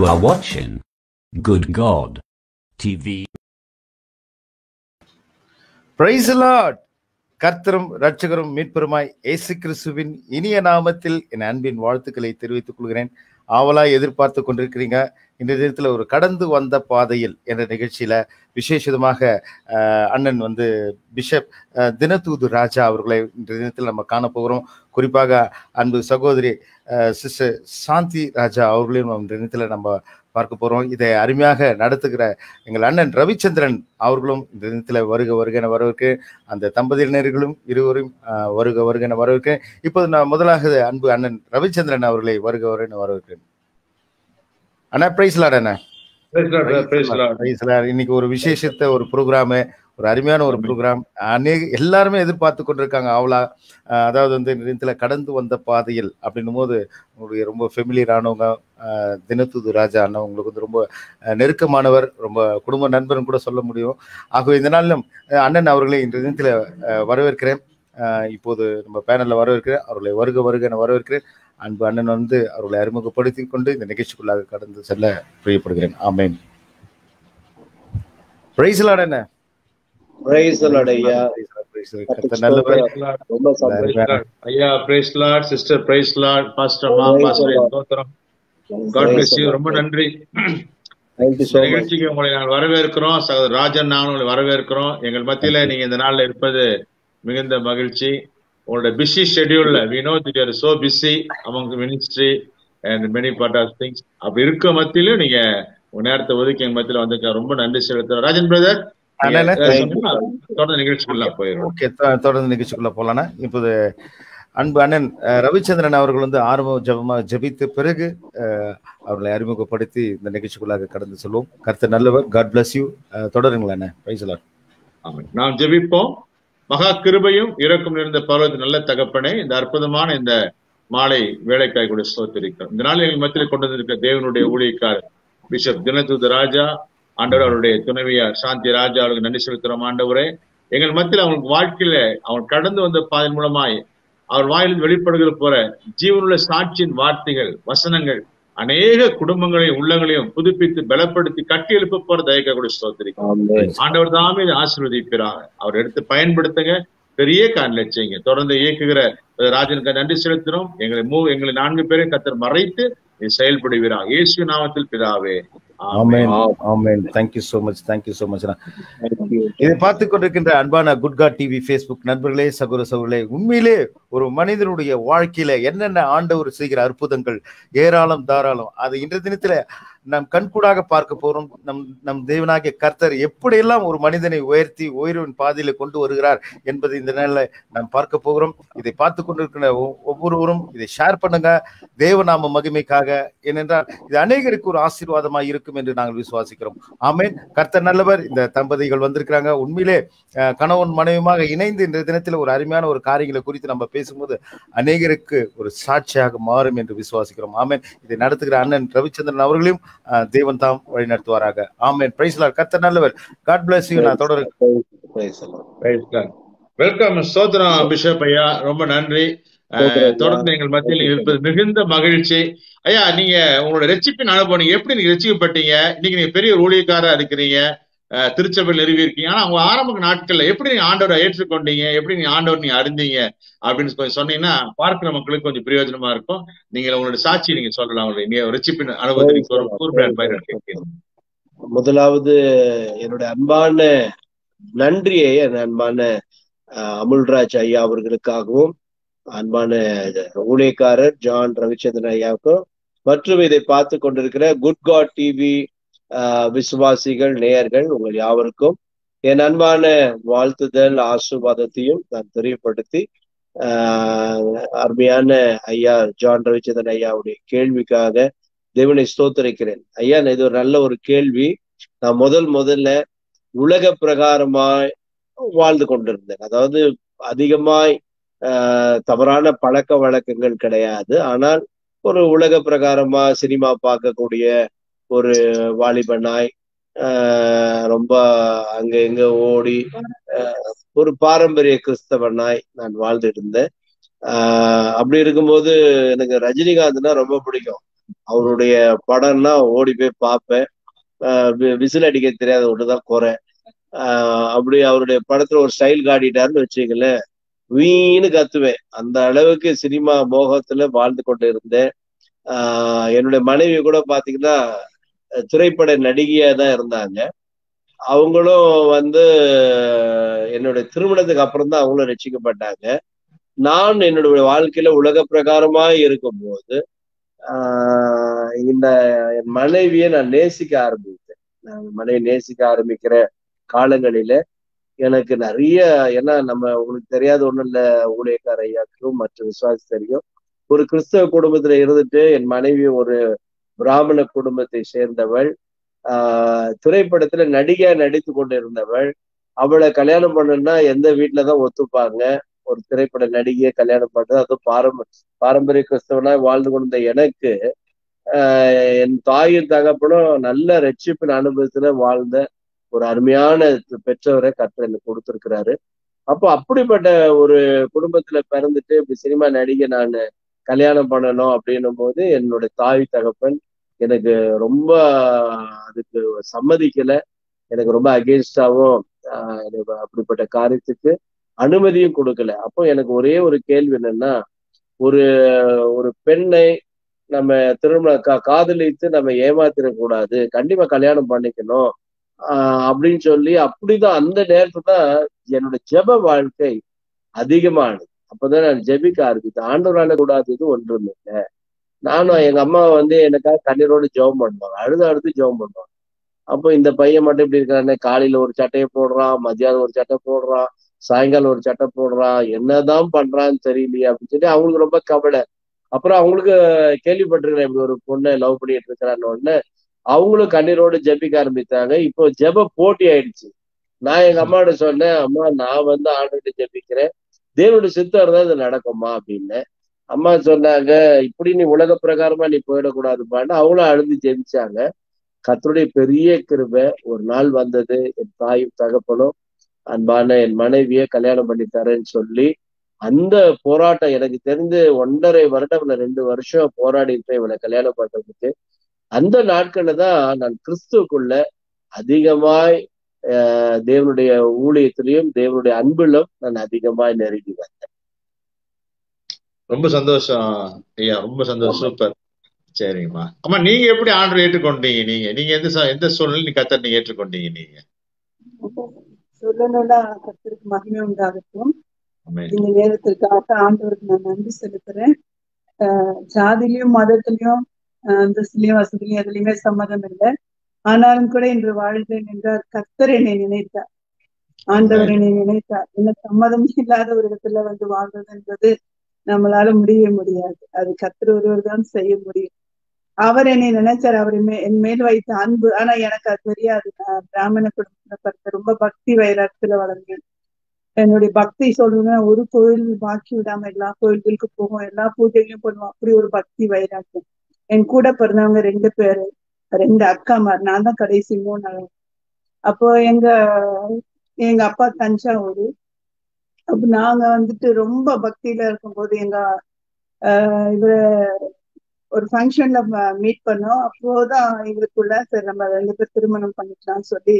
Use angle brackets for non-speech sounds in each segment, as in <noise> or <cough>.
You are watching Good God TV. Praise Lord கர்த்தரும் ரட்சகரும் மீட்பெருமாய் ஏசு கிறிஸ்துவின் இனிய நாமத்தில் என் அன்பின் வாழ்த்துக்களை தெரிவித்துக் கொள்கிறேன். ஆவலாய் எதிர்பார்த்து கொண்டிருக்கிறீங்க. இந்த தினத்தில் ஒரு கடந்து வந்த பாதையில் என்ற நிகழ்ச்சியில விசேஷமாக அஹ், அண்ணன் வந்து பிஷப் தினத்தூது தினதூது ராஜா அவர்களை இந்த தினத்தில் நம்ம காண போகிறோம். குறிப்பாக அன்பு சகோதரி சிஸ்டர் சாந்தி ராஜா அவர்களையும் நம்ம தினத்தில் நம்ம பார்க்க போறோம். இதை அருமையாக நடத்துகிற எங்கள் அண்ணன் ரவிச்சந்திரன் அவர்களும் இந்த தினத்தில் வருக வருக என வரவேற்கு அந்த தம்பதியினர்களும் இருவரும் வருக வருக என வரவேற்கு இப்போது நான் முதலாக அன்பு அண்ணன் ரவிச்சந்திரன் அவர்களை வருக வருக என வரவேற்கிறேன். அண்ணா பிரைஸ் லாட் அண்ணா. இன்னைக்கு ஒரு விசேஷத்த ஒரு ப்ரோக்ராமு ஒரு அருமையான ஒரு ப்ரோக்ராம் அநேக எல்லாருமே எதிர்பார்த்து கொண்டிருக்காங்க. அவளா அதாவது வந்து இந்த கடந்து வந்த பாதையில் அப்படின்னும் போது உங்களுடைய ரொம்ப ஃபெமிலியரானவங்க தினத்துது ராஜா அண்ணா உங்களுக்கு வந்து ரொம்ப நெருக்கமானவர் ரொம்ப குடும்ப நண்பர்னு கூட சொல்ல முடியும். ஆகவே இந்த நாளிலும் அண்ணன் அவர்களை இந்த தினத்தில் வரவேற்கிறேன். இப்போது நம்ம பேனலில் வரவேற்கிறேன். அவர்களை வருக வருக என வரவேற்கிறேன். அன்பு அண்ணன் வந்து அவர்களை அறிமுகப்படுத்தி கொண்டு இந்த நிகழ்ச்சிக்குள்ளாக கடந்து செல்ல பிரியப்படுகிறேன். ஆமேன். பிரைஸ்லாட் என்ன ரொம்ப நன்றி நிகழ்ச்சிக்கு உங்களை நாங்கள் வரவேற்கிறோம். ராஜன் நாங்களும் உங்களை வரவேற்கிறோம். எங்கள் மத்தியில நீங்க இந்த நாள்ல இருப்பது மிகுந்த மகிழ்ச்சி. உங்களோட busy ஷெட்யூல்ல we know that so busy among ministry and many part of things அப்படி இருக்க மத்தியிலும் நீங்க நேரத்தை ஒதுக்கி எங்க மத்தியில வந்திருக்க ரொம்ப நன்றி செலுத்துறோம். ராஜன் பிரதர் தொடர்ந்து நிகழ்ச்சிக்குள்ள போயிடும் ஓகே தொ- தொடர்ந்து நிகழ்ச்சிக்குள்ள போலானா இப்போது அன்பு அண்ணன் ரவிச்சந்திரன் அவர்கள் வந்து ஆரம்ப ஜபமா ஜெபித்த பிறகு அவர்களை அறிமுகப்படுத்தி இந்த நிகழ்ச்சிக்குள்ளாக கடந்து செல்வோம். கர்த்தர் நல்லவர். காட் பிளஸ் யூ தொடருங்களா ஆமென். நாம் ஜெபிப்போம். மகா கிருபையும் இறக்கும் நிறைந்த பருவத்து நல்ல தகப்பனே இந்த அற்புதமான இந்த மாலை வேலைக்காய் கூட சோத்திருக்கிறோம் இந்த நாள் எங்கள் மத்தியில் கொண்டு வந்திருக்க தேவனுடைய ஊழியக்காரர் பிஷப் தினதூத ராஜா ஆண்டவர் அவருடைய துணைவியார் சாந்தி ராஜா அவர்களுக்கு நன்றி செலுத்துறோம் ஆண்டவரே எங்கள் மத்தியில் அவங்களுக்கு வாழ்க்கையில அவன் கடந்து வந்த பாதையின் மூலமாய் அவர் வாயிலிருந்து வெளிப்படுகிற போற ஜீவனுள்ள சாட்சியின் வார்த்தைகள் வசனங்கள் அநேக குடும்பங்களையும் உள்ளங்களையும் புதுப்பித்து பலப்படுத்தி கட்டி எழுப்ப போற தயக்க கூட ஆமென். ஆண்டவர் தாமே இதை ஆசீர்வதிப்பிறாங்க அவர் எடுத்து பயன்படுத்துங்க பெரிய காரணம் செய்யுங்க. தொடர்ந்து இயக்குகிற ராஜனுக்கு நன்றி செலுத்துறோம் எங்களை மூ எங்களை நான்கு பேரையும் கத்தர் மறைத்து செயல்படுவீராக இயேசு நாமத்தில் பிதாவே. ஆமென். ஆமென். ஆமென். Thank you so much thank you so much இதை பார்த்து கொண்டிருக்கின்ற அன்பான குட்கா டிவி ஃபேஸ்புக் நண்பர்களே சகோதர சகோதரர்களே உண்மையிலே ஒரு மனிதனுடைய வாழ்க்கையில என்னென்ன ஆண்டவர் செய்கிற அற்புதங்கள் ஏராளம் தாராளம். அது இன்றைய தினத்துல நம் கண்கூடாக பார்க்க போறோம். நம் நம் தேவனாகிய கர்த்தர் எப்படியெல்லாம் ஒரு மனிதனை உயர்த்தி உயர்வின் பாதையில கொண்டு வருகிறார் என்பதை இந்த நாளில் நாம் பார்க்க போகிறோம். இதை பார்த்து கொண்டிருக்கிற ஒவ்வொருவரும் இதை ஷேர் பண்ணுங்க. தேவநாம மகிமைக்காக. ஏனென்றால் இது அநேகருக்கு ஒரு ஆசீர்வாதமாக இருக்கும் என்று நாங்கள் விசுவாசிக்கிறோம். ஆமே கர்த்தர் நல்லவர். இந்த தம்பதிகள் வந்திருக்கிறாங்க. உண்மையிலே கணவன் மனைவியுமாக இணைந்து இந்த தினத்தில் ஒரு அருமையான ஒரு காரியங்களை குறித்து நம்ம பேசும்போது அநேகருக்கு ஒரு சாட்சியாக மாறும் என்று விசுவாசிக்கிறோம். ஆமேன். இதை நடத்துகிற அண்ணன் ரவிச்சந்திரன் அவர்களையும் தேவன் தாம் வழி நடத்துவாராக ஆமென் பிரைஸ்லார் கர்த்தர் நல்லவர். காட் பிளஸ் யூ நான் தொடர். வெல்கம் சோதரம் பிஷப் ஐயா. ரொம்ப நன்றி. தொடர்ந்து எங்கள் மத்தியில் இருப்பது மிகுந்த மகிழ்ச்சி. ஐயா நீங்க உங்களோட அனுபவம் நீங்க எப்படி நீங்க ரெச்சிக்கப்பட்டீங்க இன்னைக்கு நீங்க பெரிய ஒரு ஊழியக்காரா இருக்கிறீங்க. திருச்சபையில் நிறுவி இருக்கீங்க ஆனா உங்க ஆரம்ப நாட்கள்ல எப்படி நீங்க ஆண்டவரை ஏற்றுக்கொண்டீங்க? எப்படி நீங்க ஆண்டவர் நீங்க அறிந்தீங்க? அப்படின்னு கொஞ்சம் சொன்னீங்கன்னா பார்க்கிற மக்களுக்கு கொஞ்சம் பிரயோஜனமா இருக்கும். நீங்க உங்களோட சாட்சி நீங்க சொல்லலாம். உங்களுடைய ரெச்சிப்பின் அனுபவத்தை முதலாவது என்னுடைய அன்பான நன்றியை என் அன்பான அமுல்ராஜ் ஐயா அவர்களுக்காகவும் அன்பான ஊழியக்காரர் ஜான் ரவிச்சந்திரன் ஐயாவுக்கும் மற்றும் இதை பார்த்து கொண்டிருக்கிற குட் காட் டிவி விசுவாசிகள் நேயர்கள் உங்கள் யாவருக்கும் என் அன்பான வாழ்த்துதல் ஆசீர்வாதத்தையும் நான் தெரியப்படுத்தி ஆஹ் அருமையான ஐயா ஜான் ரவிச்சந்திரன் ஐயாவுடைய கேள்விக்காக தேவனை ஸ்தோத்தரிக்கிறேன். ஐயா இது ஒரு நல்ல ஒரு கேள்வி. நான் முதல் முதல்ல உலக பிரகாரமாய் வாழ்ந்து கொண்டிருந்தேன். அதாவது அதிகமாய் ஆஹ் தவறான பழக்க வழக்கங்கள் கிடையாது. ஆனால் ஒரு உலக பிரகாரமா சினிமா பார்க்கக்கூடிய ஒரு வாலிப நாய் ரொம்ப அங்க எங்க ஓடி ஒரு பாரம்பரிய கிறிஸ்தவனாய் நான் வாழ்ந்துட்டு இருந்தேன் ஆஹ் அப்படி இருக்கும்போது எனக்கு ரஜினிகாந்த்னா ரொம்ப பிடிக்கும். அவருடைய படம்னா ஓடி போய் பார்ப்பேன். விசில் அடிக்க தெரியாத ஒன்றுதான் குறை. அப்படி அவருடைய படத்துல ஒரு ஸ்டைல் காட்டிட்டாருன்னு வச்சுக்கங்களேன். வீணு கத்துவேன். அந்த அளவுக்கு சினிமா மோகத்துல வாழ்ந்து கொண்டு இருந்தேன் ஆஹ் என்னுடைய மனைவி கூட பாத்தீங்கன்னா திரைப்பட நடிகையா தான் இருந்தாங்க. அவங்களும் வந்து என்னுடைய திருமணத்துக்கு அப்புறம் தான் அவங்களும் ரசிக்கப்பட்டாங்க. நான் என்னுடைய வாழ்க்கையில உலக பிரகாரமா இருக்கும்போது இந்த என் மனைவியை நான் நேசிக்க ஆரம்பித்தேன். நான் மனைவி நேசிக்க ஆரம்பிக்கிற காலங்களில எனக்கு நிறைய ஏன்னா நம்ம உங்களுக்கு தெரியாத ஒண்ணும் இல்ல ஊழியக்கார ஐயாக்கும் மற்ற விசுவாசி தெரியும் ஒரு கிறிஸ்தவ குடும்பத்துல இருந்துட்டு என் மனைவி ஒரு பிராமண குடும்பத்தை சேர்ந்தவள் ஆஹ் திரைப்படத்துல நடிகையா நடித்து கொண்டு இருந்தவள் அவளை கல்யாணம் பண்ணுன்னா எந்த வீட்டுலதான் ஒத்துப்பாங்க. ஒரு திரைப்பட நடிகையை கல்யாணம் பண்றது அதுவும் பாரம்ப பாரம்பரிய கிறிஸ்தவனா வாழ்ந்து கொண்ட எனக்கு என் தாயின் தகப்பனும் நல்ல ரட்சிப்பின் அனுபவத்துல வாழ்ந்த ஒரு அருமையான பெற்றவரை கற்று எனக்கு கொடுத்துருக்கிறாரு. அப்போ அப்படிப்பட்ட ஒரு குடும்பத்துல பிறந்துட்டு இப்படி சினிமா நடிகை நான் கல்யாணம் பண்ணணும் அப்படின்னும் போது என்னுடைய தாய் தகப்பன் எனக்கு ரொம்ப அதுக்கு சம்மதிக்கல. எனக்கு ரொம்ப அகேன்ஸ்டாவும் எனக்கு அப்படிப்பட்ட காரியத்துக்கு அனுமதியும் கொடுக்கல. அப்போ எனக்கு ஒரே ஒரு கேள்வி என்னன்னா ஒரு ஒரு பெண்ணை நம்ம திருமண கா காதலித்து நம்ம ஏமாத்திடக்கூடாது. கண்டிப்பா கல்யாணம் பண்ணிக்கணும். ஆஹ் அப்படின்னு சொல்லி அப்படிதான் அந்த நேரத்துல தான் என்னோட ஜெப வாழ்க்கை அதிகமானது. அப்பதான் நான் ஜெபிக்க ஆரம்பித்தேன். கூடாது கூடாதது ஒன்றும் இல்லை. நானும் எங்க அம்மா வந்து எனக்காக கண்ணீரோடு ஜெபம் பண்ணுவாங்க. அழுது அழுது ஜெபம் பண்ணுவாங்க. அப்போ இந்த பையன் மட்டும் இப்படி இருக்கிறானே காலையில ஒரு சட்டையை போடுறான் மதியானம் ஒரு சட்டை போடுறான் சாயங்காலம் ஒரு சட்டை போடுறான் என்னதான் பண்றான்னு தெரியலையே அப்படின்னு சொல்லி அவங்களுக்கு ரொம்ப கவலை. அப்புறம் அவங்களுக்கு கேள்விப்பட்டிருக்கிறேன் இப்படி ஒரு பொண்ணை லவ் பண்ணிட்டு இருக்கிறான்னு உடனே. அவங்களும் கண்ணீரோடு ஜெபிக்க ஆரம்பித்தாங்க. இப்போ ஜெப போட்டி ஆயிடுச்சு. நான் எங்க அம்மாட்ட சொன்னேன் அம்மா நான் வந்து ஆண்டுகிட்ட ஜெபிக்கிறேன். தேவனுடைய சித்தம் இருந்தால் இது நடக்குமா அப்படின்னு. அம்மா சொன்னாங்க இப்படி நீ உலக பிரகாரமா நீ போயிடக்கூடாதுப்பான்னு அவங்களும் அழுது ஜெபிச்சாங்க கத்தருடைய பெரிய கிருபை ஒரு நாள் வந்தது. என் தாயும் தகப்பனும் அன்பான என் மனைவியை கல்யாணம் பண்ணி தரேன்னு சொல்லி அந்த போராட்டம் எனக்கு தெரிந்து ஒன்றரை வருடம் இல்லை ரெண்டு வருஷம் போராடி இருப்பேன் இவனை கல்யாணம் பண்றதுக்கு. அந்த நாட்கள்ல தான் நான் கிறிஸ்துக்குள்ள அதிகமாய் ஆஹ் தேவனுடைய ஊழியத்திலையும் தேவனுடைய அன்பிலும் நான் அதிகமாய் நெருங்கி வந்தேன். ரொம்ப சந்தோஷம் ஐயா ரொம்ப சந்தோஷம். சூப்பர். சரிங்கம்மா அம்மா நீங்க எப்படி ஆர்டர் ஏற்றுக்கொண்டீங்க நீங்க? நீங்க எந்த எந்த சூழ்நிலை நீ கத்தர் நீங்க ஏற்றுக்கொண்டீங்க நீங்க? சொல்லணும்னா கர்த்தருக்கு மகிமை உண்டாகட்டும். இந்த நேரத்திற்காக ஆண்டவருக்கு நான் நன்றி செலுத்துறேன். ஆஹ் ஜாதியிலையும் மதத்திலையும் அந்தஸ்திலையும் வசதிலையும் எதுலையுமே சம்மதம் இல்லை. ஆனாலும் கூட இன்று வாழ்கிறேன் என்றார் கர்த்தர் என்னை நினைத்தார். ஆண்டவர் என்னை நினைத்தார். என்ன சம்மதம் இல்லாத ஒரு இடத்துல வந்து வாழ்றது என்பது நம்மளால முடியவே முடியாது. அது கத்திர ஒருவர் தான் செய்ய முடியும். அவர் என்னை நினைச்சார் அவர் என் மே- என் மேல் வைத்த அன்பு. ஆனா எனக்கு அது தெரியாது. நான் பிராமண குடும்பத்துல பிறந்த ரொம்ப பக்தி வைரத்துல வளர்ந்தேன். என்னுடைய பக்தி சொல்றதுன்னா ஒரு கோயில் பாக்கி விடாம எல்லா கோயில்களுக்கு போவோம். எல்லா பூஜைகளையும் பண்ணுவோம். அப்படி ஒரு பக்தி வைராக்கியம். என் கூட பிறந்தவங்க ரெண்டு பேரு ரெண்டு அக்காமார் நான் தான் கடைசி மூணு அப்போ எங்க எங்க அப்பா தஞ்சாவூர். நாங்க வந்துட்டு ரொம்ப பக்தியில இருக்கும்போது எங்க ஆஹ் இவர ஒரு ஃபங்க்ஷன்ல மீட் பண்ணோம். அப்போதான் எங்களுக்குள்ள சரி நம்ம ரெண்டு பேர் திருமணம் பண்ணிக்கலாம்னு சொல்லி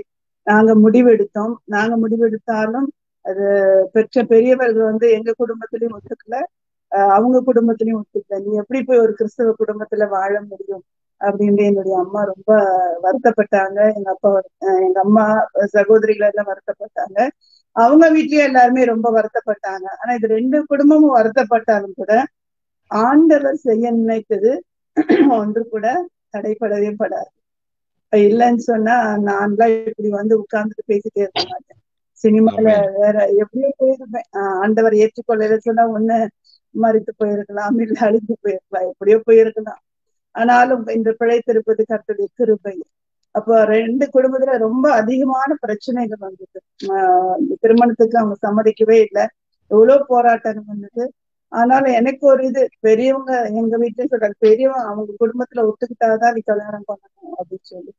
நாங்க முடிவெடுத்தோம். நாங்க முடிவெடுத்தாலும் அது பெற்ற பெரியவர்கள் வந்து எங்க குடும்பத்திலயும் ஒத்துக்கல. அவங்க குடும்பத்திலயும் ஒத்துக்கல. நீ எப்படி போய் ஒரு கிறிஸ்தவ குடும்பத்துல வாழ முடியும்? அப்படின்னு என்னுடைய அம்மா ரொம்ப வருத்தப்பட்டாங்க. எங்க அப்பா எங்க அம்மா சகோதரிகள் எல்லாம் வருத்தப்பட்டாங்க. அவங்க வீட்லயும் எல்லாருமே ரொம்ப வருத்தப்பட்டாங்க. ஆனா இது ரெண்டு குடும்பமும் வருத்தப்பட்டாலும் கூட ஆண்டவர் செய்ய நினைத்தது ஒன்று கூட தடைப்படவே படாது இல்லைன்னு சொன்னா நான்லாம் இப்படி வந்து உட்கார்ந்துட்டு பேசிட்டே இருக்க மாட்டேன். சினிமால வேற எப்படியோ போயிருப்பேன். ஆண்டவர் ஏற்றுக்கொள்ளல சொன்னா ஒண்ணு மறித்து போயிருக்கலாம் இல்ல அழிஞ்சு போயிருக்கலாம் எப்படியோ போயிருக்கலாம். ஆனாலும் இந்த பிழைத்திருப்பது கர்த்தருடைய கிருபை. அப்போ ரெண்டு குடும்பத்துல ரொம்ப அதிகமான பிரச்சனைகள் வந்தது. ஆஹ் திருமணத்துக்கு அவங்க சம்மதிக்கவே இல்லை. எவ்வளவு போராட்டம் வந்தது. ஆனாலும் எனக்கு ஒரு இது பெரியவங்க எங்க வீட்டுல சொல்றாங்க பெரியவங்க அவங்க குடும்பத்துல ஒத்துக்கிட்டாதான் நீ கல்யாணம் பண்ணணும் அப்படின்னு சொல்லி.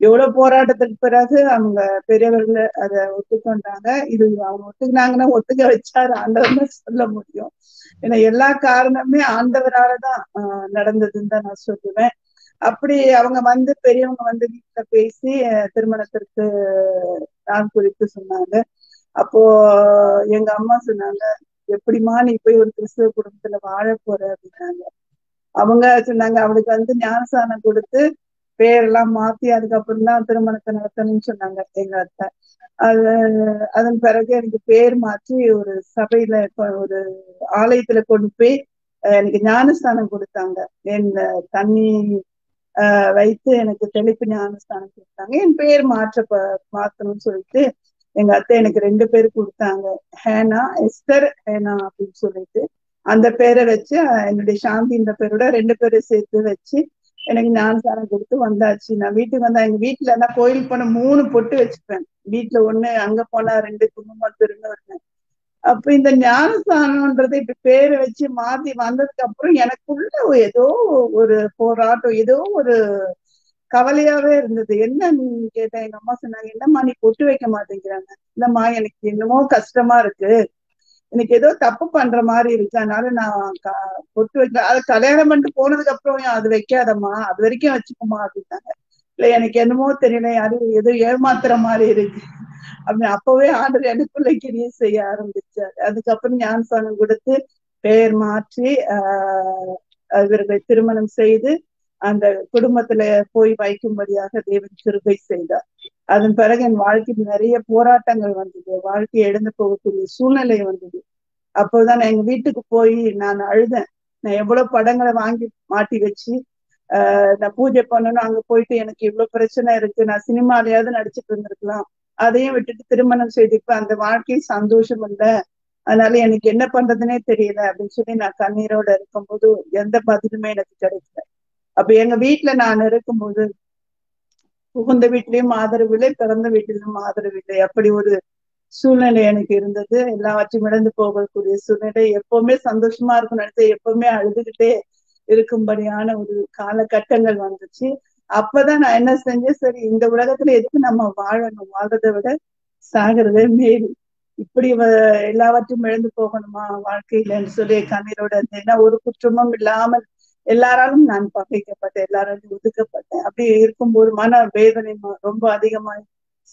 எவ்வளவு போராட்டத்துக்கு பிறகு அவங்க பெரியவர்கள் அதை ஒத்துக்கொண்டாங்க. இது அவங்க ஒத்துக்கினாங்கன்னா ஒத்துக்க வச்சாரு ஆண்டவர் சொல்ல முடியும். ஏன்னா எல்லா காரணமே ஆண்டவராலதான் ஆஹ் நடந்ததுன்னு தான் நான் சொல்லுவேன். அப்படி அவங்க வந்து பெரியவங்க வந்து வீட்டுல பேசி அஹ், திருமணத்திற்கு நான் குறித்து சொன்னாங்க. அப்போ எங்க அம்மா சொன்னாங்க எப்படிம்மா நீ போய் ஒரு கிறிஸ்துவ குடும்பத்துல வாழ போற? அப்படின்னாங்க. அவங்க சொன்னாங்க அவளுக்கு வந்து ஞானசானம் கொடுத்து பேரெல்லாம் மாத்தி அதுக்கப்புறம் தான் திருமணத்தை நடத்தணும்னு சொன்னாங்க எங்க அத்தை. அது அதன் பிறகு எனக்கு பேர் மாற்றி ஒரு சபையில ஒரு ஆலயத்துல கொண்டு போய் எனக்கு ஞானஸ்தானம் கொடுத்தாங்க. என் தண்ணி ஆஹ் வைத்து எனக்கு தெளிப்பு ஞானஸ்தானம் கொடுத்தாங்க. என் பேர் மாற்ற மாத்தணும்னு சொல்லிட்டு எங்க அத்தை எனக்கு ரெண்டு பேர் கொடுத்தாங்க. ஹேனா எஸ்தர் ஹேனா அப்படின்னு சொல்லிட்டு. அந்த பேரை வச்சு என்னுடைய என்னுடைய சாந்தின்ற பேரோட ரெண்டு பேரும் சேர்த்து வச்சு எனக்கு ஞானசாரம் கொடுத்து வந்தாச்சு. நான் வீட்டுக்கு வந்தா எங்க வீட்டுல நான் கோயில் போன மூணு பொட்டு வச்சுப்பேன். வீட்டுல ஒண்ணு அங்க போனா ரெண்டு குங்குமம் திரும்ப வருவேன் அப்ப இந்த ஞானசாரம்ன்றதை இப்ப பேரை வச்சு மாத்தி வந்ததுக்கு அப்புறம் எனக்குள்ள ஏதோ ஒரு போராட்டம் ஏதோ ஒரு கவலையாவே இருந்தது. என்னன்னு கேட்டேன்? எங்க அம்மா சொன்னாங்க என்னம்மா நீ பொட்டு வைக்க மாட்டேங்கிறாங்க. இல்லம்மா எனக்கு என்னமோ கஷ்டமா இருக்கு. எனக்கு ஏதோ தப்பு பண்ற மாதிரி இருக்கு. அதனால நான் க- பொட்டு வைக்கல. அது கல்யாணம் பண்ணிட்டு போனதுக்கு அப்புறம் அது வைக்காதம்மா? அது வரைக்கும் வச்சுக்கோமா அப்படின்னாங்க. இல்ல எனக்கு என்னமோ தெரியல. யாரும் ஏதோ ஏமாத்துற மாதிரி இருக்கு. அப்படின்னு அப்பவே ஆண்டர் எனக்குள்ள கிரியை செய்ய ஆரம்பிச்சாரு. அதுக்கப்புறம் ஞானசானம் கொடுத்து பெயர் மாற்றி ஆஹ் இவர்களை திருமணம் செய்து அந்த குடும்பத்துல போய் வைக்கும்படியாக தேவன் கிருபை செய்தார். அதன் பிறகு என் வாழ்க்கையில் நிறைய போராட்டங்கள் வந்தது. வாழ்க்கையை எழுந்து போகக்கூடிய சூழ்நிலை வந்தது. அப்போதான் நான் எங்க வீட்டுக்கு போய் நான் அழுதேன். நான் எவ்வளவு படங்களை வாங்கி மாட்டி வச்சு ஆஹ் நான் பூஜை பண்ணணும் அங்க போயிட்டு எனக்கு இவ்வளவு பிரச்சனை இருக்கு நான் சினிமாலையாவது நடிச்சிட்டு இருந்திருக்கலாம். அதையும் விட்டுட்டு திருமணம் செய்திப்ப அந்த வாழ்க்கை சந்தோஷம் இல்ல. அதனால எனக்கு என்ன பண்றதுனே தெரியல அப்படின்னு சொல்லி நான் கண்ணீரோட இருக்கும்போது எந்த பதிலுமே எனக்கு கிடைக்கல. அப்ப எங்க வீட்டுல நான் இருக்கும்போது புகுந்த வீட்லயும் ஆதரவு இல்லை பிறந்த வீட்டிலும் ஆதரவு இல்லை அப்படி ஒரு சூழ்நிலை எனக்கு இருந்தது. எல்லாவற்றையும் இழந்து போகக்கூடிய சூழ்நிலை எப்பவுமே சந்தோஷமா இருக்கும் நினைச்சு எப்பவுமே அழுதுகிட்டே இருக்கும்படியான ஒரு காலகட்டங்கள் வந்துச்சு. அப்பதான் நான் என்ன செஞ்சேன்? சரி இந்த உலகத்துல எதுக்கு நம்ம வாழணும்? வாழ்றதை விட சாகிறதே மேல். இப்படி எல்லாவற்றையும் இழந்து போகணுமா வாழ்க்கையிலன்னு சொல்லி கண்ணீரோட இருந்தேன். ஏன்னா ஒரு குற்றமும் இல்லாமல் எல்லாராலும் நான் பகைக்கப்பட்டேன் எல்லாராலும் ஒதுக்கப்பட்டேன். அப்படி இருக்கும்போது மன வேதனை ரொம்ப அதிகமா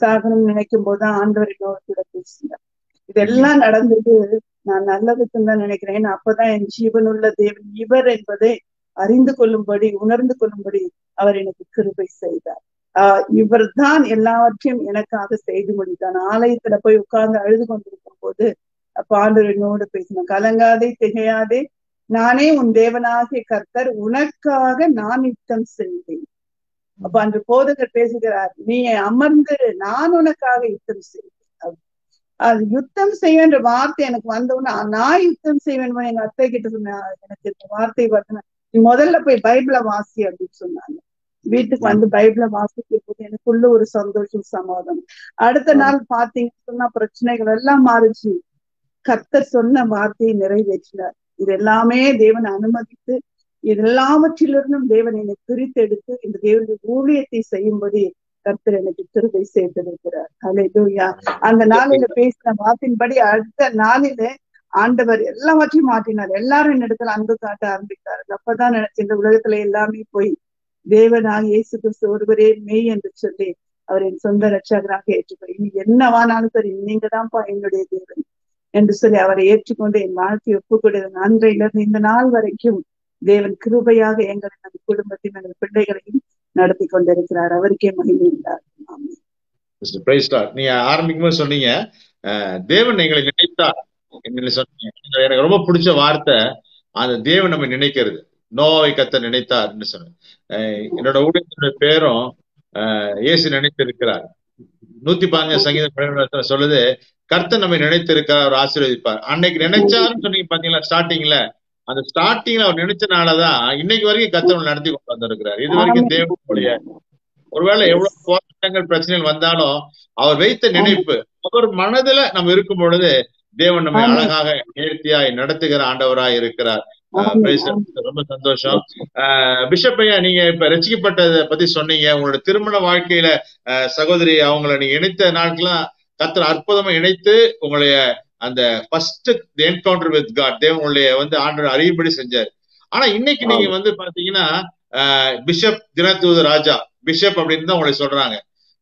சாகணும்னு நினைக்கும் போதுதான் ஆண்டவர் என்னோட கூட பேசினார் இதெல்லாம் நடந்தது நான் நல்லதுக்குன்னு தான் நினைக்கிறேன். ஏன்னா அப்பதான் என் ஜீவனுள்ள தேவன் இவர் என்பதை அறிந்து கொள்ளும்படி உணர்ந்து கொள்ளும்படி அவர் எனக்கு கிருபை செய்தார். ஆஹ் இவர் தான் எல்லாவற்றையும் எனக்காக செய்து முடித்தார். நான் ஆலயத்துல போய் உட்கார்ந்து அழுது கொண்டிருக்கும் போது அப்ப ஆண்டவர் என்னோடு பேசின கலங்காதே திகையாதே நானே உன் தேவனாகிய கர்த்தர் உனக்காக நான் யுத்தம் செய்தேன். அப்ப அன்று போதகர் பேசுகிறார் நீ அமர்ந்து நான் உனக்காக யுத்தம் செய்தேன். அது யுத்தம் செய்வேன்ற வார்த்தை எனக்கு வந்தவுடனே நான் யுத்தம் செய்வேன் எங்க அத்தை கிட்ட சொன்ன எனக்கு இந்த வார்த்தை பார்த்தேன் நீ முதல்ல போய் பைபிளை வாசி அப்படின்னு சொன்னாங்க. வீட்டுக்கு வந்து பைபிளை வாசிக்கும் போது எனக்குள்ள ஒரு சந்தோஷம் சமாதானம். அடுத்த நாள் பாத்தீங்கன்னா சொன்னா பிரச்சனைகள் எல்லாம் மாறுச்சு கர்த்தர் சொன்ன வார்த்தையை நிறைவேற்றினார். இது எல்லாமே தேவன் அனுமதித்து இது எல்லாவற்றிலிருந்தும் தேவன் என்னை பிரித்தெடுத்து இந்த தேவனுடைய ஊழியத்தை செய்யும்படி கர்த்தர் எனக்கு திருவை சேர்த்திருக்கிறார். ஹalleluya அந்த நாளில பேசின வார்த்தையின்படி அடுத்த நாளில ஆண்டவர் எல்லாவற்றையும் மாற்றினார். எல்லாரும் என்னிடத்துல அன்பு காட்ட ஆரம்பித்தார் அப்பதான் நினைச்சேன் இந்த உலகத்துல எல்லாமே போய் தேவனாக இயேசு கிறிஸ்து ஒருவரே மெய் என்று சொல்லி அவர் என் சொந்த ரட்சகராக ஏற்றுக்கொள் இனி என்னவானாலும் சரி நீங்க தான்ப்பா என்னுடைய தேவன். என்று சொல்லி அவரை ஏற்றுக்கொண்டு என் வாழ்க்கையை ஒப்புக்கொடுத்த அன்றையிலிருந்து இந்த நாள் வரைக்கும் தேவன் கிருபையாக எங்களை நம் குடும்பத்தையும் எங்கள் பிள்ளைகளையும் நடத்தி கொண்டிருக்கிறார். அவருக்கே மகிமை உண்டார் பிரைஸ் நீங்க ஆரம்பிக்கும் போது சொன்னீங்க தேவன் எங்களை நினைத்தார் சொன்னீங்க. எனக்கு ரொம்ப பிடிச்ச வார்த்தை அந்த தேவன் நம்ம நினைக்கிறது. நோவை கத்த நினைத்தார் சொன்னேன். அஹ், என்னோட ஊழியத்தினுடைய பேரும் இயேசு நினைத்திருக்கிறார். நூத்தி பதினஞ்சு சங்கீதம் சொல்லுது கர்த்தர் நம்மை நினைத்திருக்கிறார் அவர் ஆசீர்வதிப்பார். அன்னைக்கு நினைச்சாருன்னு சொன்னீங்க பாத்தீங்களா ஸ்டார்டிங்ல? அந்த ஸ்டார்டிங்ல அவர் நினைச்சனாலதான் இன்னைக்கு வரைக்கும் கர்த்தர் நடத்தி கொண்டு வந்திருக்கிறார். இது வரைக்கும் தேவனுடைய ஒருவேளை எவ்வளவு போராட்டங்கள் பிரச்சனைகள் வந்தாலும் அவர் வைத்த நினைப்பு அவர் மனதுல நம்ம இருக்கும் பொழுது தேவன் நம்மை. அழகாக நேர்த்தியாய் நடத்துகிற ஆண்டவராய் இருக்கிறார். ரொம்ப சந்தோஷம். பிஷப் ஐயா நீங்க இப்ப ரசிக்கப்பட்டதை பத்தி சொன்னீங்க. உங்களோட திருமண வாழ்க்கையில சகோதரி அவங்கள நீங்க இணைத்த நாட்கள்லாம் கர்த்தர் அற்புதமா இணைத்து உங்களுடைய அந்த ஃபர்ஸ்ட் என்கவுண்டர் வித் காட் தேவனுடைய வந்து ஆண்டவர் அறியும்படி செஞ்சாரு. ஆனா இன்னைக்கு நீங்க வந்து பாத்தீங்கன்னா பிஷப் தினத்தூது ராஜா பிஷப் அப்படின்னு தான் உங்களை சொல்றாங்க.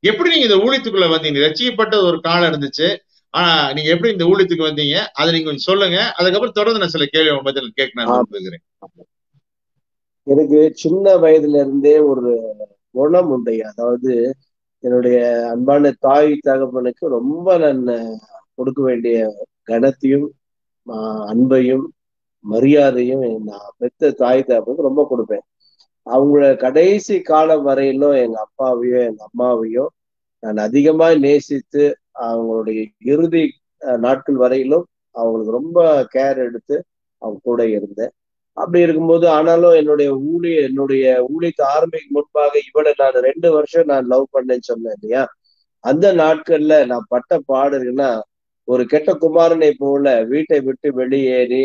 எப்படி நீங்க இந்த ஊழியத்துக்குள்ள வந்தீங்க ரசிக்கப்பட்ட ஒரு காலம் இருந்துச்சு? ஆனா நீங்க எப்படி இந்த ஊழியத்துக்கு வந்தீங்க அதை நீங்க கொஞ்சம் சொல்லுங்க. அதுக்கப்புறம் தொடர்ந்து நான் சில கேள்வி பதில் கேட்க நான் விரும்புகிறேன் எனக்கு சின்ன வயதுல இருந்தே ஒரு குணம் உண்டைய அதாவது என்னுடைய அன்பான தாய் தகப்பனுக்கு ரொம்ப நான் கொடுக்க வேண்டிய கனத்தையும் அன்பையும் மரியாதையும் நான் பெத்த தாய் தகப்பனுக்கு ரொம்ப கொடுப்பேன். அவங்கள கடைசி காலம் வரையிலும் எங்க அப்பாவையும் எங்க அம்மாவையும் நான் அதிகமா நேசித்து அவங்களுடைய இறுதி நாட்கள் வரையிலும் அவங்களுக்கு ரொம்ப கேர் எடுத்து அவங்க கூட இருந்தேன். அப்படி இருக்கும்போது ஆனாலும் என்னுடைய ஊழிய என்னுடைய ஊழியத்தை ஆரம்பிக்கும் முன்பாக இவளை நான் ரெண்டு வருஷம் நான் லவ் பண்ணேன்னு சொன்னேன் இல்லையா? அந்த நாட்கள்ல நான் பட்ட பாடுன்னா ஒரு கெட்ட குமாரனை போல வீட்டை விட்டு வெளியேறி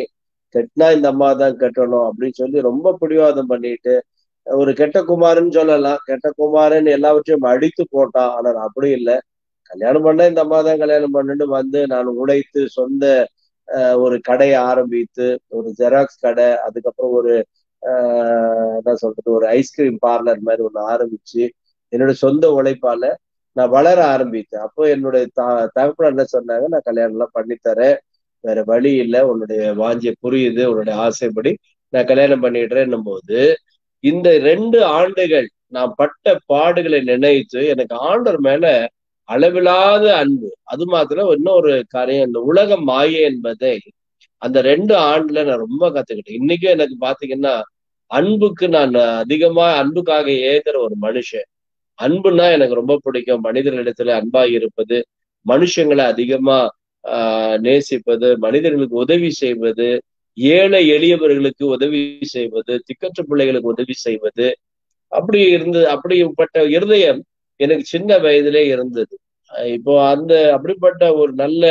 கெட்டினா இந்த அம்மா தான் கட்டணும் அப்படின்னு சொல்லி ரொம்ப பிடிவாதம் பண்ணிட்டு ஒரு கெட்ட குமாரன் சொல்லலாம். கெட்ட குமாரன் எல்லாவற்றையும் அடித்து போட்டான். ஆனால் அப்படி இல்லை. கல்யாணம் பண்ண இந்த அம்மா தான் கல்யாணம் பண்ணிட்டு வந்து நான் உழைத்து சொந்த ஒரு கடையை ஆரம்பித்து ஒரு ஜெராக்ஸ் கடை அதுக்கப்புறம் ஒரு என்ன சொல்றது ஒரு ஐஸ்கிரீம் பார்லர் மாதிரி ஒன்று ஆரம்பிச்சு என்னோட சொந்த உழைப்பால நான் வளர ஆரம்பித்தேன். அப்போ என்னுடைய த தகப்பன என்ன சொன்னாங்க நான் கல்யாணம் எல்லாம் பண்ணித்தரேன் வேற வழி இல்லை. உன்னுடைய வாஞ்சிய புரியுது. உன்னுடைய ஆசைப்படி நான் கல்யாணம் பண்ணிடுறேன்னும் போது இந்த ரெண்டு ஆண்டுகள் நான் பட்ட பாடுகளை நினைத்து எனக்கு ஆண்டர் மேல அளவிலாத அன்பு. அது மாத்திரம் இன்னொரு காரியம் இந்த உலக மாயை என்பதை அந்த ரெண்டு ஆண்டுல நான் ரொம்ப கத்துக்கிட்டேன். இன்னைக்கும் எனக்கு பாத்தீங்கன்னா அன்புக்கு நான் அதிகமா அன்புக்காக ஏங்குற ஒரு மனுஷன். அன்புனா எனக்கு ரொம்ப பிடிக்கும். மனிதர்களிடத்துல அன்பா இருப்பது மனுஷங்களை அதிகமா ஆஹ் நேசிப்பது மனிதர்களுக்கு உதவி செய்வது ஏழை எளியவர்களுக்கு உதவி செய்வது திக்கற்ற பிள்ளைகளுக்கு உதவி செய்வது அப்படி இருந்து அப்படிப்பட்ட இருதயம் எனக்கு சின்ன வயதிலே இருந்தது. இப்போ அந்த அப்படிப்பட்ட ஒரு நல்ல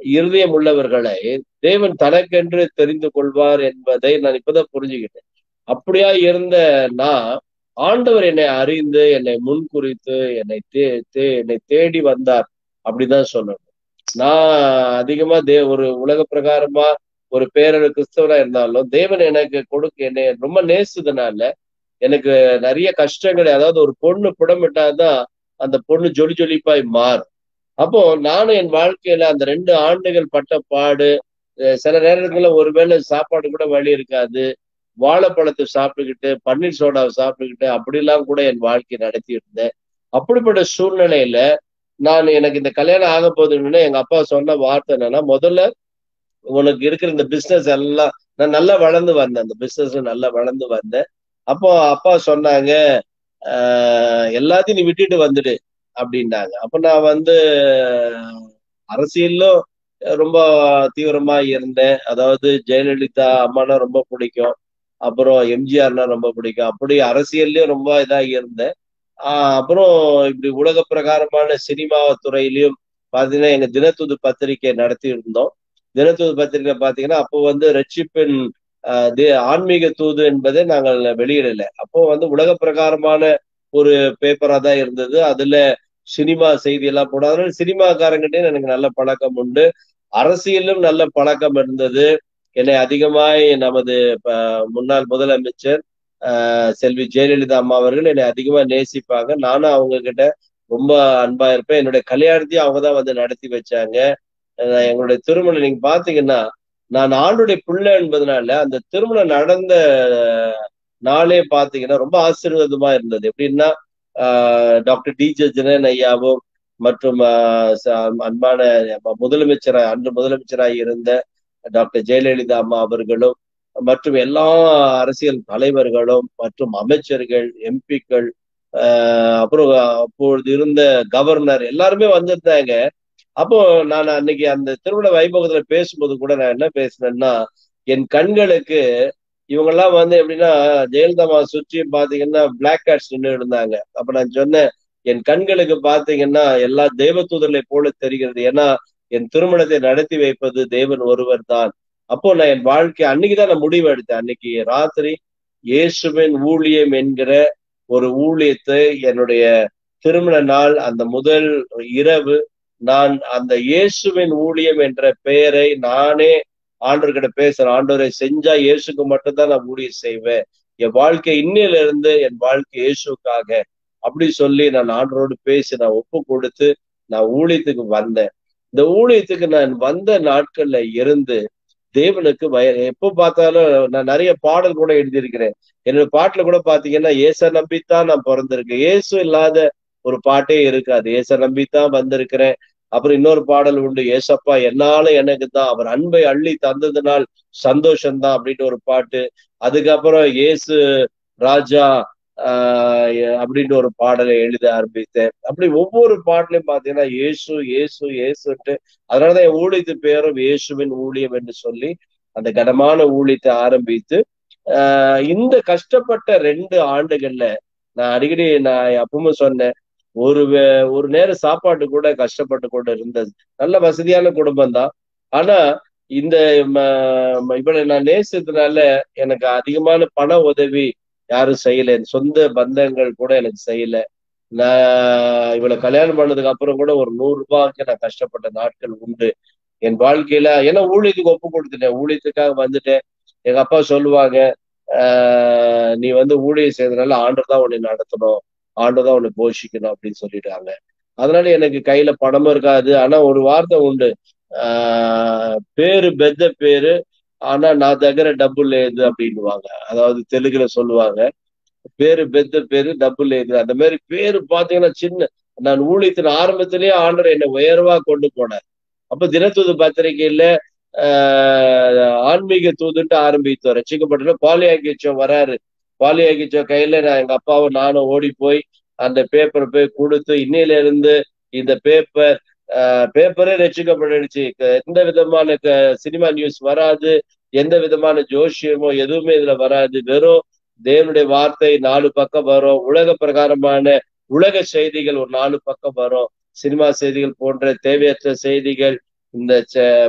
இருதயம் உள்ளவர்களை தேவன் தனக்கென்று தெரிந்து கொள்வார் என்பதை நான் இப்பதான் புரிஞ்சுக்கிட்டேன். அப்படியா இருந்த நான் ஆண்டவர் என்னை அறிந்து என்னை முன்குறித்து என்னை தே தே என்னை தேடி வந்தார் அப்படிதான் சொல்லணும். நான் அதிகமா தே ஒரு உலக பிரகாரமா ஒரு பேரொரு கிறிஸ்தவனா இருந்தாலும் தேவன் எனக்கு கொடுக்க என்னை ரொம்ப நேசுதனால எனக்கு நிறைய கஷ்டங்கள் அதாவது ஒரு பொண்ணு புடமிட்டாதான் அந்த பொண்ணு ஜொலி ஜொலிப்பாய் மாறும். அப்போ நானும் என் வாழ்க்கையில அந்த ரெண்டு ஆண்டுகள் பட்ட பாடு சில நேரங்கள்ல ஒருவேளை சாப்பாடு கூட வழி இருக்காது வாழைப்பழத்தை சாப்பிட்டுக்கிட்டு பன்னீர் சோடாவை சாப்பிட்டுக்கிட்டு அப்படிலாம் கூட என் வாழ்க்கையை நடத்தி இருந்தேன் அப்படிப்பட்ட சூழ்நிலையில நான் எனக்கு இந்த கல்யாணம் ஆக போகுதுன்னு எங்க அப்பா சொன்ன வார்த்தை என்னன்னா முதல்ல உனக்கு இருக்கிற இந்த பிசினஸ் எல்லாம் நான் நல்லா வளர்ந்து வந்தேன். அந்த பிசினஸ் நல்லா வளர்ந்து வந்தேன். அப்போ அப்பா சொன்னாங்க எல்லாத்தையும் நீ விட்டுட்டு வந்துடு அப்படின்னாங்க. அப்ப நான் வந்து அரசியலும் ரொம்ப தீவிரமா இருந்தேன். அதாவது ஜெயலலிதா அம்மானா ரொம்ப பிடிக்கும். அப்புறம் எம்ஜிஆர்னா ரொம்ப பிடிக்கும். அப்படி அரசியல்லயும் ரொம்ப இதாக இருந்தேன். ஆஹ் அப்புறம் இப்படி உலக பிரகாரமான சினிமா துறையிலையும் பாத்தீங்கன்னா எங்க தினத்துது பத்திரிகை நடத்தி இருந்தோம் தினத்துது பத்திரிகை பாத்தீங்கன்னா அப்போ வந்து ரட்சிப்பின் ஆன்மீக தூது என்பதை நாங்கள் வெளியிடல. அப்போ வந்து உலக பிரகாரமான ஒரு பேப்பரா தான் இருந்தது. அதுல சினிமா செய்தி எல்லாம் போட அதனால சினிமாக்காரங்கிட்டே எனக்கு நல்ல பழக்கம் உண்டு. அரசியலும் நல்ல பழக்கம் இருந்தது. என்னை அதிகமாய் நமது முன்னாள் முதலமைச்சர் செல்வி ஜெயலலிதா அம்மா அவர்கள் என்னை அதிகமா நேசிப்பாங்க. நானும் அவங்க கிட்ட ரொம்ப அன்பா இருப்பேன். என்னுடைய கல்யாணத்தையும் அவங்க தான் வந்து நடத்தி வச்சாங்க. எங்களுடைய திருமணம் நீங்க பாத்தீங்கன்னா நான் ஆண்டுடைய பிள்ளை என்பதனால அந்த திருமணம் நடந்த நாளே பாத்தீங்கன்னா ரொம்ப ஆசீர்வாதமா இருந்தது. எப்படின்னா டாக்டர் டி ஜனன் ஐயாவும் மற்றும் அன்பான முதலமைச்சராக அன்று முதலமைச்சராக இருந்த டாக்டர் ஜெயலலிதா அம்மா அவர்களும் மற்றும் எல்லா அரசியல் தலைவர்களும் மற்றும் அமைச்சர்கள் எம்பிக்கள் அப்புறம் அப்பொழுது இருந்த கவர்னர் எல்லாருமே வந்திருந்தாங்க. அப்போ நான் அன்னைக்கு அந்த திருமண வைபவத்துல பேசும்போது கூட நான் என்ன பேசினேன்னா என் கண்களுக்கு இவங்கெல்லாம் வந்து எப்படின்னா ஜெயலலிதா சுற்றி பாத்தீங்கன்னா பிளாக் கேட்ஸ் நின்று இருந்தாங்க. அப்ப நான் சொன்னேன் என் கண்களுக்கு பாத்தீங்கன்னா எல்லா தெய்வத்தூதர்களை போல தெரிகிறது. ஏன்னா என் திருமணத்தை நடத்தி வைப்பது தேவன் ஒருவர் தான் அப்போ நான் என் வாழ்க்கை அன்னைக்குதான் நான் முடிவு எடுத்தேன். அன்னைக்கு ராத்திரி இயேசுவின் ஊழியம் என்கிற ஒரு ஊழியத்தை என்னுடைய திருமண நாள் அந்த முதல் இரவு நான் அந்த இயேசுவின் ஊழியம் என்ற பெயரை நானே ஆண்டவர்கிட்ட பேசுறேன். ஆண்டவரை செஞ்சா இயேசுக்கு மட்டும்தான் நான் ஊழியம் செய்வேன். என் வாழ்க்கை இன்னையில இருந்து என் வாழ்க்கை இயேசுக்காக. அப்படி சொல்லி நான் ஆண்டரோடு பேசி நான் ஒப்பு கொடுத்து நான் ஊழியத்துக்கு வந்தேன். இந்த ஊழியத்துக்கு நான் வந்த நாட்கள்ல இருந்து தேவனுக்கு வய எப்போ பார்த்தாலும் நான் நிறைய பாடல் கூட எழுதியிருக்கிறேன். என்னோட பாட்டுல கூட பாத்தீங்கன்னா ஏச நம்பித்தான் நான் பிறந்திருக்கேன். ஏசு இல்லாத ஒரு பாட்டே இருக்காது. ஏச நம்பித்தான் வந்திருக்கிறேன். அப்புறம் இன்னொரு பாடல் உண்டு. ஏசப்பா என்னால எனக்கு தான். அவர் அன்பை அள்ளி தந்ததுனால் சந்தோஷம்தான் அப்படின்னு ஒரு பாட்டு. அதுக்கப்புறம் இயேசு ராஜா ஆஹ் அப்படின்னு ஒரு பாடலை எழுத ஆரம்பித்தேன். அப்படி ஒவ்வொரு பாட்டிலையும் பாத்தீங்கன்னா இயேசு ஏசு இயேசுன்ட்டு அதனாலதான் என் ஊழியத்து பேரும் இயேசுவின் ஊழியம் என்று சொல்லி அந்த கனமான ஊழியத்தை ஆரம்பித்து ஆஹ் இந்த கஷ்டப்பட்ட ரெண்டு ஆண்டுகள்ல நான் அடிக்கடி நான் அப்பவும் சொன்னேன் ஒரு ஒரு நேரம் சாப்பாட்டு கூட கஷ்டப்பட்டு கொண்டு இருந்தது நல்ல வசதியான குடும்பம் தான் ஆனா இந்த இவனை நான் நேசத்தினால எனக்கு அதிகமான பண உதவி யாரும் செய்யல. என் சொந்த பந்தங்கள் கூட எனக்கு செய்யல. நான் இவளை கல்யாணம் பண்ணதுக்கு அப்புறம் கூட ஒரு நூறு ரூபாய்க்கு நான் கஷ்டப்பட்ட நாட்கள் உண்டு. என் வாழ்க்கையில ஏன்னா ஊழியத்துக்கு ஒப்பு கொடுத்துட்டேன். ஊழியத்துக்காக வந்துட்டேன். எங்க அப்பா சொல்லுவாங்க ஆஹ் நீ வந்து ஊழியம் செய்யறதுனால ஆண்டு தான் உன்னை நடத்தணும். ஆண்டதான் உன்னை போஷிக்கணும் அப்படின்னு சொல்லிட்டாங்க. அதனால எனக்கு கையில பணமும் இருக்காது. ஆனா ஒரு வார்த்தை உண்டு. ஆஹ் பேரு பெத்த பேரு ஆனா நான் தகர டபுள் ஏது அப்படின்னுவாங்க. அதாவது தெலுங்குல சொல்லுவாங்க. பேரு பெத்த பேரு டபுள் ஏது அந்த மாதிரி பேரு பாத்தீங்கன்னா சின்ன நான் ஊழியத்தின் ஆரம்பத்திலேயே ஆண்டர் என்னை உயர்வா கொண்டு போனார். அப்ப தினத்தூது பத்திரிகையில ஆன்மீக தூதுன்ட்டு ஆரம்பித்தோம். ரசிக்கப்பட்ட பாலியாக்கிச்சோ வராரு. பாலியாக்கிச்சோ கையில நான் எங்க அப்பாவும் நானும் ஓடி போய் அந்த பேப்பரை போய் கொடுத்து இன்னையில இருந்து இந்த பேப்பர் பேப்பரே ரசிக்கப்பட்டுடுச்சு. எந்த விதமான சினிமா நியூஸ் வராது எந்த விதமான ஜோஷியமோ எதுவுமே இதுல வராது. வெறும் தேவனுடைய வார்த்தை நாலு பக்கம் வரும். உலக பிரகாரமான உலக செய்திகள் ஒரு நாலு பக்கம் வரும். சினிமா செய்திகள் போன்ற தேவையற்ற செய்திகள் இந்த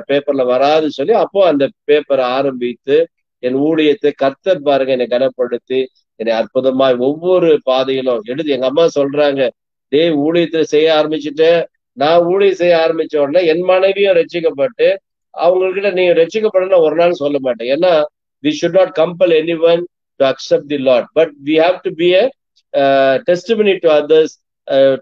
பேப்பர்ல வராதுன்னு சொல்லி அப்போ அந்த பேப்பரை ஆரம்பித்து என் ஊழியத்தை கர்த்தர் பாருங்க என்னை கனப்படுத்தி என்னை அற்புதமாய் ஒவ்வொரு பாதையிலும் எழுதி எங்க அம்மா சொல்றாங்க டே ஊழியத்தை செய்ய ஆரம்பிச்சுட்டு நான் ஊழியம் செய்ய ஆரம்பிச்ச உடனே என் மனைவியும் ரசிக்கப்பட்டு அவங்ககிட்ட நீங்க ரசிக்கப்படணும் ஒரு நாள் சொல்ல மாட்டேன். ஏன்னா we should not compel any one to accept the Lord but we have to be a testimony to others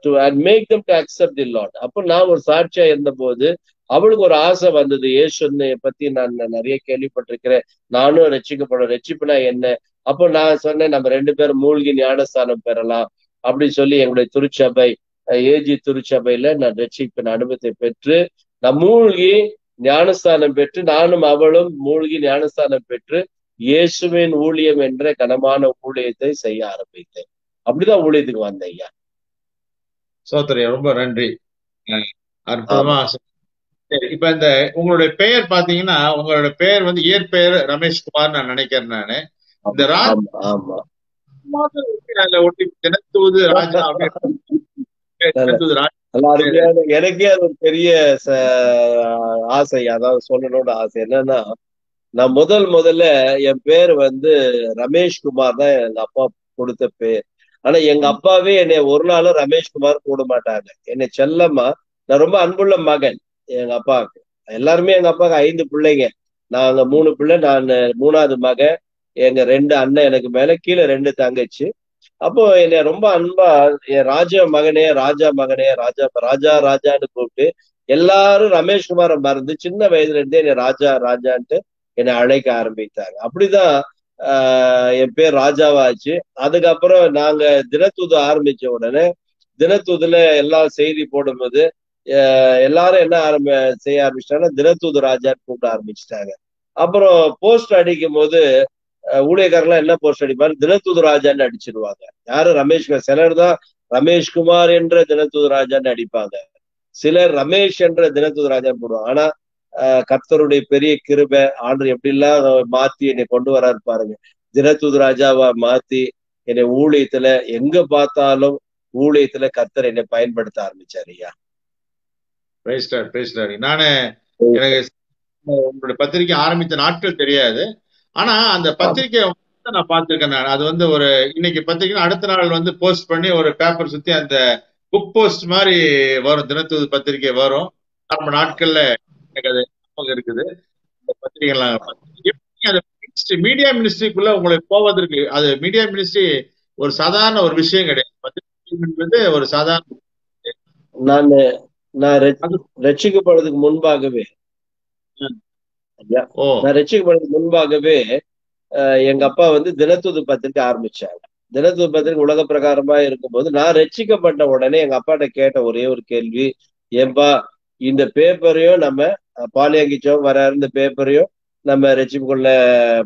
to and make them to accept the Lord அப்போ நான் ஒரு சாட்சியா இருந்த போது அவளுக்கு ஒரு ஆசை வந்தது. ஏசுன்னு பத்தி நான் நிறைய கேள்விப்பட்டிருக்கிறேன். நானும் ரசிக்கப்படும் ரசிப்புனா என்ன? அப்போ நான் சொன்னேன் நம்ம ரெண்டு பேரும் மூழ்கி ஞானஸ்தானம் பெறலாம் அப்படின்னு சொல்லி எங்களுடைய திருச்சபை ஏஜி திருச்சபையில நான் ரட்சிப்பின் அனுபவத்தை பெற்று நான் மூழ்கி ஞானஸ்தானம் பெற்று நானும் அவளும் மூழ்கி ஞானஸ்தானம் பெற்று இயேசுவின் ஊழியம் என்ற கனமான ஊழியத்தை செய்ய ஆரம்பித்தேன். அப்படிதான் ஊழியத்துக்கு வந்தேன் ஐயா. சோதரியா ரொம்ப நன்றி. அற்புதமா சரி இப்ப இந்த உங்களுடைய பெயர் பாத்தீங்கன்னா உங்களோட பெயர் வந்து இயற்பெயர் ரமேஷ்குமார் நான் நினைக்கிறேன் நானு. இந்த ராஜ் ஒட்டி தினத்தூது ராஜா ராஜா. எனக்கே அது ஒரு பெரிய ஆசை. அதாவது சொல்லணும்னு ஆசை. என்னன்னா நான் முதல் முதல்ல என் பேர் வந்து ரமேஷ்குமார் தான் எங்க அப்பா கொடுத்த பேர். ஆனா எங்க அப்பாவே என்னை ஒரு நாளும் ரமேஷ்குமார் கூட மாட்டாங்க. என்னை செல்லம்மா நான் ரொம்ப அன்புள்ள மகன். எங்க அப்பாவுக்கு எல்லாருமே எங்க அப்பாவுக்கு ஐந்து பிள்ளைங்க. நாங்க மூணு பிள்ளை நான் மூணாவது மகன் எங்க ரெண்டு அண்ணன் எனக்கு மேல கீழே ரெண்டு தங்கச்சி. அப்போ என்னை ரொம்ப அன்பா என் ராஜா மகனே ராஜா மகனே ராஜா ராஜா ராஜான்னு கூப்பிட்டு எல்லாரும் ரமேஷ்குமாரை மறந்து சின்ன வயதுல இருந்தே என்னை ராஜா ராஜான்ட்டு என்னை அழைக்க ஆரம்பித்தாங்க. அப்படிதான் ஆஹ் என் பேர் ராஜாவாச்சு. அதுக்கப்புறம் நாங்க தினத்தூது ஆரம்பிச்ச உடனே தினத்தூதுல எல்லா செய்தி போடும்போது எல்லாரும் என்ன ஆரம்பி செய்ய ஆரம்பிச்சிட்டாங்கன்னா தினத்தூது ராஜான்னு கூப்பிட ஆரம்பிச்சிட்டாங்க. அப்புறம் போஸ்ட் அடிக்கும் போது ஊழியக்காரெல்லாம் என்ன போஸ்ட் அடிப்பாரு? தினத்தூது ராஜான்னு அடிச்சிருவாங்க. யாரு? ரமேஷ் சிலர் தான் ரமேஷ்குமார் என்ற தினத்தூது ராஜான்னு அடிப்பாங்க. சிலர் ரமேஷ் என்ற தினத்தூது ராஜான்னு போடுவாங்க. ஆனா கர்த்தருடைய பெரிய கிருபை ஆண்டு எப்படிலாம் மாத்தி என்னை கொண்டு வராரு பாருங்க. தினத்தூது ராஜாவா மாத்தி என்னை ஊழியத்துல எங்க பார்த்தாலும் ஊழியத்துல கர்த்தர் என்னை பயன்படுத்த ஆரம்பிச்சாரு ஐயா. பேசுறாரு பேசுறாரு நானு எனக்கு உங்களுடைய பத்திரிகை ஆரம்பித்த நாட்கள் தெரியாது. ஆனா அந்த பத்திரிகை நான் பார்த்திருக்கேன் நான். அது வந்து ஒரு இன்னைக்கு பத்திரிகை அடுத்த நாள் வந்து போஸ்ட் பண்ணி ஒரு பேப்பர் சுத்தி அந்த புக் போஸ்ட் மாதிரி வரும். தினத்தூது பத்திரிகை வரும். நம்ம நாட்கள்ல எனக்கு அது இருக்குது. இந்த பத்திரிகைலாம் எப்படி மீடியா மினிஸ்ட்ரிக்குள்ள உங்களை போவதற்கு அது மீடியா மினிஸ்ட்ரி ஒரு சாதாரண ஒரு விஷயம் கிடையாது. பத்திரிகை ஒரு சாதாரண நான் நான் ரட்சிக்கப்படுறதுக்கு முன்பாகவே. நான் ரட்சிக்கப்படுறதுக்கு முன்பாகவே எங்க அப்பா வந்து தினத்தூது பத்திரிக்கை ஆரம்பிச்சாங்க தினத்தூது பத்திரிக்கை உலக பிரகாரமா இருக்கும்போது நான் ரட்சிக்கப்பட்ட உடனே எங்க அப்பாட்ட கேட்ட ஒரே ஒரு கேள்வி ஏன்பா இந்த பேப்பரையும் நம்ம பாலியங்கிச்சோம் வர இந்த பேப்பரையும் நம்ம ரட்சிப்புக்குள்ள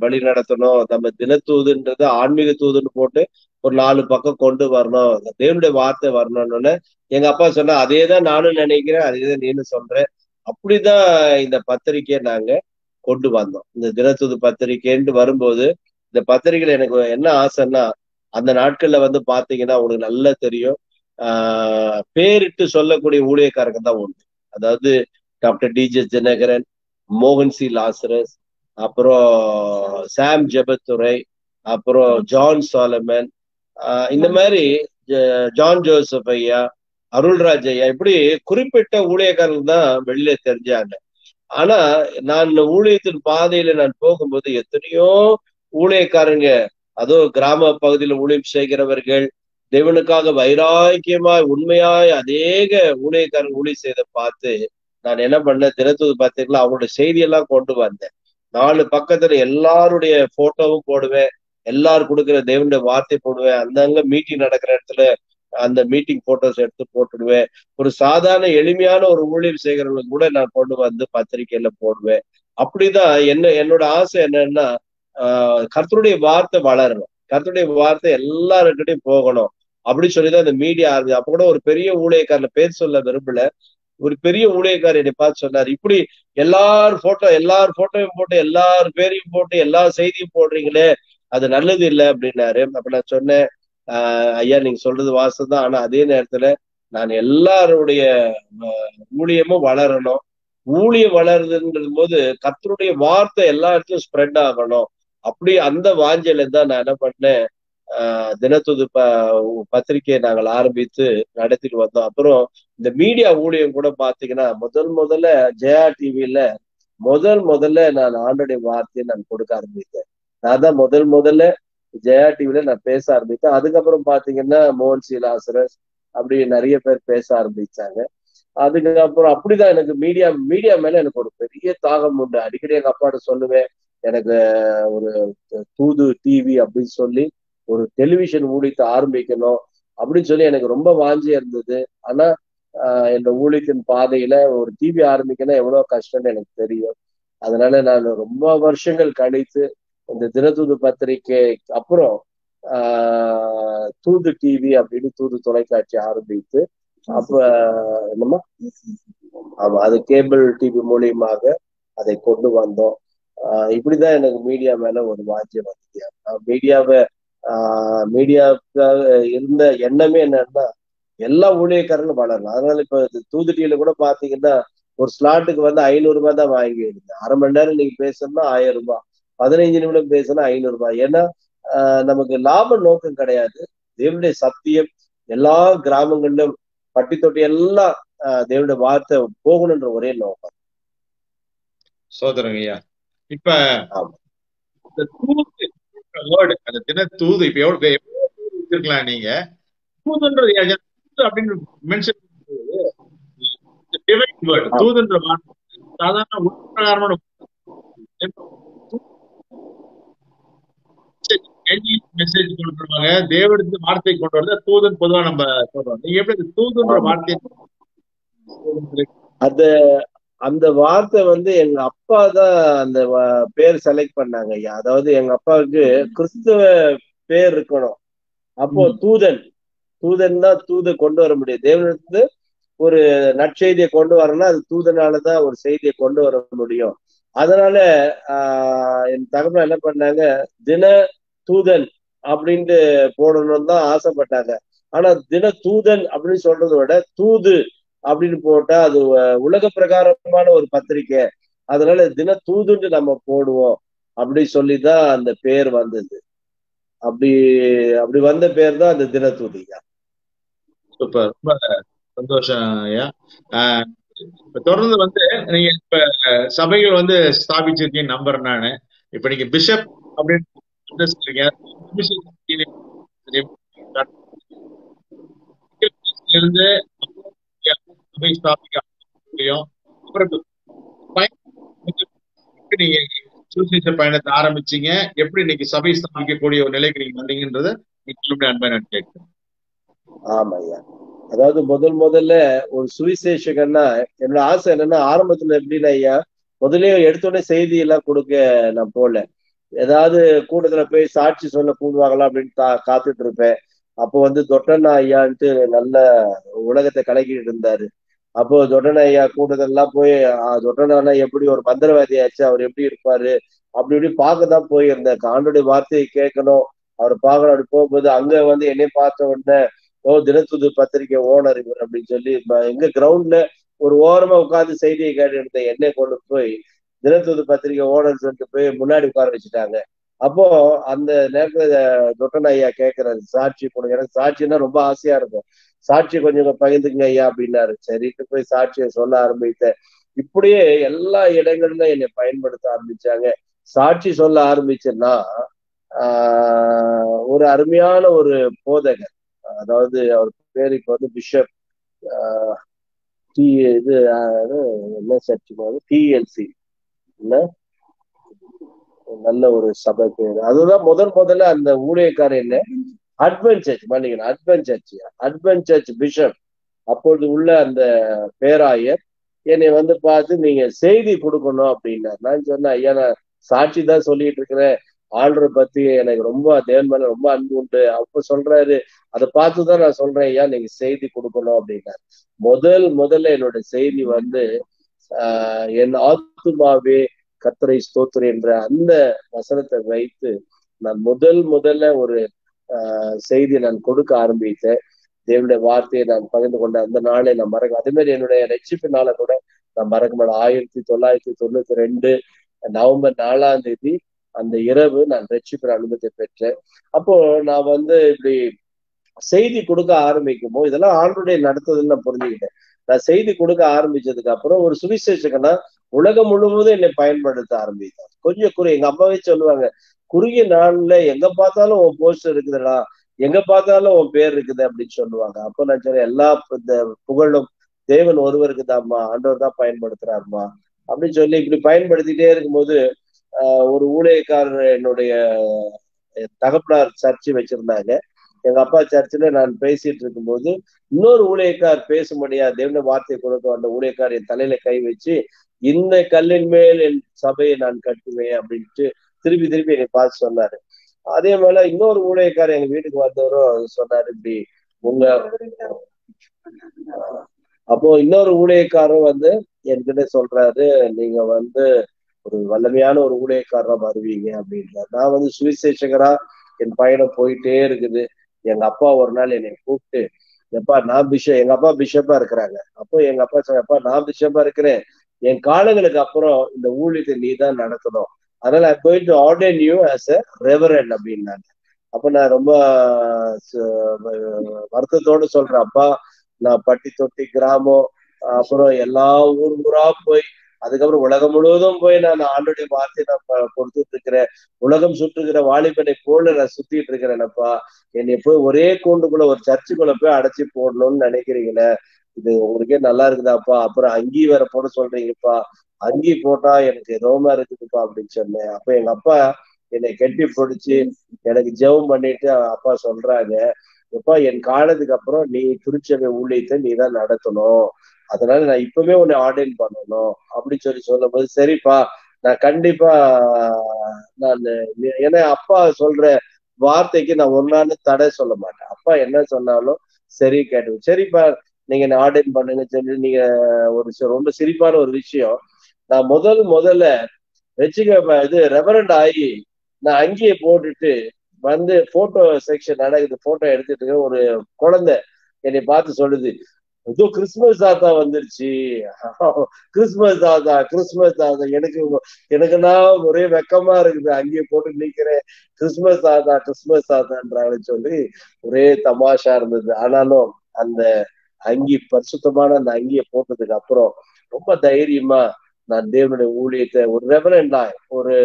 வழி நடத்தணும். நம்ம தினத்தூதுன்றது ஆன்மீக தூதுன்னு போட்டு ஒரு நாலு பக்கம் கொண்டு வரணும். தேவனுடைய வார்த்தை வரணும்னு எங்க அப்பா சொன்னா அதே தான் நானும் நினைக்கிறேன் அதே தான் நீனும் சொல்றேன் அப்படிதான் இந்த பத்திரிக்கையை நாங்க கொண்டு வந்தோம். இந்த தினத்தூது பத்திரிக்கைன்னு வரும்போது இந்த பத்திரிகையில எனக்கு என்ன ஆசைன்னா அந்த நாட்கள்ல வந்து பாத்தீங்கன்னா உங்களுக்கு நல்லா தெரியும். ஆஹ் பேரிட்டு சொல்லக்கூடிய ஊழியக்காரங்க தான் உண்டு. அதாவது டாக்டர் டிஜே தினகரன் மோகன் சி. லாசரஸ் அப்புறம் சாம் ஜெபத்துரை அப்புறம் ஜான் சாலமன் ஆஹ் இந்த மாதிரி ஜ- ஜான் ஜோசப் ஐயா அருள்ராஜ் ஐயா இப்படி குறிப்பிட்ட ஊழியக்காரர்கள் தான் வெளியில தெரிஞ்சாங்க. ஆனா நான் ஊழியத்தின் பாதையில நான் போகும்போது எத்தனையோ ஊழியக்காரங்க அதோ கிராம பகுதியில ஊழியம் செய்கிறவர்கள் தேவனுக்காக வைராக்கியமாய் உண்மையாய் அநேக ஊழியக்காரங்க ஊழி செய்த பார்த்து நான் என்ன பண்ணேன் தினத்தூது பார்த்தீங்களா அவங்களோட செய்தியெல்லாம் கொண்டு வந்தேன். நாலு பக்கத்துல எல்லாருடைய போட்டோவும் போடுவேன். எல்லாரும் கொடுக்குற தேவனுடைய வார்த்தை போடுவேன். அந்தங்க மீட்டிங் நடக்கிற இடத்துல அந்த மீட்டிங் போட்டோஸ் எடுத்து போட்டுடுவேன். ஒரு சாதாரண எளிமையான ஒரு ஊழியர் செய்கிறவங்களுக்கு கூட நான் கொண்டு வந்து பத்திரிகையில போடுவேன். அப்படிதான் என்ன என்னோட ஆசை என்னன்னா ஆஹ் கர்த்தருடைய வார்த்தை வளரணும். கர்த்தருடைய வார்த்தை எல்லாருக்கிட்டையும் போகணும். அப்படின்னு சொல்லிதான் இந்த மீடியா ஆகுது அப்ப கூட ஒரு பெரிய ஊழியக்காரன் பேர் சொல்ல விரும்பல. ஒரு பெரிய ஊழியக்காரர் என்னை பார்த்து சொன்னார் இப்படி எல்லார் போட்டோ எல்லார் போட்டோவையும் போட்டு எல்லார் பேரையும் போட்டு எல்லா செய்தியும் போடுறீங்களே அது நல்லது இல்லை அப்படின்னாரு. அப்ப நான் சொன்னேன் ஆஹ் ஐயா நீங்க சொல்றது வாசம் தான். ஆனா அதே நேரத்துல நான் எல்லாருடைய ஊழியமும் வளரணும். ஊழியம் வளருதுன்றது போது கத்தருடைய வார்த்தை எல்லா இடத்துலயும் ஸ்ப்ரெட் ஆகணும். அப்படி அந்த வாஞ்சல தான் நான் என்ன பண்ணேன் தினத்துது ப பத்திரிகையை நாங்கள் ஆரம்பித்து நடத்திட்டு வந்தோம். அப்புறம் இந்த மீடியா ஊழியம் கூட பாத்தீங்கன்னா முதல் முதல்ல ஜெயா டிவியில முதல் முதல்ல நான் ஆண்டுடைய வார்த்தையை நான் கொடுக்க ஆரம்பித்தேன். நான் தான் முதல் முதல்ல ஜெயா டிவில நான் பேச ஆரம்பித்தேன். அதுக்கப்புறம் பாத்தீங்கன்னா மோகன் சீலாசரஸ் அப்படி நிறைய பேர் பேச ஆரம்பிச்சாங்க. அதுக்கப்புறம் அப்படிதான் எனக்கு மீடியா மீடியா மேல எனக்கு ஒரு பெரிய தாகம் உண்டு. அடிக்கடி எங்க அப்பாட்ட சொல்லுவேன் எனக்கு ஒரு தூது டிவி அப்படின்னு சொல்லி ஒரு டெலிவிஷன் ஊழியத்தை ஆரம்பிக்கணும் அப்படின்னு சொல்லி எனக்கு ரொம்ப வாஞ்சியா இருந்தது. ஆனா ஆஹ் இந்த ஊழியத்தின் பாதையில ஒரு டிவி ஆரம்பிக்கணும் எவ்வளவு கஷ்டம்னு எனக்கு தெரியும். அதனால நான் ரொம்ப வருஷங்கள் கழித்து இந்த தினத்தூது பத்திரிகை அப்புறம் ஆஹ் தூது டிவி அப்படின்னு தூது தொலைக்காட்சி ஆரம்பித்து அப்ப என்னமா ஆமா அது கேபிள் டிவி மூலியமாக அதை கொண்டு வந்தோம். இப்படிதான் எனக்கு மீடியா மேல ஒரு வாஞ்சியம் வந்து மீடியாவை ஆஹ் மீடியாவுக்காக இருந்த எண்ணமே என்னன்னா எல்லா ஊழியக்காரங்களும் வளரலாம். அதனால இப்ப தூது டிவில கூட பாத்தீங்கன்னா ஒரு ஸ்லாட்டுக்கு வந்து ஐநூறு ரூபாய் தான் வாங்கி எடுத்தேன் அரை மணி நேரம் நீங்க பேசணும்னா ஆயிரம் ரூபாய். பதினைஞ்சு நிமிடம் பேசணும் ஐநூறு ரூபாய். ஏன்னா நமக்கு லாப நோக்கம் கிடையாது. தேவனுடைய சத்தியம் எல்லா கிராமங்களிலும் பட்டி தொட்டி எல்லாம் தேவனுடைய வார்த்தை போகணுன்ற ஒரே நோக்கம். சோதரங்க ஐயா. இப்ப அந்த தின தூது இப்ப எவ்வளவு வச்சிருக்கலாம் நீங்க? தூதுன்றது அப்படின்னு மென்ஷன் தூதுன்ற சாதாரண உட்பிரகாரமான மெசேஜ் கொண்டு வருவாங்க தேவனுக்கு வார்த்தை கொண்டு வரத தூதன் பொதுவா நம்ம சொல்றோம். நீங்க எப்படி தூதுன்ற வார்த்தை அந்த அந்த வார்த்தை வந்து எங்க அப்பா தான் அந்த பேர் செலக்ட் பண்ணாங்க ஐயா. அதாவது எங்க அப்பாவுக்கு கிறிஸ்துவ பேர் இருக்கணும். அப்போ தூதன். தூதன் தான் தூதை கொண்டு வர முடியும். தேவனுக்கு ஒரு நற்செய்தியை கொண்டு வரணும்னா அது தூதனாலதான் ஒரு செய்தியை கொண்டு வர முடியும். அதனால ஆஹ் என் தகவல் என்ன பண்ணாங்க? தின தூதன் அப்படின்ட்டு போடணும்னு தான் ஆசைப்பட்டாங்க. ஆனா தின தூதன் அப்படின்னு சொல்றதை விட தூது அப்படின்னு போட்டா அது உலக பிரகாரமான ஒரு பத்திரிக்கை. அதனால தின தூதுன்னு நம்ம போடுவோம். அப்படி சொல்லிதான் அந்த பேர் வந்தது. அப்படி அப்படி வந்த பேர் தான் அந்த தின ஐயா சூப்பர். ரொம்ப சந்தோஷம் ஐயா. தொடர்ந்து வந்து நீங்க இப்ப சபைகள் வந்து ஸ்தாபிச்சிருக்கீங்க நம்புறேன் நானு. இப்ப நீங்க பிஷப் அப்படின்னு சொல்றீங்க. இருந்து சபை ஸ்தாபிக்க முடியும். நீங்க சுவிசேஷ பயணத்தை ஆரம்பிச்சீங்க? எப்படி இன்னைக்கு சபை ஸ்தாபிக்கக்கூடிய ஒரு நிலைக்கு நீங்க வந்தீங்கன்றத நீங்க நான் கேட்கிறேன் ஆமா ஐயா அதாவது முதல் முதல்ல ஒரு சுவிசேஷகன்னா என்னோட ஆசை என்னன்னா ஆரம்பத்துல எப்படின்னா ஐயா முதலே எடுத்தோடனே செய்தி எல்லாம் கொடுக்க நான் போல. ஏதாவது கூட்டத்துல போய் சாட்சி சொல்ல கூடுவாங்களா அப்படின்னு கா காத்துட்டு இருப்பேன். அப்போ வந்து தொட்டண்ணா ஐயான்ட்டு நல்ல உலகத்தை கலக்கிட்டு இருந்தாரு. அப்போ தொட்டண்ணா ஐயா கூட்டத்தெல்லாம் போய் தொட்டண்ணா எப்படி ஒரு மந்திரவாதி ஆச்சு அவர் எப்படி இருப்பாரு? அப்படி இப்படி பார்க்க தான் போயிருந்தேன். ஆண்டுடைய வார்த்தையை கேட்கணும். அவர் பார்க்கணும் அப்படி போகும்போது அங்க வந்து என்னை பார்த்த உடனே ஓ தினத்துது பத்திரிகை ஓனர் இவர் அப்படின்னு சொல்லி எங்க கிரவுண்ட்ல ஒரு ஓரமா உட்காந்து செய்தியை கேட்டு எடுத்த என்னை கொண்டு போய் தினத்துது பத்திரிகை ஓனர் சொல்லிட்டு போய் முன்னாடி உட்கார வச்சுட்டாங்க. அப்போ அந்த நேரத்துல தொட்டன் ஐயா கேட்கிறாரு சாட்சி கொடுங்க எனக்கு சாட்சின்னா ரொம்ப ஆசையா இருக்கும். சாட்சி கொஞ்சம் பகிர்ந்துக்குங்க ஐயா அப்படின்னாரு. சரிட்டு போய் சாட்சியை சொல்ல ஆரம்பித்தேன். இப்படியே எல்லா இடங்கள்ல என்னை பயன்படுத்த ஆரம்பிச்சாங்க. சாட்சி சொல்ல ஆரம்பிச்சேன்னா ஆஹ் ஒரு அருமையான ஒரு போதகர் அதாவது அவர் பேர் இப்ப வந்து பிஷப் டி இது என்ன சர்ச்சு டிஎல்சி என்ன? நல்ல ஒரு சபை பேர். அதுதான் முதல் முதல்ல அந்த ஊழியக்காரர் என்ன? அட்வென்ட் சர்ச் மன்னிக்கணும் Advent Church Advent Church bishop அப்பொழுது உள்ள அந்த பேராயர் என்னை வந்து பார்த்து நீங்க செய்தி கொடுக்கணும் அப்படின்னாரு. நான் சொன்னேன் ஐயா நான் சாட்சி தான் சொல்லிட்டு இருக்கிறேன். ஆள்ரை பத்தி எனக்கு ரொம்ப தேவன் மேல ரொம்ப அன்பு உண்டு. அப்ப சொல்றாரு அதை பார்த்துதான் நான் சொல்றேன் ஐயா நீங்க செய்தி கொடுக்கணும் அப்படின்னாரு. முதல் முதல்ல என்னோட செய்தி வந்து ஆஹ் என் ஆத்துமாவே கத்தரை ஸ்தோத்திர என்ற அந்த வசனத்தை வைத்து நான் முதல் முதல்ல ஒரு ஆஹ் செய்தி நான் கொடுக்க ஆரம்பித்தேன். தேவனுடைய வார்த்தையை நான் பகிர்ந்து கொண்ட அந்த நாளை நான் மறக்க அதே மாதிரி என்னுடைய ரட்சிப்பினால கூட நான் மறக்க மாட்டேன். ஆயிரத்தி தொள்ளாயிரத்தி தொண்ணூத்தி ரெண்டு நவம்பர் நாலாம் தேதி அந்த இரவு நான் ரட்சிப்பின் அனுபவத்தை பெற்றேன். அப்போ நான் வந்து இப்படி செய்தி கொடுக்க ஆரம்பிக்குமோ இதெல்லாம் ஆண்டுடைய நடத்துதுன்னு நான் புரிஞ்சுக்கிட்டேன். நான் செய்தி கொடுக்க ஆரம்பிச்சதுக்கு அப்புறம் ஒரு சுவிசேஷகனா உலகம் முழுவதும் என்னை பயன்படுத்த ஆரம்பித்தார். கொஞ்சம் குறை எங்க அம்மாவே சொல்லுவாங்க குறுகிய நாள்ல எங்க பார்த்தாலும் உன் போஸ்டர் இருக்குதுடா எங்க பார்த்தாலும் உன் பேர் இருக்குது அப்படின்னு சொல்லுவாங்க. அப்ப நான் சொன்னேன் எல்லா இந்த புகழும் தேவன் ஒருவருக்கு தான்மா ஆண்டவர் தான் பயன்படுத்துறாருமா அப்படின்னு சொல்லி இப்படி பயன்படுத்திட்டே இருக்கும்போது ஒரு ஊழியக்காரர் என்னுடைய தகப்பனார் சர்ச்சு வச்சிருந்தாங்க. எங்க அப்பா சர்ச்சில் நான் பேசிட்டு இருக்கும்போது இன்னொரு ஊழியக்கார் பேசும்படியா தேவன வார்த்தை கொடுக்க அந்த ஊழியக்கார் என் தலையில கை வச்சு இந்த கல்லின் மேல் என் சபையை நான் கட்டுவேன் அப்படின்ட்டு திருப்பி திருப்பி என்னை பார்த்து சொன்னாரு. அதே போல இன்னொரு ஊழியக்காரர் எங்க வீட்டுக்கு வந்தவரும் சொன்னாரு இப்படி உங்க அப்போ இன்னொரு ஊழியக்காரரும் வந்து என்கிட்ட சொல்றாரு நீங்க வந்து ஒரு வல்லமையான ஒரு ஊழியக்காரரா வருவீங்க அப்படின்ற நான் வந்து சுவிசேஷகரா என் பயணம் போயிட்டே இருக்குது. எங்க அப்பா ஒரு நாள் என்னை கூப்பிட்டு எப்பா நான் பிஷப் எங்க அப்பா பிஷப்பா இருக்கிறாங்க. அப்போ எங்க அப்பா சொன்னப்பா நான் பிஷப்பா இருக்கிறேன். என் காலங்களுக்கு அப்புறம் இந்த ஊழியத்தை நீ தான் நடத்தணும். அதனால I going to order you as a reverend அப்படின்னாங்க அப்ப நான் ரொம்ப வருத்தத்தோடு சொல்றேன். அப்பா நான் பட்டி தொட்டி கிராமம் அப்புறம் எல்லா ஊர் ஊரா போய் அதுக்கப்புறம் உலகம் முழுவதும் போய் நான் ஆண்டுடைய வார்த்தையை நான் கொடுத்துட்டு இருக்கிறேன். உலகம் சுற்றுகிற வாலிபனை போல நான் சுத்திட்டு இருக்கிறேனப்பா என்னை போய் ஒரே கூண்டுக்குள்ள ஒரு சர்ச்சுக்குள்ள போய் அடைச்சி போடணும்னு நினைக்கிறீங்களே? இது உங்களுக்கே நல்லா இருக்குதாப்பா? அப்புறம் அங்கி வேற போட சொல்றீங்கப்பா. அங்கி போட்டா எனக்கு ரோமா இருக்குதுப்பா அப்படின்னு சொன்னேன். அப்ப எங்க அப்பா என்னை கெட்டி பிடிச்சி எனக்கு ஜெபம் பண்ணிட்டு அப்பா சொல்றாங்க எப்பா என் காலத்துக்கு அப்புறம் நீ திருச்சபை ஊழியத்தை நீ தான் நடத்தணும். அதனால நான் இப்பவே உன்னை ஆர்டைன் பண்ணணும். அப்படின்னு சொல்லி சொல்லும் போது சரிப்பா நான் கண்டிப்பா நான் ஏன்னா அப்பா சொல்ற வார்த்தைக்கு நான் ஒரு நாள் தடை சொல்ல மாட்டேன். அப்பா என்ன சொன்னாலும் சரி கேட்டு சரிப்பா நீங்க என்ன ஆர்டைன் பண்ணுங்க சொல்லி நீங்க ஒரு ரொம்ப சிரிப்பான ஒரு விஷயம். நான் முதல் முதல்ல வச்சுக்க இது ரெவரண்ட் ஆகி நான் அங்கேயே போட்டுட்டு வந்து போட்டோ செக்ஷன் நடக்குது போட்டோ எடுத்துட்டு ஒரு குழந்தை என்னை பார்த்து சொல்லுது ஏதோ கிறிஸ்துமஸ் தாத்தா வந்துருச்சு. <laughs> கிறிஸ்துமஸ் தாத்தா கிறிஸ்துமஸ் தாத்தா எனக்கு எனக்குன்னா ஒரே வெக்கமா இருக்குது. அங்கேயே போட்டு நிக்கிறேன். கிறிஸ்துமஸ் தாத்தா கிறிஸ்துமஸ் தாத்தான்றாங்கன்னு சொல்லி ஒரே தமாஷா இருந்தது. ஆனாலும் அந்த அங்கி பரிசுத்தமான அந்த அங்கியை போட்டதுக்கு அப்புறம் ரொம்ப தைரியமா நான் தேவனுடைய ஊழியத்தை ஒரு ரெவரண்டாய் ஒரு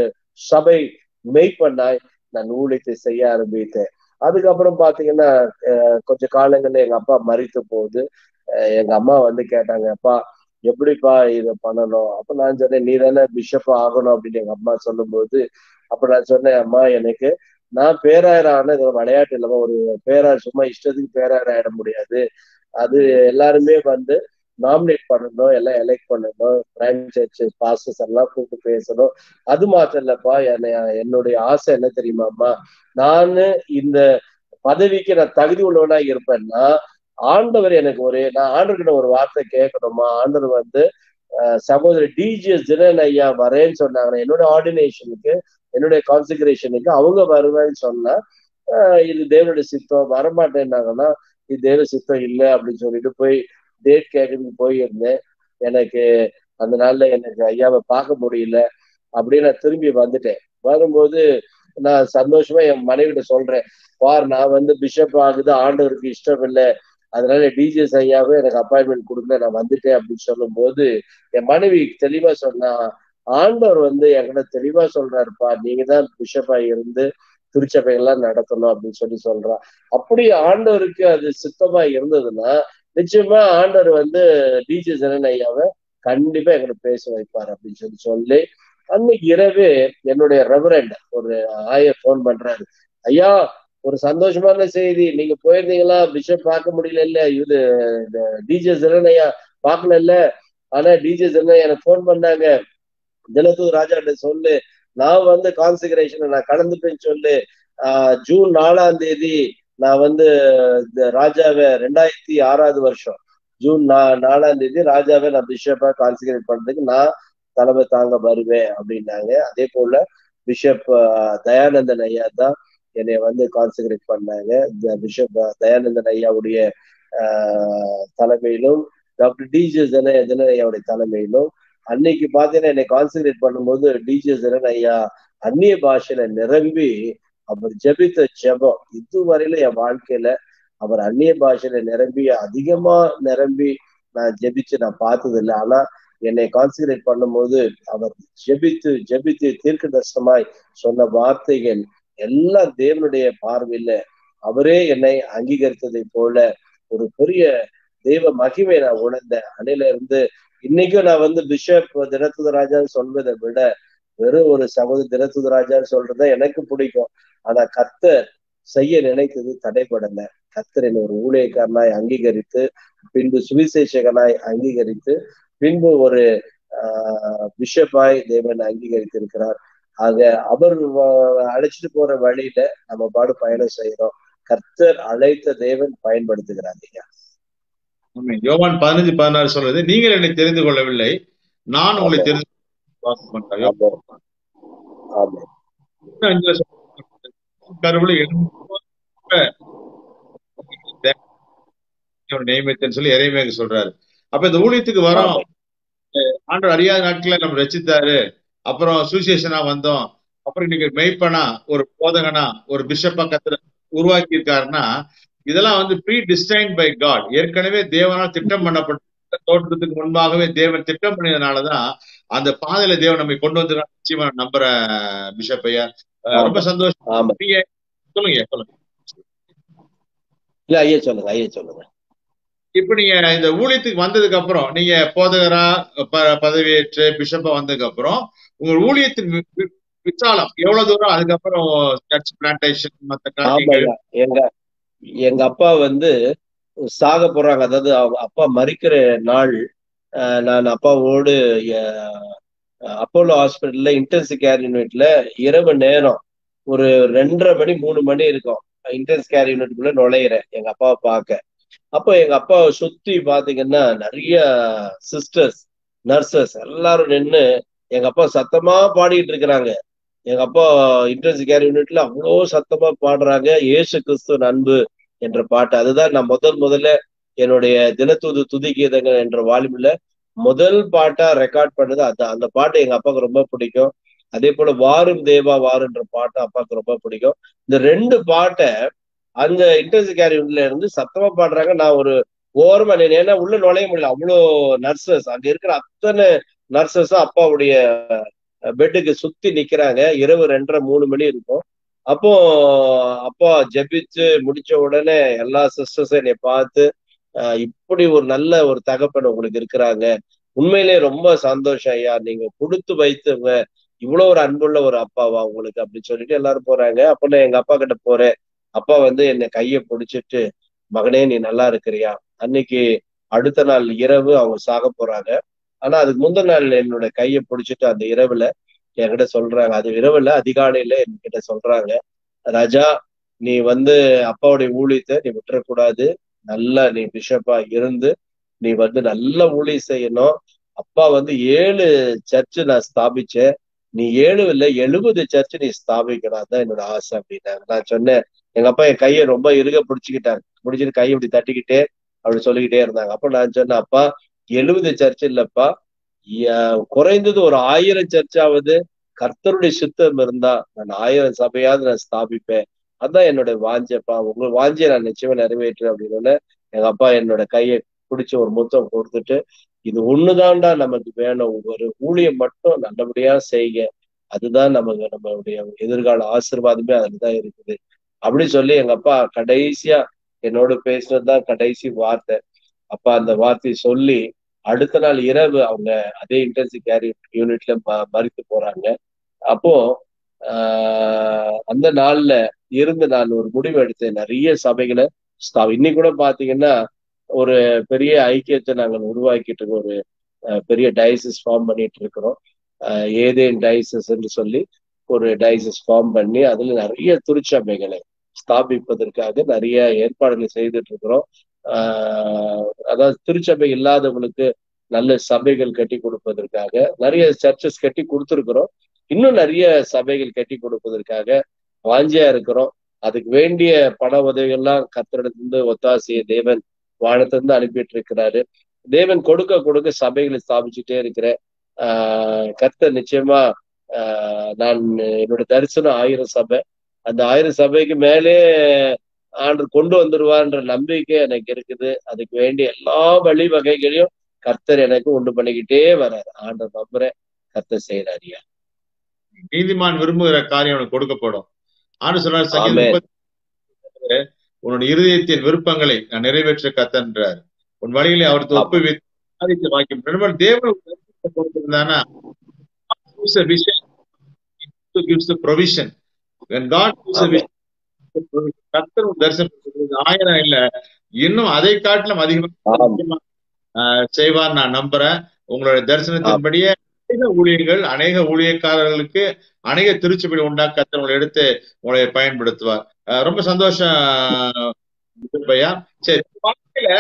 சபை மெய்ப்பண்ணாய் நான் ஊழியத்தை செய்ய ஆரம்பித்தேன். அதுக்கப்புறம் பாத்தீங்கன்னா கொஞ்ச காலங்கள்ல எங்க அப்பா மறித்து போகுது எங்க அம்மா வந்து கேட்டாங்க அப்பா எப்படிப்பா இதை பண்ணணும்? அப்ப நான் சொன்னேன் நீ தானே பிஷப் ஆகணும் அப்படின்னு எங்க அம்மா சொல்லும்போது அப்ப நான் சொன்னேன் அம்மா எனக்கு நான் பேராயர் ஆன விளையாட்டு இல்லாம ஒரு பேராயர் சும்மா இஷ்டத்துக்கு பேராயர் ஆயிட முடியாது. அது எல்லாருமே வந்து நாமினேட் பண்ணணும் எல்லாம் எலெக்ட் பண்ணணும் பிரைம் பாசஸ் எல்லாம் கூப்பிட்டு பேசணும். அது மாத்திரம் இல்லப்பா என்னை என்னுடைய ஆசை என்ன தெரியுமாம்மா நானு இந்த பதவிக்கு நான் தகுதி உள்ளவனா இருப்பேன்னா ஆண்டவர் எனக்கு ஒரு நான் ஆண்டவர்கிட்ட ஒரு வார்த்தை கேட்கணுமா? ஆண்டவர் வந்து சகோதரி டிஜிஎஸ் தினன் ஐயா வரேன்னு சொன்னாங்க. என்னோட ஆர்டினேஷனுக்கு என்னுடைய கான்சிகரேஷனுக்கு அவங்க வருவேன்னு சொன்னா இது தேவனுடைய சித்தம் வரமாட்டேன்னாங்கன்னா இது தேவ சித்தம் இல்லை அப்படின்னு சொல்லிட்டு போய் டேட் கேட்கறதுக்கு போயிருந்தேன். எனக்கு அந்த நாள்ல எனக்கு ஐயாவை பார்க்க முடியல. அப்படின்னு நான் திரும்பி வந்துட்டேன். வரும்போது நான் சந்தோஷமா என் மனைவிட்ட சொல்றேன். பார் நான் வந்து பிஷப் ஆகுது ஆண்டவருக்கு இஷ்டம் இல்லை அதனால டிஜிஎஸ் ஐயாவே எனக்கு அப்பாயின்மெண்ட் கொடுங்க நான் வந்துட்டேன் அப்படின்னு சொல்லும் போது என் மனைவி தெளிவா சொன்னா ஆண்டவர் வந்து என்கிட்ட தெளிவா சொல்றாருப்பா நீங்க தான் பிஷப்பா இருந்து திருச்சபைகள்லாம் நடத்தணும் அப்படின்னு சொல்லி சொல்றான் அப்படி ஆண்டவருக்கு அது சித்தமா இருந்ததுன்னா நிச்சயமா ஆண்டவர் வந்து டிஜே சரண் ஐயாவை கண்டிப்பா எங்களை பேச வைப்பார் அப்படின்னு சொல்லி சொல்லி அன்னைக்கு இரவே என்னுடைய ரெவரண்ட் ஒரு ஆயர் போன் பண்றாரு. ஐயா ஒரு சந்தோஷமான செய்தி. நீங்க போயிருந்தீங்களா? பிஷப் பார்க்க முடியல இல்ல இது டிஜே சரண் ஐயா பார்க்கல இல்ல ஆனா டிஜே சரண் எனக்கு போன் பண்ணாங்க. தினத்தூர் ராஜா சொல்லு. நான் வந்து கான்சிகரேஷனை நான் கலந்துப்பேன்னு சொல்லு. ஆஹ் ஜூன் நாலாம் தேதி நான் வந்து இந்த ராஜாவை ரெண்டாயிரத்தி ஆறாவது வருஷம் ஜூன் நா நாலாம் தேதி ராஜாவை நான் பிஷப்பா கான்சிகரேட் பண்றதுக்கு நான் தலைமை தாங்க வருவேன் அப்படின்னாங்க. அதே போல பிஷப் தயானந்தன் ஐயா தான் என்னை வந்து கான்சிகரேட் பண்ணாங்க. இந்த பிஷப் தயானந்தன் ஐயாவுடைய தலைமையிலும் டாக்டர் டிஜே ஜன ஐயாவுடைய தலைமையிலும் அன்னைக்கு பார்த்தீங்கன்னா என்னை கான்சன்ட்ரேட் பண்ணும்போது டிஜே ஜனன் ஐயா அந்நிய பாஷையில நிரம்பி அவர் ஜெபித்த ஜெபம் இதுவரையில என் வாழ்க்கையில அவர் அந்நிய பாஷையில நிரம்பி அதிகமா நிரம்பி நான் ஜெபிச்சு நான் பார்த்தது இல்லை ஆனா என்னை கான்சன்ட்ரேட் பண்ணும்போது அவர் ஜெபித்து ஜெபித்து தீர்க்க தர்சனமாய் சொன்ன வார்த்தைகள் எல்லாம் தேவனுடைய பார்வையில அவரே என்னை அங்கீகரித்ததை போல ஒரு பெரிய தெய்வ மகிமை நான் உணர்ந்தேன். அன்னையில இருந்து இன்னைக்கும் நான் வந்து பிஷப் தினத்துதராஜான்னு சொல்வதை விட வெறும் ஒரு சகோதரி தினத்துதராஜான்னு சொல்றத எனக்கு பிடிக்கும். ஆனா கர்த்தர் செய்ய நினைத்தது தடைபடல. கர்த்தர் என்னை ஒரு ஊழியக்காரனாய் அங்கீகரித்து பின்பு சுவிசேஷகனாய் அங்கீகரித்து பின்பு ஒரு ஆஹ் பிஷப்பாய் தேவன் அங்கீகரித்திருக்கிறார். ஆக அவர் அழைச்சிட்டு போற வழியில நம்ம பாடு பயணம் செய்யறோம் கர்த்தர் அழைத்த தேவன் பயன்படுத்துகிறார் ஐயா. யோவான் பதினஞ்சு பதினாறு சொல்றது நீங்கள் என்னை தெரிந்து கொள்ளவில்லை நான் உங்களை தெரிந்து கருவில நியமித்தன்னு சொல்லி இறைமையாக சொல்றாரு. அப்ப இந்த ஊழியத்துக்கு வரோம். ஆண்டவர் அறியாத நாட்கள நம்ம ரசித்தாரு அப்புறம் சுவிசேஷனா வந்தோம். அப்புறம் இன்னைக்கு மெய்ப்பனா ஒரு போதகனா ஒரு பிஷப்பா கத்துல உருவாக்கி இருக்காருன்னா இதெல்லாம் வந்து ப்ரீ டிஸ்டைன் பை காட் ஏற்கனவே தேவனால் திட்டம் பண்ணப்பட்ட தோற்றத்துக்கு முன்பாகவே தேவன் திட்டம் பண்ணியதுனாலதான் அந்த பாதையில தேவன் நம்மை கொண்டு வந்து நிச்சயமா நம்புற பிஷப் ஐயா. ரொம்ப சந்தோஷம். நீங்க சொல்லுங்க சொல்லுங்க. இல்ல ஐயா சொல்லுங்க ஐயா சொல்லுங்க. இப்ப நீங்க இந்த ஊழியத்துக்கு வந்ததுக்கு அப்புறம் நீங்க போதகரா பதவியேற்று பிஷப்பா வந்ததுக்கு அப்புறம் உங்க ஊழியத்தின் விசாலம் எவ்வளவு தூரம்? அதுக்கப்புறம் சர்ச் பிளான்டேஷன் மத்த எங்க எங்க அப்பா வந்து சாக போறாங்க. அதாவது அப்பா மறிக்கிற நாள் நான் அப்பாவோடு அப்போலோ ஹாஸ்பிட்டல்ல இன்டென்சிவ் கேர் யூனிட்ல இரவு நேரம் ஒரு ரெண்டரை மணி மூணு மணி இருக்கும். இன்டென்ஸ் கேர் யூனிட்டுக்குள்ள நுழையிறேன். எங்க அப்பாவை பார்க்க. அப்போ எங்க அப்பாவை சுத்தி பாத்தீங்கன்னா நிறைய சிஸ்டர்ஸ் நர்சஸ் எல்லாரும் நின்று எங்க அப்பா சத்தமா பாடிட்டு இருக்கிறாங்க. எங்க அப்பா இன்டென்சிவ் கேர் யூனிட்ல அவ்வளோ சத்தமா பாடுறாங்க. ஏசு கிறிஸ்து அன்பு என்ற பாட்டு. அதுதான் நான் முதல் முதல்ல என்னுடைய தினத்துது துதிகீதங்கள் என்ற வால்யூம்ல முதல் பாட்டா ரெக்கார்ட் பண்ணது அதான். அந்த பாட்டு எங்க அப்பாவுக்கு ரொம்ப பிடிக்கும். அதே போல வாரும் தேவா வாருன்ற பாட்டு அப்பாவுக்கு ரொம்ப பிடிக்கும். இந்த ரெண்டு பாட்டை அந்த இன்டென்சிவ் கேர் யூனிட்ல இருந்து சத்தமா பாடுறாங்க. நான் ஒரு ஓரமா ஏன்னா உள்ள நுழைய முடியல. அவ்வளோ நர்சஸ். அங்க இருக்கிற அத்தனை நர்சஸும் அப்பாவுடைய பெட்டுக்கு சுத்தி நிக்கிறாங்க. இரவு ரெண்டரை மூணு மணி இருக்கும். அப்போ அப்பா ஜெபிச்சு முடிச்ச உடனே எல்லா சிஸ்டர்ஸும் என்னை பார்த்து இப்படி ஒரு நல்ல ஒரு தகப்பன் உங்களுக்கு இருக்கிறாங்க. உண்மையிலே ரொம்ப சந்தோஷம் ஐயா. நீங்க கொடுத்து வைத்தவங்க இவ்வளவு ஒரு அன்புள்ள ஒரு அப்பாவா உங்களுக்கு அப்படின்னு சொல்லிட்டு எல்லாரும் போறாங்க. அப்ப நான் எங்க அப்பா கிட்ட போறேன். அப்பா வந்து என்னை கையை பிடிச்சிட்டு மகனே நீ நல்லா இருக்கிறியா? அன்னைக்கு அடுத்த நாள் இரவு அவங்க சாக போறாங்க. ஆனா அதுக்கு முந்தின நாள் என்னோட கையை பிடிச்சிட்டு அந்த இரவுல என்கிட்ட சொல்றாங்க. அது இரவுல அதிகாலையில என்கிட்ட சொல்றாங்க. ராஜா நீ வந்து அப்பாவுடைய ஊழியத்தை நீ விட்டுறக்கூடாது. நல்லா நீ பிஷப்பா இருந்து நீ வந்து நல்ல ஊழி செய்யணும். அப்பா வந்து ஏழு சர்ச்சு நான் ஸ்தாபிச்சேன். நீ ஏழு இல்ல எழுபது சர்ச்சு நீ ஸ்தாபிக்கணும் தான் என்னோட ஆசை அப்படின்னாங்க நான் சொன்னேன் எங்க அப்பா என் கையை ரொம்ப இறுக பிடிச்சிக்கிட்டாங்க பிடிச்சிட்டு கையை இப்படி தட்டிக்கிட்டே அப்படி சொல்லிக்கிட்டே இருந்தாங்க. அப்ப நான் சொன்னேன் அப்பா எழுபது சர்ச் இல்லப்பா. குறைந்தது ஒரு ஆயிரம் சர்ச்சாவது கர்த்தருடைய சித்தம் இருந்தா நான் ஆயிரம் சபையாவது நான் ஸ்தாபிப்பேன். அதான் என்னோட வாஞ்சப்பா. உங்க வாஞ்சியை நான் நிச்சயமா நிறைவேற்றுறேன் அப்படின்னு எங்க அப்பா என்னோட கையை பிடிச்சு ஒரு முத்தம் கொடுத்துட்டு இது ஒண்ணுதான்டா நமக்கு வேணும். ஒரு ஊழியம் மட்டும் நல்லபடியா செய்க அதுதான் நமக்கு நம்மளுடைய எதிர்கால ஆசீர்வாதமே அதுலதான் இருக்குது. அப்படி சொல்லி எங்க அப்பா கடைசியா என்னோட பேசினதுதான் கடைசி வார்த்தை. அப்பா அந்த வார்த்தையை சொல்லி அடுத்த நாள் இரவு அவங்க அதே இன்டென்சிவ் கேர் யூனிட்ல மறித்து போறாங்க. அப்போ ஆஹ் அந்த நாள்ல இருந்து நான் ஒரு முடிவு எடுத்தேன். நிறைய சபைகளை இன்னைக்கு கூட பாத்தீங்கன்னா ஒரு பெரிய ஐக்கியத்தை நாங்கள் உருவாக்கிட்டு இருக்கோம் ஒரு பெரிய டயசிஸ் ஃபார்ம் பண்ணிட்டு இருக்கிறோம். ஏதேன் டயசிஸ் என்று சொல்லி ஒரு டயசிஸ் ஃபார்ம் பண்ணி அதுல நிறைய திருச்சபைகளை ஸ்தாபிப்பதற்காக நிறைய ஏற்பாடுகள் செய்துட்டு இருக்கிறோம். ஆஹ் அதாவது திருச்சபை இல்லாதவங்களுக்கு நல்ல சபைகள் கட்டி கொடுப்பதற்காக நிறைய சர்ச்சஸ் கட்டி கொடுத்துருக்குறோம். இன்னும் நிறைய சபைகள் கட்டி கொடுப்பதற்காக வாஞ்சியா இருக்கிறோம். அதுக்கு வேண்டிய பண உதவிகள்லாம் கத்திரிடத்திலிருந்து ஒத்தாசிய தேவன் வானத்திலிருந்து அனுப்பிட்டு இருக்கிறாரு தேவன் கொடுக்க கொடுக்க சபைகளை ஸ்தாபிச்சுட்டே இருக்கிறேன். ஆஹ் கர்த்தர் நிச்சயமா ஆஹ் நான் என்னோட தரிசனம் ஆயிரம் சபை. அந்த ஆயிரம் சபைக்கு மேலே ஆண்டு கொண்டு வந்துருவான்ற நம்பிக்கை எனக்கு இருக்குது. அதுக்கு வேண்டிய எல்லா வழி வகைகளையும் கர்த்தர் எனக்கு உண்டு பண்ணிக்கிட்டே வர்றாரு ஆண்டு நம்புறேன். கர்த்தர் செய்யறாரியா நீதிமான் விரும்புகிற காரியம் அவனுக்கு கொடுக்கப்படும். ஆண்டு சொன்னார் உன்னுடைய இருதயத்தின் விருப்பங்களை நான் நிறைவேற்ற கத்தன்றார். உன் வழிகளை அவருக்கு. ஒப்புவித்து வாக்கியம் தேவன் when God gives a amen. vision கர்த்தர் ஒரு தரிசனம் ஆயிரம் இல்ல இன்னும் அதை காட்டிலும் அதிகமாக செய்வார் நான் நம்புறேன். உங்களுடைய தரிசனத்தின்படியே அநேக ஊழியர்கள் அநேக ஊழியக்காரர்களுக்கு அநேக திருச்சபை உண்டாக்க உங்களை எடுத்து உங்களை பயன்படுத்துவார். ரொம்ப சந்தோஷம் பையா சரி வாழ்க்கையில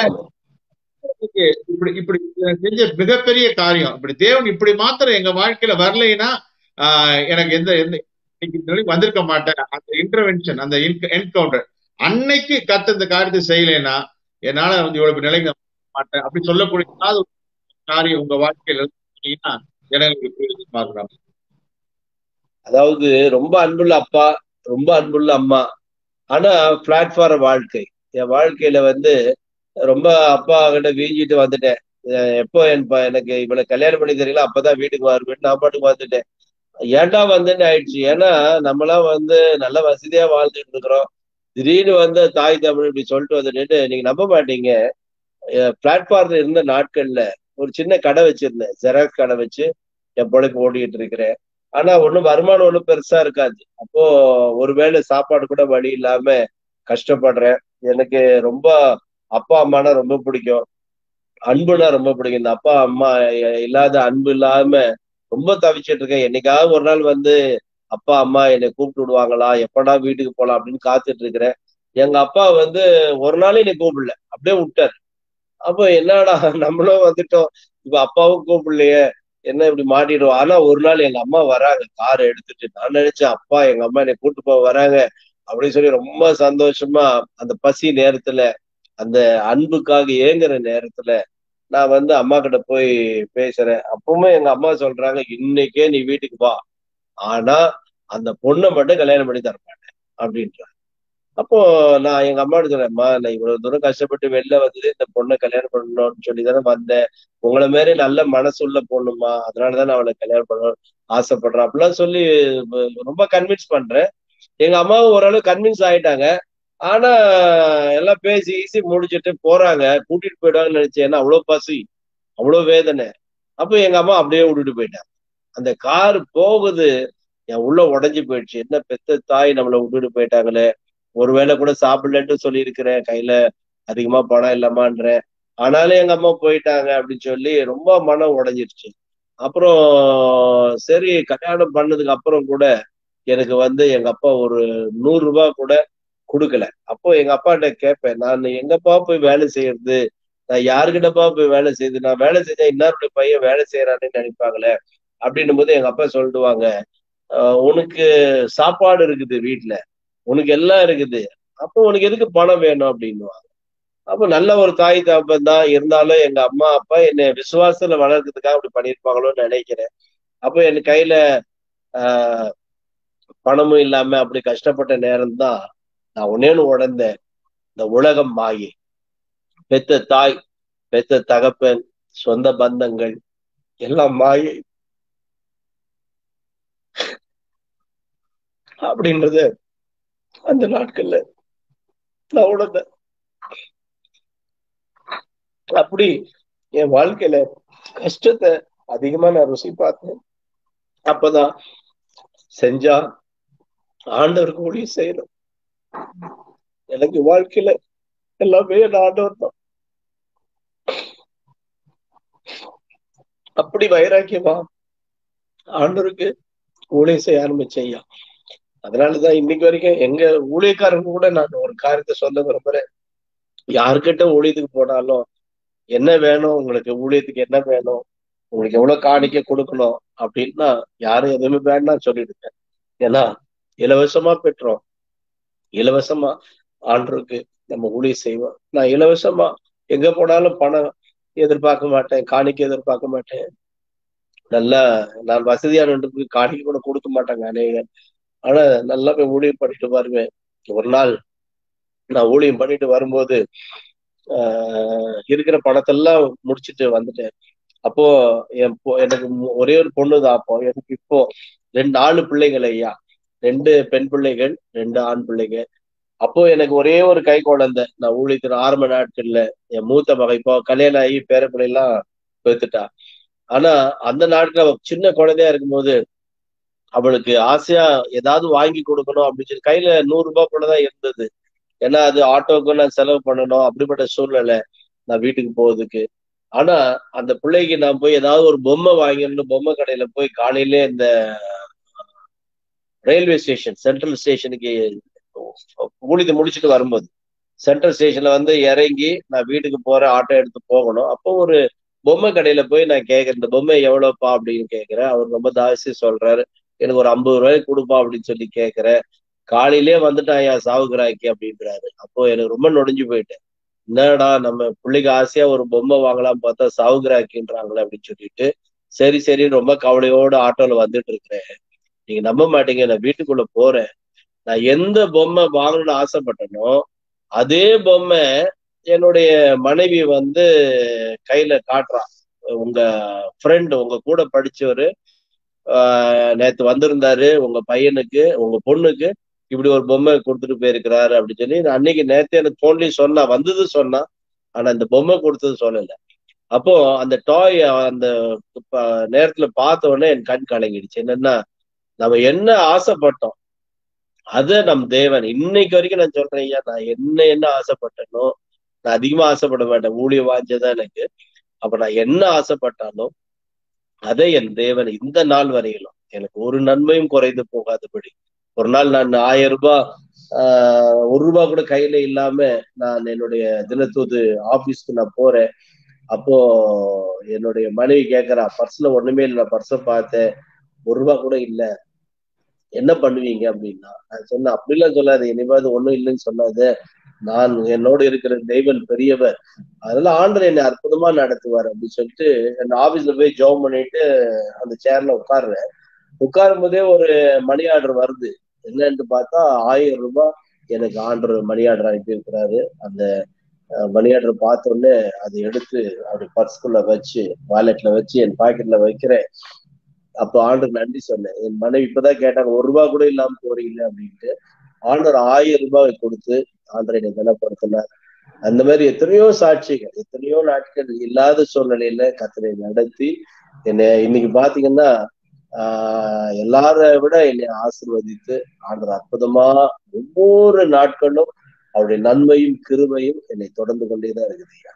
இப்படி இப்படி செஞ்ச மிகப்பெரிய காரியம். இப்படி தேவன் இப்படி மாத்திரம் எங்க வாழ்க்கையில வரலைன்னா ஆஹ் எனக்கு எந்த எந்த இன்னைக்கு வந்திருக்க மாட்டேன். அந்த இன்டர்வென்ஷன் அந்த என்கவுண்டர் அன்னைக்கு கத்த இந்த காரியத்தை செய்யலைன்னா என்னால வந்து இவ்வளவு பெரிய நிலைக்கு மாட்டேன். அப்படி சொல்லக்கூடிய ஏதாவது காரியம் உங்க வாழ்க்கையில அதாவது ரொம்ப அன்புள்ள அப்பா ரொம்ப அன்புள்ள அம்மா ஆனா பிளாட்ஃபார்ம் வாழ்க்கை. என் வாழ்க்கையில வந்து ரொம்ப அப்பா கிட்ட வீஞ்சிட்டு வந்துட்டேன். எப்போ என் எனக்கு இவனை கல்யாணம் பண்ணி தெரியல அப்பதான் வீட்டுக்கு வருவேன் நான் பாட்டுக்கு வந்துட்டேன். ஏன்டா வந்துன்னு ஆயிடுச்சு. ஏன்னா நம்மளாம் வந்து நல்ல வசதியா வாழ்ந்துட்டு இருக்கிறோம். திடீர்னு வந்து தாய் தமிழ் இப்படி சொல்லிட்டு வந்துட்டு நீங்க நம்ப மாட்டீங்க. பிளாட்ஃபார்ம்ல இருந்த நாட்கள்ல ஒரு சின்ன கடை வச்சிருந்தேன். ஜெராக்ஸ் கடை வச்சு என் பொழைப்பு ஓடிக்கிட்டு இருக்கிறேன். ஆனா ஒண்ணும் வருமானம் ஒண்ணும் பெருசா இருக்காது. அப்போ ஒருவேளை சாப்பாடு கூட வழி இல்லாம கஷ்டப்படுறேன். எனக்கு ரொம்ப அப்பா அம்மானா ரொம்ப பிடிக்கும். அன்புனா ரொம்ப பிடிக்கும். இந்த அப்பா அம்மா இல்லாத அன்பு இல்லாம ரொம்ப தவிச்சிட்டு இருக்கேன். என்னைக்காவது ஒரு நாள் வந்து அப்பா அம்மா என்னை கூப்பிட்டு விடுவாங்களா? எப்படா வீட்டுக்கு போலாம் அப்படின்னு காத்துட்டு இருக்கிறேன். எங்க அப்பா வந்து ஒரு நாளும் என்னை கூப்பிடல. அப்படியே விட்டாரு. அப்போ என்னடா நம்மளும் வந்துட்டோம். இப்ப அப்பாவும் கூப்பிடலையே என்ன இப்படி மாட்டிடுவோம் ஆனா ஒரு நாள் எங்க அம்மா வராங்க. கார் எடுத்துட்டு. நான் நினைச்சேன் அப்பா எங்க அம்மா என்னை கூட்டு போக வராங்க. அப்படின்னு சொல்லி ரொம்ப சந்தோஷமா அந்த பசி நேரத்துல அந்த அன்புக்காக ஏங்குற நேரத்துல நான் வந்து அம்மா கிட்ட போய் பேசுறேன். அப்பவுமே எங்க அம்மா சொல்றாங்க இன்னைக்கே நீ வீட்டுக்கு வா. ஆனா அந்த பொண்ணை மட்டும் கல்யாணம் பண்ணி தரமாட்டேன். அப்படின்றாங்க. அப்போ நான் எங்க அம்மா சொல்றேன்மா அம்மா நான் இவ்வளவு தூரம் கஷ்டப்பட்டு வெளில வந்து இந்த பொண்ணை கல்யாணம் பண்ணணும்னு சொல்லி தானே வந்தேன். உங்களை மாரி நல்ல மனசுள்ள பொண்ணுமா அதனாலதான் நான் அவளை கல்யாணம் பண்ணணும் ஆசைப்படுறேன். அப்படிலாம் சொல்லி ரொம்ப கன்வின்ஸ் பண்றேன். எங்க அம்மாவும் ஓரளவு கன்வின்ஸ் ஆயிட்டாங்க. ஆனா எல்லாம் பேசி ஈசி முடிச்சிட்டு போறாங்க. கூட்டிட்டு போயிடுவாங்கன்னு நினைச்சேன். ஏன்னா அவ்வளவு பசி அவ்வளவு வேதனை. அப்போ எங்க அம்மா அப்படியே விட்டுட்டு போயிட்டாங்க. அந்த கார் போகுது. என் உள்ள உடஞ்சி போயிடுச்சு. என்ன பெத்த தாய் நம்மளை விட்டுட்டு போயிட்டாங்களே. ஒருவேளை கூட சாப்பிடலன்ட்டு சொல்லியிருக்கிறேன் கையில அதிகமா பணம் இல்லாமான்றேன் ஆனாலும் எங்க அம்மா போயிட்டாங்க அப்படின்னு சொல்லி ரொம்ப மனம் உடஞ்சிருச்சு. அப்புறம் சரி கல்யாணம் பண்ணதுக்கு அப்புறம் கூட எனக்கு வந்து எங்க அப்பா ஒரு நூறு ரூபாய் கூட கொடுக்கல. அப்போ எங்க அப்பாட்ட கேட்பேன் நான் எங்கப்பா போய் வேலை செய்யறது? நான் யாருக்கிட்டப்பா போய் வேலை செய்யுது நான் வேலை செஞ்சா இன்னாருடைய பையன் வேலை செய்யறான்னு நினைப்பாங்களே? அப்படின்னும் போது எங்க அப்பா சொல்லிடுவாங்க உனக்கு சாப்பாடு இருக்குது வீட்டுல உனக்கு எல்லாம் இருக்குது. அப்போ உனக்கு எதுக்கு பணம் வேணும் அப்படின்னுவாங்க. அப்போ நல்ல ஒரு தாய் தகப்பன் தான் இருந்தாலும் எங்க அம்மா அப்பா என்னை விசுவாசத்துல வளர்க்கறதுக்காக அப்படி பண்ணியிருப்பாங்களோன்னு நினைக்கிறேன். அப்போ என் கையில ஆஹ் பணமும் இல்லாம அப்படி கஷ்டப்பட்ட நேரம் தான் நான் ஒன்னேன்னு உடந்தேன் இந்த உலகம் மாயி. பெத்த தாய் பெத்த தகப்பன் சொந்த பந்தங்கள் எல்லாம் மாயை. அப்படின்றது அந்த நாட்கள்ல நான் உணர்ந்தேன். அப்படி என் வாழ்க்கையில கஷ்டத்தை அதிகமா நான் ருசி பார்த்தேன். அப்பதான் செஞ்சா ஆண்டவருக்கு ஊழியம் செய்யணும் எனக்கு வாழ்க்கையில எல்லாமே ஆண்டவர் தான். அப்படி வைராக்கியமா ஆண்டவருக்கு ஊழியம் செய்ய ஆரம்பிச்சையா அதனாலதான் இன்னைக்கு வரைக்கும் எங்க ஊழியக்காரங்க கூட நான் ஒரு காரியத்தை சொல்ல விரும்புறேன். யாருக்கிட்ட ஊழியத்துக்கு போனாலும் என்ன வேணும்? உங்களுக்கு ஊழியத்துக்கு என்ன வேணும்? உங்களுக்கு எவ்வளவு காணிக்க கொடுக்கணும்? அப்படின்னா யாரும் எதுவுமே வேண்டாம் சொல்லிடுங்க. ஏன்னா இலவசமா பெற்றோம். இலவசமா ஆண்டருக்கு நம்ம ஊழிய செய்வோம். நான் இலவசமா எங்க போனாலும் பணம் எதிர்பார்க்க மாட்டேன் காணிக்க எதிர்பார்க்க மாட்டேன். நல்லா நான் வசதியானவனுக்கு காணிக்க கூட கொடுக்க மாட்டாங்க அநேகர். ஆனா நல்லா போய் ஊழியம் பண்ணிட்டு வருவேன். ஒரு நாள் நான் ஊழியம் பண்ணிட்டு வரும்போது ஆஹ் இருக்கிற பணத்தெல்லாம் முடிச்சிட்டு வந்துட்டேன். அப்போ என் பொ- எனக்கு ஒரே ஒரு பொண்ணு தான் அப்போ. எனக்கு இப்போ ரெண்டு ஆண் பிள்ளைகள் ஐயா. ரெண்டு பெண் பிள்ளைகள் ரெண்டு ஆண் பிள்ளைங்க அப்போ எனக்கு ஒரே ஒரு கை குழந்தை. நான் ஊழியத்தின் ஆரம்ப நாட்கள்ல என் மூத்த மகன் இப்போ கல்யாணம் ஆகி பேர எல்லாம் பெத்துட்டா. ஆனா அந்த நாட்கள் அவ சின்ன குழந்தையா இருக்கும்போது அவளுக்கு ஆசையா ஏதாவது வாங்கி கொடுக்கணும் அப்படின்னு சொல்லி கையில நூறு ரூபாய் போலதான் இருந்தது. ஏன்னா அது ஆட்டோவுக்கு நான் செலவு பண்ணணும் அப்படிப்பட்ட சூழ்நிலை நான் வீட்டுக்கு போறதுக்கு. ஆனா அந்த பிள்ளைக்கு நான் போய் ஏதாவது ஒரு பொம்மை வாங்கிடணும் பொம்மை கடையில போய் காலையிலே இந்த ரயில்வே ஸ்டேஷன் சென்ட்ரல் ஸ்டேஷனுக்கு ஊழியத்தை முடிச்சுட்டு வரும்போது சென்ட்ரல் ஸ்டேஷன்ல வந்து இறங்கி நான் வீட்டுக்கு போற ஆட்டோ எடுத்து போகணும். அப்போ ஒரு பொம்மை கடையில போய் நான் கேட்கறேன் இந்த பொம்மை எவ்வளவுப்பா அப்படின்னு கேட்கிறேன் அவர் ரொம்ப தாசி சொல்றாரு. எனக்கு ஒரு ஐம்பது ரூபாய்க்கு கொடுப்பா அப்படின்னு சொல்லி கேட்கிறேன் காலையிலே வந்துட்டான் ஐயா சாவுகிறாக்கி அப்படின்றாரு. அப்போ எனக்கு ரொம்ப நொடிஞ்சு போயிட்டேன். என்னடா நம்ம பிள்ளைக்கு ஆசையா ஒரு பொம்மை வாங்கலாம் பார்த்தா சாவுகிறாக்கின்றாங்களே அப்படின்னு சொல்லிட்டு சரி சரி ரொம்ப கவலையோட ஆட்டோல வந்துட்டு இருக்கிறேன். நீங்க நம்ப மாட்டீங்க நான் வீட்டுக்குள்ள போறேன். நான் எந்த பொம்மை வாங்கணும்னு ஆசைப்பட்டனோ அதே பொம்மை என்னுடைய மனைவி வந்து கையில காட்டுறான் உங்க ஃப்ரெண்ட் உங்க கூட படிச்சவரு நேத்து வந்திருந்தாரு உங்க பையனுக்கு உங்க பொண்ணுக்கு. இப்படி ஒரு பொம்மை கொடுத்துட்டு போயிருக்கிறாரு அப்படின்னு சொல்லி நான் அன்னைக்கு நேத்து எனக்கு போன்லயும் சொன்னா வந்தது சொன்னா ஆனா இந்த பொம்மை கொடுத்தது சொல்லல. அப்போ அந்த டாய் அந்த நேரத்துல பார்த்த உடனே என் கண் கலங்கிடுச்சு. என்னன்னா நம்ம என்ன ஆசைப்பட்டோம் அத நம் தேவன் இன்னைக்கு வரைக்கும் நான் சொல்றேன் ஐயா நான் என்ன என்ன ஆசைப்பட்டனோ நான் அதிகமா ஆசைப்பட மாட்டேன். ஊழிய வாஞ்சதான் எனக்கு. அப்ப நான் என்ன ஆசைப்பட்டாலும் அதை என் தேவன் இந்த நாள் வரையிலும். எனக்கு ஒரு நன்மையும் குறைந்து போகாதபடி. ஒரு நாள் நான் ஆயிரம் ரூபாய் ஆஹ் ஒரு ரூபாய் கூட கையில இல்லாம நான் என்னுடைய தினத்தூது ஆபீஸ்க்கு நான் போறேன். அப்போ என்னுடைய மனைவி கேக்குறா பர்ஸ்ல ஒண்ணுமே இல்லை நான் பர்ஸ பார்த்தேன். ஒரு ரூபாய் கூட இல்ல. என்ன பண்ணுவீங்க? அப்படின்னா நான் சொன்னேன் அப்படிலாம் சொல்லாது இனிமாவது ஒண்ணும் இல்லைன்னு சொல்லாது. நான் என்னோடு இருக்கிற தெய்வன் பெரியவர். அதெல்லாம் ஆண்டர் என்னை அற்புதமா நடத்துவார் அப்படின்னு சொல்லிட்டு அந்த ஆபீஸ்ல போய் ஜாப் பண்ணிட்டு அந்த சேர்ல உட்கார்றேன் உட்காரும் போதே ஒரு மணி ஆர்டர் வருது. என்னன்னு பார்த்தா ஆயிரம் ரூபாய் எனக்கு ஆண்டர் மணி ஆர்டர் அனுப்பியிருக்கிறாரு அந்த மணி ஆர்டர் பார்த்த உடனே அதை எடுத்து அப்படி பர்ஸ்குள்ள வச்சு வாலெட்ல வச்சு என் பாக்கெட்ல வைக்கிறேன். அப்போ ஆண்டர் நன்றி சொன்னேன். என் மனைவி இப்பதான் கேட்டாங்க ஒரு ரூபா கூட இல்லாம போறீங்க அப்படின்ட்டு. ஆண்டர் ஆயிரம் ரூபாய் கொடுத்து ஆண்டரை என்னை கனப்படுத்தினார் அந்த மாதிரி எத்தனையோ சாட்சிகள் எத்தனையோ நாட்கள் இல்லாத சூழ்நிலையில கத்தனை நடத்தி என்னை இன்னைக்கு பாத்தீங்கன்னா ஆஹ் எல்லார விட என்னை ஆசிர்வதித்து ஆண்டர் அற்புதமா ஒவ்வொரு நாட்களும் அவருடைய நன்மையும் கிருமையும் என்னை தொடர்ந்து கொண்டேதான் இருக்குது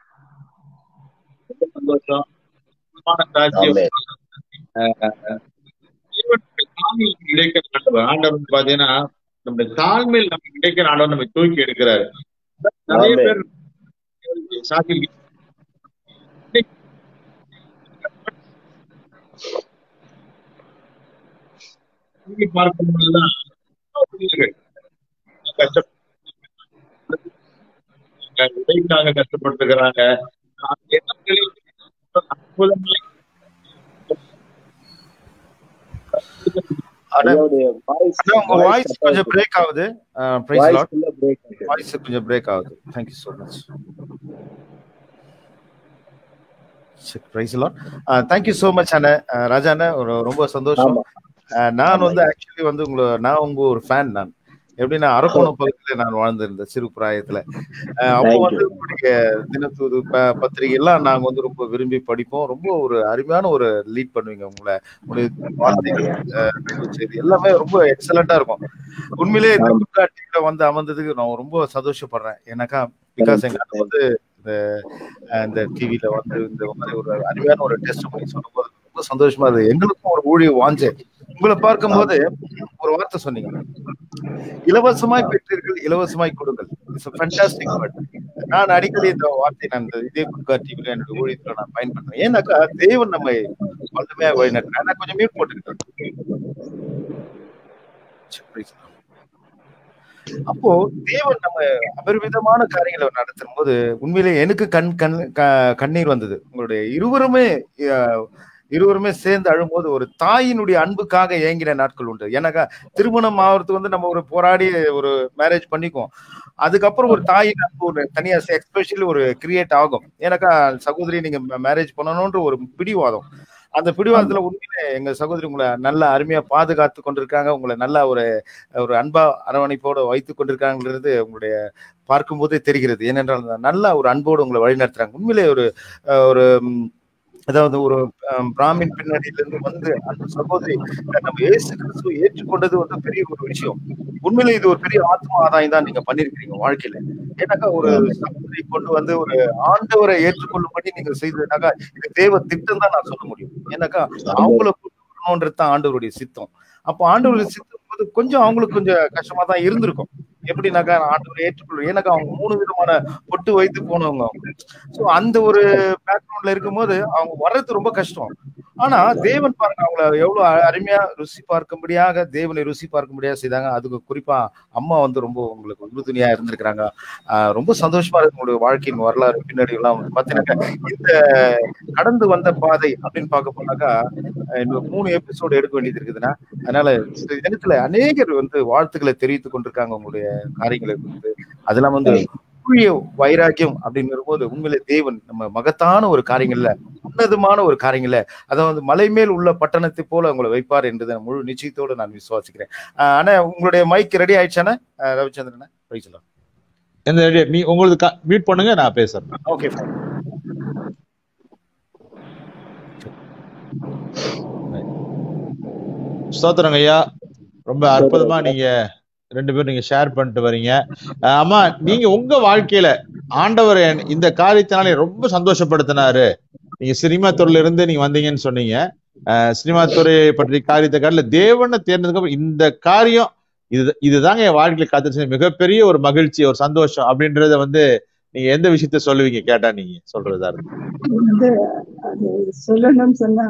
பாத்தீங்கன்னா நம்முடைய தாழ்மையில் நமக்கு கிடைக்கிற ஆண்டவர் நம்மை தூக்கி எடுக்கிறாரு. நிறைய. பேர் சாட்சி பார்க்கும் கஷ்டப்பட்டு உடைக்காக கஷ்டப்பட்டுக்கிறாங்க அந்த வாய்ஸ் கொஞ்சம். பிரேக் ஆகுது. வாய்ஸ் கொஞ்சம் பிரேக் ஆகுது. Thank you so much praise Lord thank you so much அண்ணா. ராஜா அண்ணா ஒரு ரொம்ப சந்தோஷம். நான். வந்து ஆக்சுவலி வந்து உங்களை நான் உங்க ஒரு ஃபேன் நான். எப்படின்னா அரக்கோணம் பகுதியில் நான் வாழ்ந்திருந்தேன் சிறு பிராயத்துல. அப்போ வந்து உங்களுடைய தினத்தூது பத்திரிகை எல்லாம் நாங்க வந்து ரொம்ப விரும்பி படிப்போம். ரொம்ப ஒரு அருமையான ஒரு லீட் பண்ணுவீங்க உங்களை. உங்களுடைய வார்த்தைகள் செய்தி எல்லாமே ரொம்ப எக்ஸலண்டா இருக்கும். உண்மையிலேயே இந்த வந்து அமர்ந்ததுக்கு நான் ரொம்ப சந்தோஷப்படுறேன். ஏன்னாக்கா பிகாஸ் எங்க வந்து இந்த இந்த டிவில வந்து இந்த மாதிரி ஒரு அருமையான ஒரு டெஸ்ட் பண்ணி சொல்லும்போது ரொம்ப சந்தோஷமா இருந்தது. எங்களுக்கும் ஒரு ஊழிய வாஞ்சை. உங்களை பார்க்கும்போது ஒரு வார்த்தை சொன்னீங்க. இலவசமாய் பெற்றீர்கள் இலவசமாய் கொடுங்கள். இட்ஸ் நான் அடிக்கடி இந்த வார்த்தை நான் இதே குட்கா டிவில என்னுடைய ஊழியத்துல நான் பயன்படுத்துறேன். ஏன்னாக்கா தேவன் நம்மை வல்லமையா வழிநடத்துறேன் நான் கொஞ்சம் மியூட் போட்டுருக்கேன் அப்போ தேவன் நம்ம அபரிவிதமான காரியங்களை நடத்தும் போது உண்மையிலே எனக்கு கண் கண் கண்ணீர் வந்தது. உங்களுடைய இருவருமே இருவருமே சேர்ந்து அழும்போது ஒரு தாயினுடைய அன்புக்காக ஏங்கின நாட்கள் உண்டு. எனக்கா திருமணம் ஆகிறதுக்கு வந்து நம்ம ஒரு போராடி ஒரு மேரேஜ் பண்ணிக்குவோம். அதுக்கப்புறம் ஒரு தாயின் அன்பு ஒரு தனியா எக்ஸ்பெஷலி ஒரு கிரியேட் ஆகும். எனக்கா சகோதரி நீங்க மேரேஜ் பண்ணணும்ன்ற ஒரு பிடிவாதம். அந்த பிடிவாதத்துல உண்மையிலே எங்க சகோதரி உங்களை நல்லா அருமையா பாதுகாத்து கொண்டிருக்காங்க. உங்களை நல்லா ஒரு ஒரு அன்பா அரவணைப்போட வைத்து கொண்டிருக்காங்கிறது உங்களுடைய பார்க்கும்போதே தெரிகிறது. ஏனென்றால் நல்லா ஒரு அன்போடு உங்களை வழிநடத்துறாங்க. உண்மையிலே ஒரு ஒரு அதாவது ஒரு பிராமின் பின்னணியில இருந்து வந்து அந்த சகோதரி நம்ம இயேசு கிறிஸ்துவை ஏற்றுக்கொண்டது வந்து பெரிய ஒரு விஷயம். உண்மையிலே இது ஒரு பெரிய ஆத்ம ஆதாயம் தான் நீங்க பண்ணிருக்கீங்க வாழ்க்கையில. ஏன்னாக்கா ஒரு சகோதரி கொண்டு வந்து ஒரு ஆண்டவரை ஏற்றுக்கொள்ளும்படி நீங்க செய்ததுனாக்கா இது தேவ திட்டம் தான் நான் சொல்ல முடியும். ஏன்னாக்கா அவங்கள கொண்டு ஆண்டவருடைய சித்தம். அப்போ ஆண்டவருடைய சித்தம் போது கொஞ்சம் அவங்களுக்கு கொஞ்சம் கஷ்டமா தான் இருந்திருக்கும். எப்படின்னாக்கா ஆண்டவரை ஏற்றுக்கொள்ளும் ஏன்னாக்கா அவங்க மூணு விதமான பொட்டு வைத்து போனவங்க அவங்க. சோ அந்த ஒரு பேக்ரவுண்ட்ல இருக்கும்போது அவங்க வர்றது ரொம்ப கஷ்டம். ஆனா தேவன் பாருங்க அவங்கள எவ்வளவு அருமையா ருசி பார்க்கும்படியாக தேவனை ருசி பார்க்கும்படியாக செய்தாங்க. அதுக்கு குறிப்பா அம்மா வந்து ரொம்ப உங்களுக்கு உறுதுணையா இருந்திருக்கிறாங்க. ஆஹ் ரொம்ப சந்தோஷமா இருக்கு உங்களுடைய வாழ்க்கையின் வரலாறு பின்னாடி எல்லாம் வந்து பாத்தீங்கன்னாக்கா இந்த கடந்து வந்த பாதை அப்படின்னு பார்க்க போனாக்கா இன்னும் மூணு எபிசோடு எடுக்க வேண்டியது இருக்குதுன்னா அதனால இந்த தினத்துல அநேகர் வந்து வாழ்த்துக்களை தெரிவித்துக் கொண்டிருக்காங்க உங்களுடைய காரியங்களை குறித்து அதெல்லாம் வந்து ஊழிய வைராக்கியம் அப்படின்னு வரும்போது உண்மையிலே தேவன் நம்ம மகத்தான ஒரு காரியங்கள்ல உன்னதமான ஒரு காரியங்கள்ல அதாவது மலை மேல் உள்ள பட்டணத்தை போல உங்களை வைப்பார் என்றதை முழு நிச்சயத்தோடு நான் விசுவாசிக்கிறேன். ஆனா உங்களுடைய மைக் ரெடி ஆயிடுச்சானே ரவிச்சந்திரன் எந்த idea? நீ உங்களுக்கு மீட் பண்ணுங்க நான் பேசுறேன். ஓகே ஃபைன் ஸ்தோத்திரங்க ஐயா. ரொம்ப அற்புதமா நீங்க ரெண்டு பேரும் நீங்க ஷேர் பண்ணிட்டு வரீங்க. ஆமா நீங்க உங்க வாழ்க்கையில ஆண்டவர் இந்த காரியத்தினாலே ரொம்ப சந்தோஷப்படுத்தினாரு. நீங்க சினிமா துறையில இருந்து நீங்க வந்தீங்கன்னு சொன்னீங்க. சினிமா துறையை பற்றி காரியத்தை காட்டில தேவனை தேர்ந்ததுக்கு அப்புறம் இந்த காரியம் இது இதுதாங்க என் வாழ்க்கையில காத்திருச்சு மிகப்பெரிய ஒரு மகிழ்ச்சி ஒரு சந்தோஷம் அப்படின்றத வந்து நீங்க எந்த விஷயத்த சொல்லுவீங்க? கேட்டா நீங்க சொல்றதா இருக்கு சொல்லணும்னு சொன்னா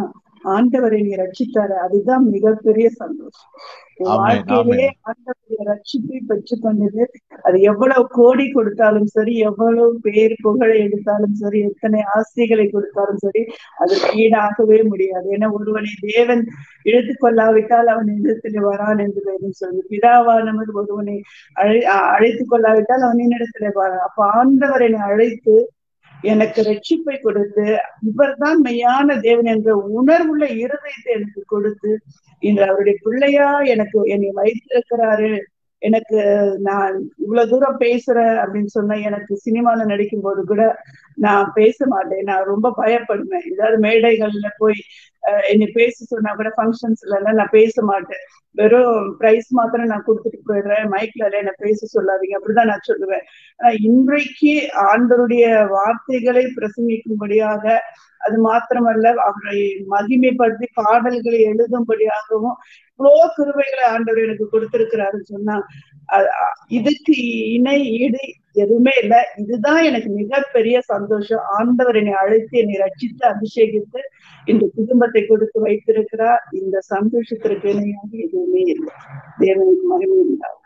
ஆண்டவரை நீ ரட்சித்தாரு. அதுதான் மிகப்பெரிய சந்தோஷம். வாழ்க்கையிலேயே ஆண்டவருடைய ரட்சிப்பை பெற்றுக் கொண்டது அது எவ்வளவு கோடி கொடுத்தாலும் சரி எவ்வளவு பேர் புகழை எடுத்தாலும் சரி எத்தனை ஆசைகளை கொடுத்தாலும் சரி அதற்கு ஈடாகவே முடியாது. ஏன்னா ஒருவனை தேவன் இழுத்துக் கொள்ளாவிட்டால் அவன் இடத்துல வரான் என்று வேதம் சொல்லி பிதாவானவர் ஒருவனை அழை அழைத்துக் கொள்ளாவிட்டால் அவன் என்னிடத்துல வரான். அப்ப ஆண்டவர் என்னை அழைத்து எனக்கு ரட்சிப்பை கொடுத்து இவர்தான் மெய்யான தேவன் என்ற உணர்வுள்ள இருதயத்தை எனக்கு கொடுத்து இன்று அவருடைய பிள்ளையா எனக்கு என்னை வைத்திருக்கிறாரு. எனக்கு நான் இவ்வளவு தூரம் பேசுறேன் அப்படின்னு சொன்னா எனக்கு சினிமால நடிக்கும் போது கூட நான் பேச மாட்டேன். நான் ரொம்ப பயப்படுவேன். ஏதாவது மேடைகள்ல போய் என்னை பேச சொன்னா கூட ஃபங்க்ஷன்ஸ்ல எல்லாம் நான் பேச மாட்டேன். வெறும் பிரைஸ் மாத்திரம் நான் கொடுத்துட்டு போயிடுறேன். மைக்ல என்ன பேச சொல்லாதீங்க. அப்படிதான் நான் சொல்லுவேன். ஆனா இன்றைக்கு ஆண்டவருடைய வார்த்தைகளை பிரசங்கிக்கும்படியாக அது மாத்திரமல்ல அவரை மகிமைப்படுத்தி பாடல்களை எழுதும்படியாகவும் இவ்வளோ கிருபைகளை ஆண்டவர் எனக்கு கொடுத்திருக்கிறாருன்னு சொன்னா இதுக்கு இணை ஈடு எதுவுமே இல்லை. இதுதான் எனக்கு மிகப்பெரிய சந்தோஷம். ஆண்டவர் என்னை அழைத்து என்னை ரட்சித்து அபிஷேகித்து இந்த குடும்பத்தை கொடுத்து வைத்திருக்கிறார். இந்த சந்தோஷத்திற்கு இணையாக எதுவுமே இல்லை. தேவனுக்கு மகிமை உண்டாகும்.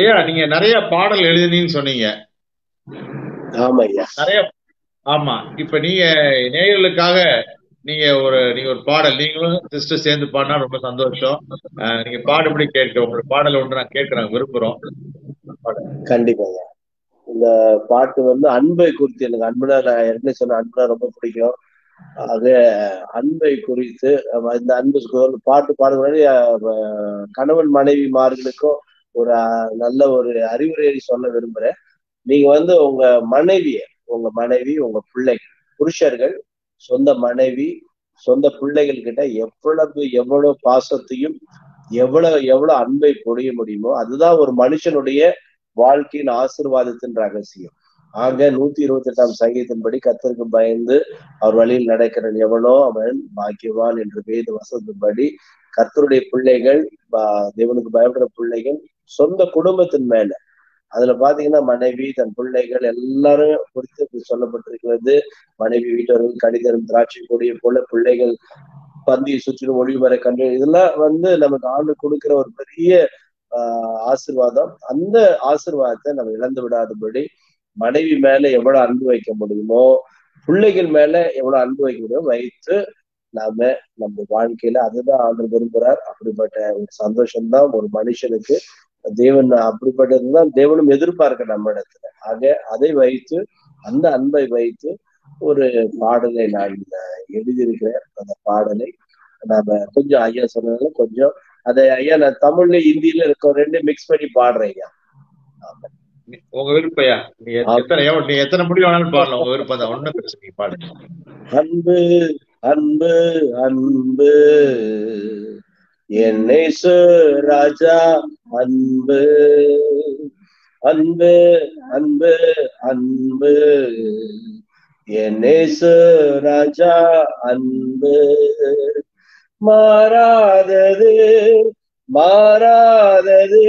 ஐயா நீங்க நிறைய பாடல் எழுதினீங்கன்னு சொன்னீங்க. ஆமா ஐயா நிறைய ஆமா. இப்ப நீங்க நேயர்களுக்காக நீங்க ஒரு நீங்க ஒரு பாடல் நீங்களும் சிஸ்டர் சேர்ந்து பாடினா ரொம்ப சந்தோஷம். அஹ் நீங்க பாடுபடி கேட்க உங்களோட பாடல் ஒன்று நான் கேட்கிறேன் விரும்புறோம். கண்டிப்பாங்க. இந்த பாட்டு வந்து அன்பை குறித்து எனக்கு அன்புனா நான் ஏற்கனவே சொன்ன அன்புனா ரொம்ப பிடிக்கும். அது அன்பை குறித்து இந்த அன்பு பாட்டு பாடும்போது கணவன் மனைவி மார்களுக்கும் ஒரு நல்ல ஒரு அறிவுரை சொல்ல விரும்புறேன். நீங்க வந்து உங்க மனைவிய உங்க மனைவி உங்க பிள்ளைகள் புருஷர்கள் சொந்த மனைவி சொந்த பிள்ளைகள் கிட்ட எவ்வளவு எவ்வளவு பாசத்தையும் எவ்வளவு எவ்வளவு அன்பை பொழிய முடியுமோ அதுதான் ஒரு மனுஷனுடைய வாழ்க்கையின் ஆசீர்வாதத்தின் ரகசியம். ஆக நூத்தி இருபத்தி எட்டாம் சங்கீதத்தின்படி கத்தருக்கு பயந்து அவர் வழியில் நடக்கிறன் எவனோ அவன் பாக்கியவான் என்று பெய்து வசனத்தின்படி கத்தருடைய பிள்ளைகள் தேவனுக்கு பயப்படுற பிள்ளைகள் சொந்த குடும்பத்தின் மேல அதுல பாத்தீங்கன்னா மனைவி தன் பிள்ளைகள் எல்லாரும் குறித்து சொல்லப்பட்டிருக்கிறது. மனைவி வீட்டவர்கள் கடிதரும் திராட்சை கொடியை போல பிள்ளைகள் பந்தியை சுற்றிலும் ஒளிமர கண்டு இதெல்லாம் வந்து நமக்கு ஆண்டு கொடுக்கிற ஒரு பெரிய ஆஹ் ஆசீர்வாதம். அந்த ஆசீர்வாதத்தை நம்ம இழந்து விடாதபடி மனைவி மேல எவ்வளவு அன்பு வைக்க முடியுமோ பிள்ளைகள் மேல எவ்வளவு அன்பு வைக்க முடியுமோ வைத்து நாம நம்ம வாழ்க்கையில அதுதான் ஆண்டு விரும்புறார். அப்படிப்பட்ட ஒரு சந்தோஷம்தான் ஒரு மனுஷனுக்கு தேவன் அப்படிப்பட்டதுதான் தேவனும் எதிர்பார்க்க நம்ம இடத்துல. ஆக அதை வைத்து அந்த அன்பை வைத்து ஒரு பாடலை நான் எழுதியிருக்கிறேன். அந்த பாடலை நாம கொஞ்சம் ஐயா சொன்னதுல கொஞ்சம் அதை ஐயா நான் தமிழ்ல ஹிந்தியில இருக்க ரெண்டு மிக்ஸ் பண்ணி பாடுறேன் ஐயா. உங்க விருப்பையா நீ எத்- எத்தனை நீ எத்தனை முடிவு வேணாலும் பாடலாம். உங்க விருப்பம் தான். ஒண்ணும் பிரச்சனை பாடுங்க. அன்பு அன்பு அன்பு. என்னை ராஜா அன்பு அன்பு அன்பு அன்பு. என்னை ராஜா அன்பு. மாறாதது மாறாதது.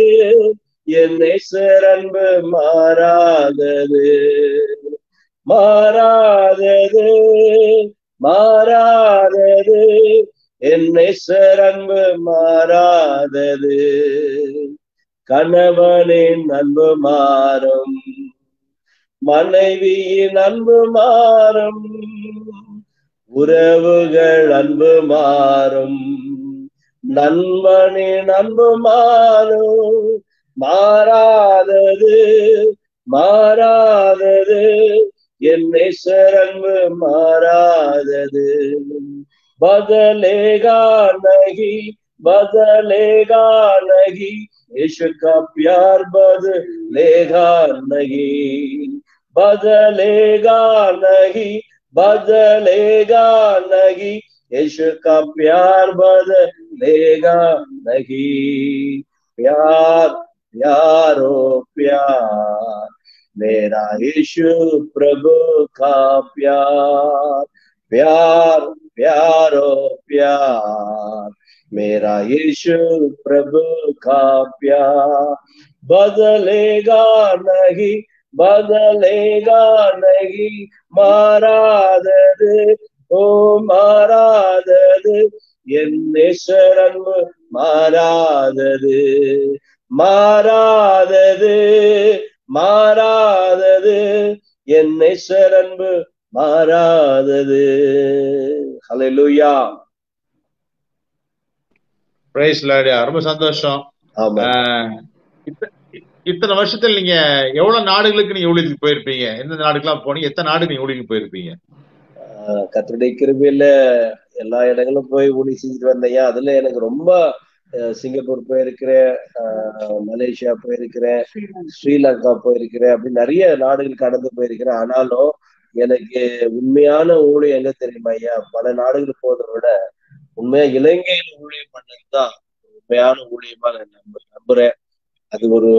என்னை அன்பு மாறாதது. மாறாதது மாறாதது. என்னை அன்பு மாறாதது. கணவனின் அன்பு மாறும். மனைவியின் அன்பு மாறும். உறவுகள் அன்பு மாறும். நண்பனின் அன்பு மாறும். மாறாதது மாறாதது. என்னை அன்பு மாறாதது. बदलेगा नहीं बदलेगा नहीं यीशु का प्यार बदलेगा नहीं बदलेगा नहीं बदलेगा नहीं यीशु का प्यार बदलेगा नहीं। प्यार, प्यारो प्यार, मेरा यीशु प्रभु का प्यार। प्यार प्यारो प्यार मेरा यीशु प्रभु का प्यार बदलेगा नहीं बदलेगा नहीं மாறாதது ஓ மாறாதது என் நேசர் அன்பு மாறாதது மாறாதது மாறாதது என் நேசர் அன்பு மாறாதது. ஹalleluya பிரைஸ் ரொம்ப சந்தோஷம். இத்தனை வருஷத்துல நீங்க எவ்வளவு நாடுகளுக்கு நீங்க ஊழியத்துக்கு போயிருப்பீங்க? எந்த நாடுக்கெல்லாம் போனீங்க? எத்தனை நாடு நீங்க ஊழியத்துக்கு போயிருப்பீங்க? ஆஹ் கர்த்தருடைய கிருபையில எல்லா இடங்களும் போய் ஊழி செஞ்சுட்டு வந்தேன். அதுல எனக்கு ரொம்ப சிங்கப்பூர் போயிருக்கிறேன் ஆஹ், மலேசியா போயிருக்கிறேன் ஸ்ரீலங்கா போயிருக்கிறேன் அப்படி நிறைய நாடுகள் கடந்து போயிருக்கிறேன். ஆனாலும் எனக்கு உண்மையான ஊழியம் எங்க தெரியுமா ஐயா? பல நாடுகளுக்கு போறதை விட உண்மையா இலங்கையில ஊழியம் பண்ணதுதான் உண்மையான ஊழியமா நான் நம்ப நம்புறேன். அது ஒரு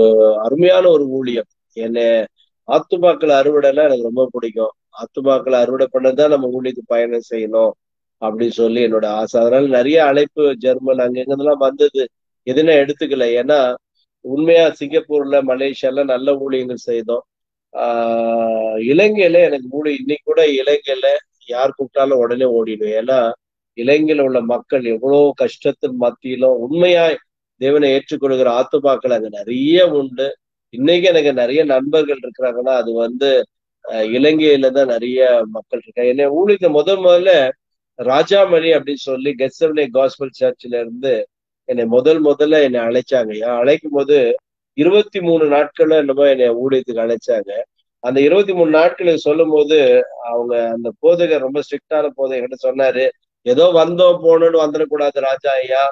அருமையான ஒரு ஊழியம். என்ன ஆத்துமாக்கள் அறுவடைலாம் எனக்கு ரொம்ப பிடிக்கும். ஆத்துமாக்களை அறுவடை பண்ணதான் நம்ம ஊழியத்துக்கு பயணம் செய்யணும் அப்படின்னு சொல்லி என்னோட ஆசை. அதனால நிறைய அழைப்பு ஜெர்மன் அங்க எங்கெல்லாம் வந்தது. எதுனா எடுத்துக்கல. ஏன்னா உண்மையா சிங்கப்பூர்ல மலேசியால நல்ல ஊழியங்கள் செய்தோம். ஆஹ் இலங்கையில எனக்கு மூணு இன்னைக்கு கூட இலங்கையில யார் கூப்பிட்டாலும் உடனே ஓடிடும் ஏன்னா இலங்கையில உள்ள மக்கள் எவ்வளவு கஷ்டத்தின் மத்தியிலும் உண்மையாய் தேவனை ஏற்றுக்கொள்கிற ஆத்துமாக்கள் அங்க நிறைய உண்டு. இன்னைக்கு எனக்கு நிறைய நண்பர்கள் இருக்கிறாங்கன்னா அது வந்து இலங்கையில தான் நிறைய மக்கள் இருக்காங்க. என்னை ஊழியத்தை முதல் முதல்ல ராஜாமணி அப்படின்னு சொல்லி கெஸ்டர்னே காஸ்பல் சர்ச்ல இருந்து என்னை முதல் முதல்ல என்னை அழைச்சாங்க. அழைக்கும் போது இருபத்தி மூணு நாட்கள் என்னமோ என்னை ஊழியத்துக்கு அழைச்சாங்க. அந்த இருபத்தி மூணு நாட்களுக்கு சொல்லும் போது அவங்க அந்த போதகர் ரொம்ப ஸ்ட்ரிக்டான போதகர்கிட்ட சொன்னாரு. ஏதோ வந்தோம் போனோம்னு வந்துடக்கூடாது ராஜா ஐயா.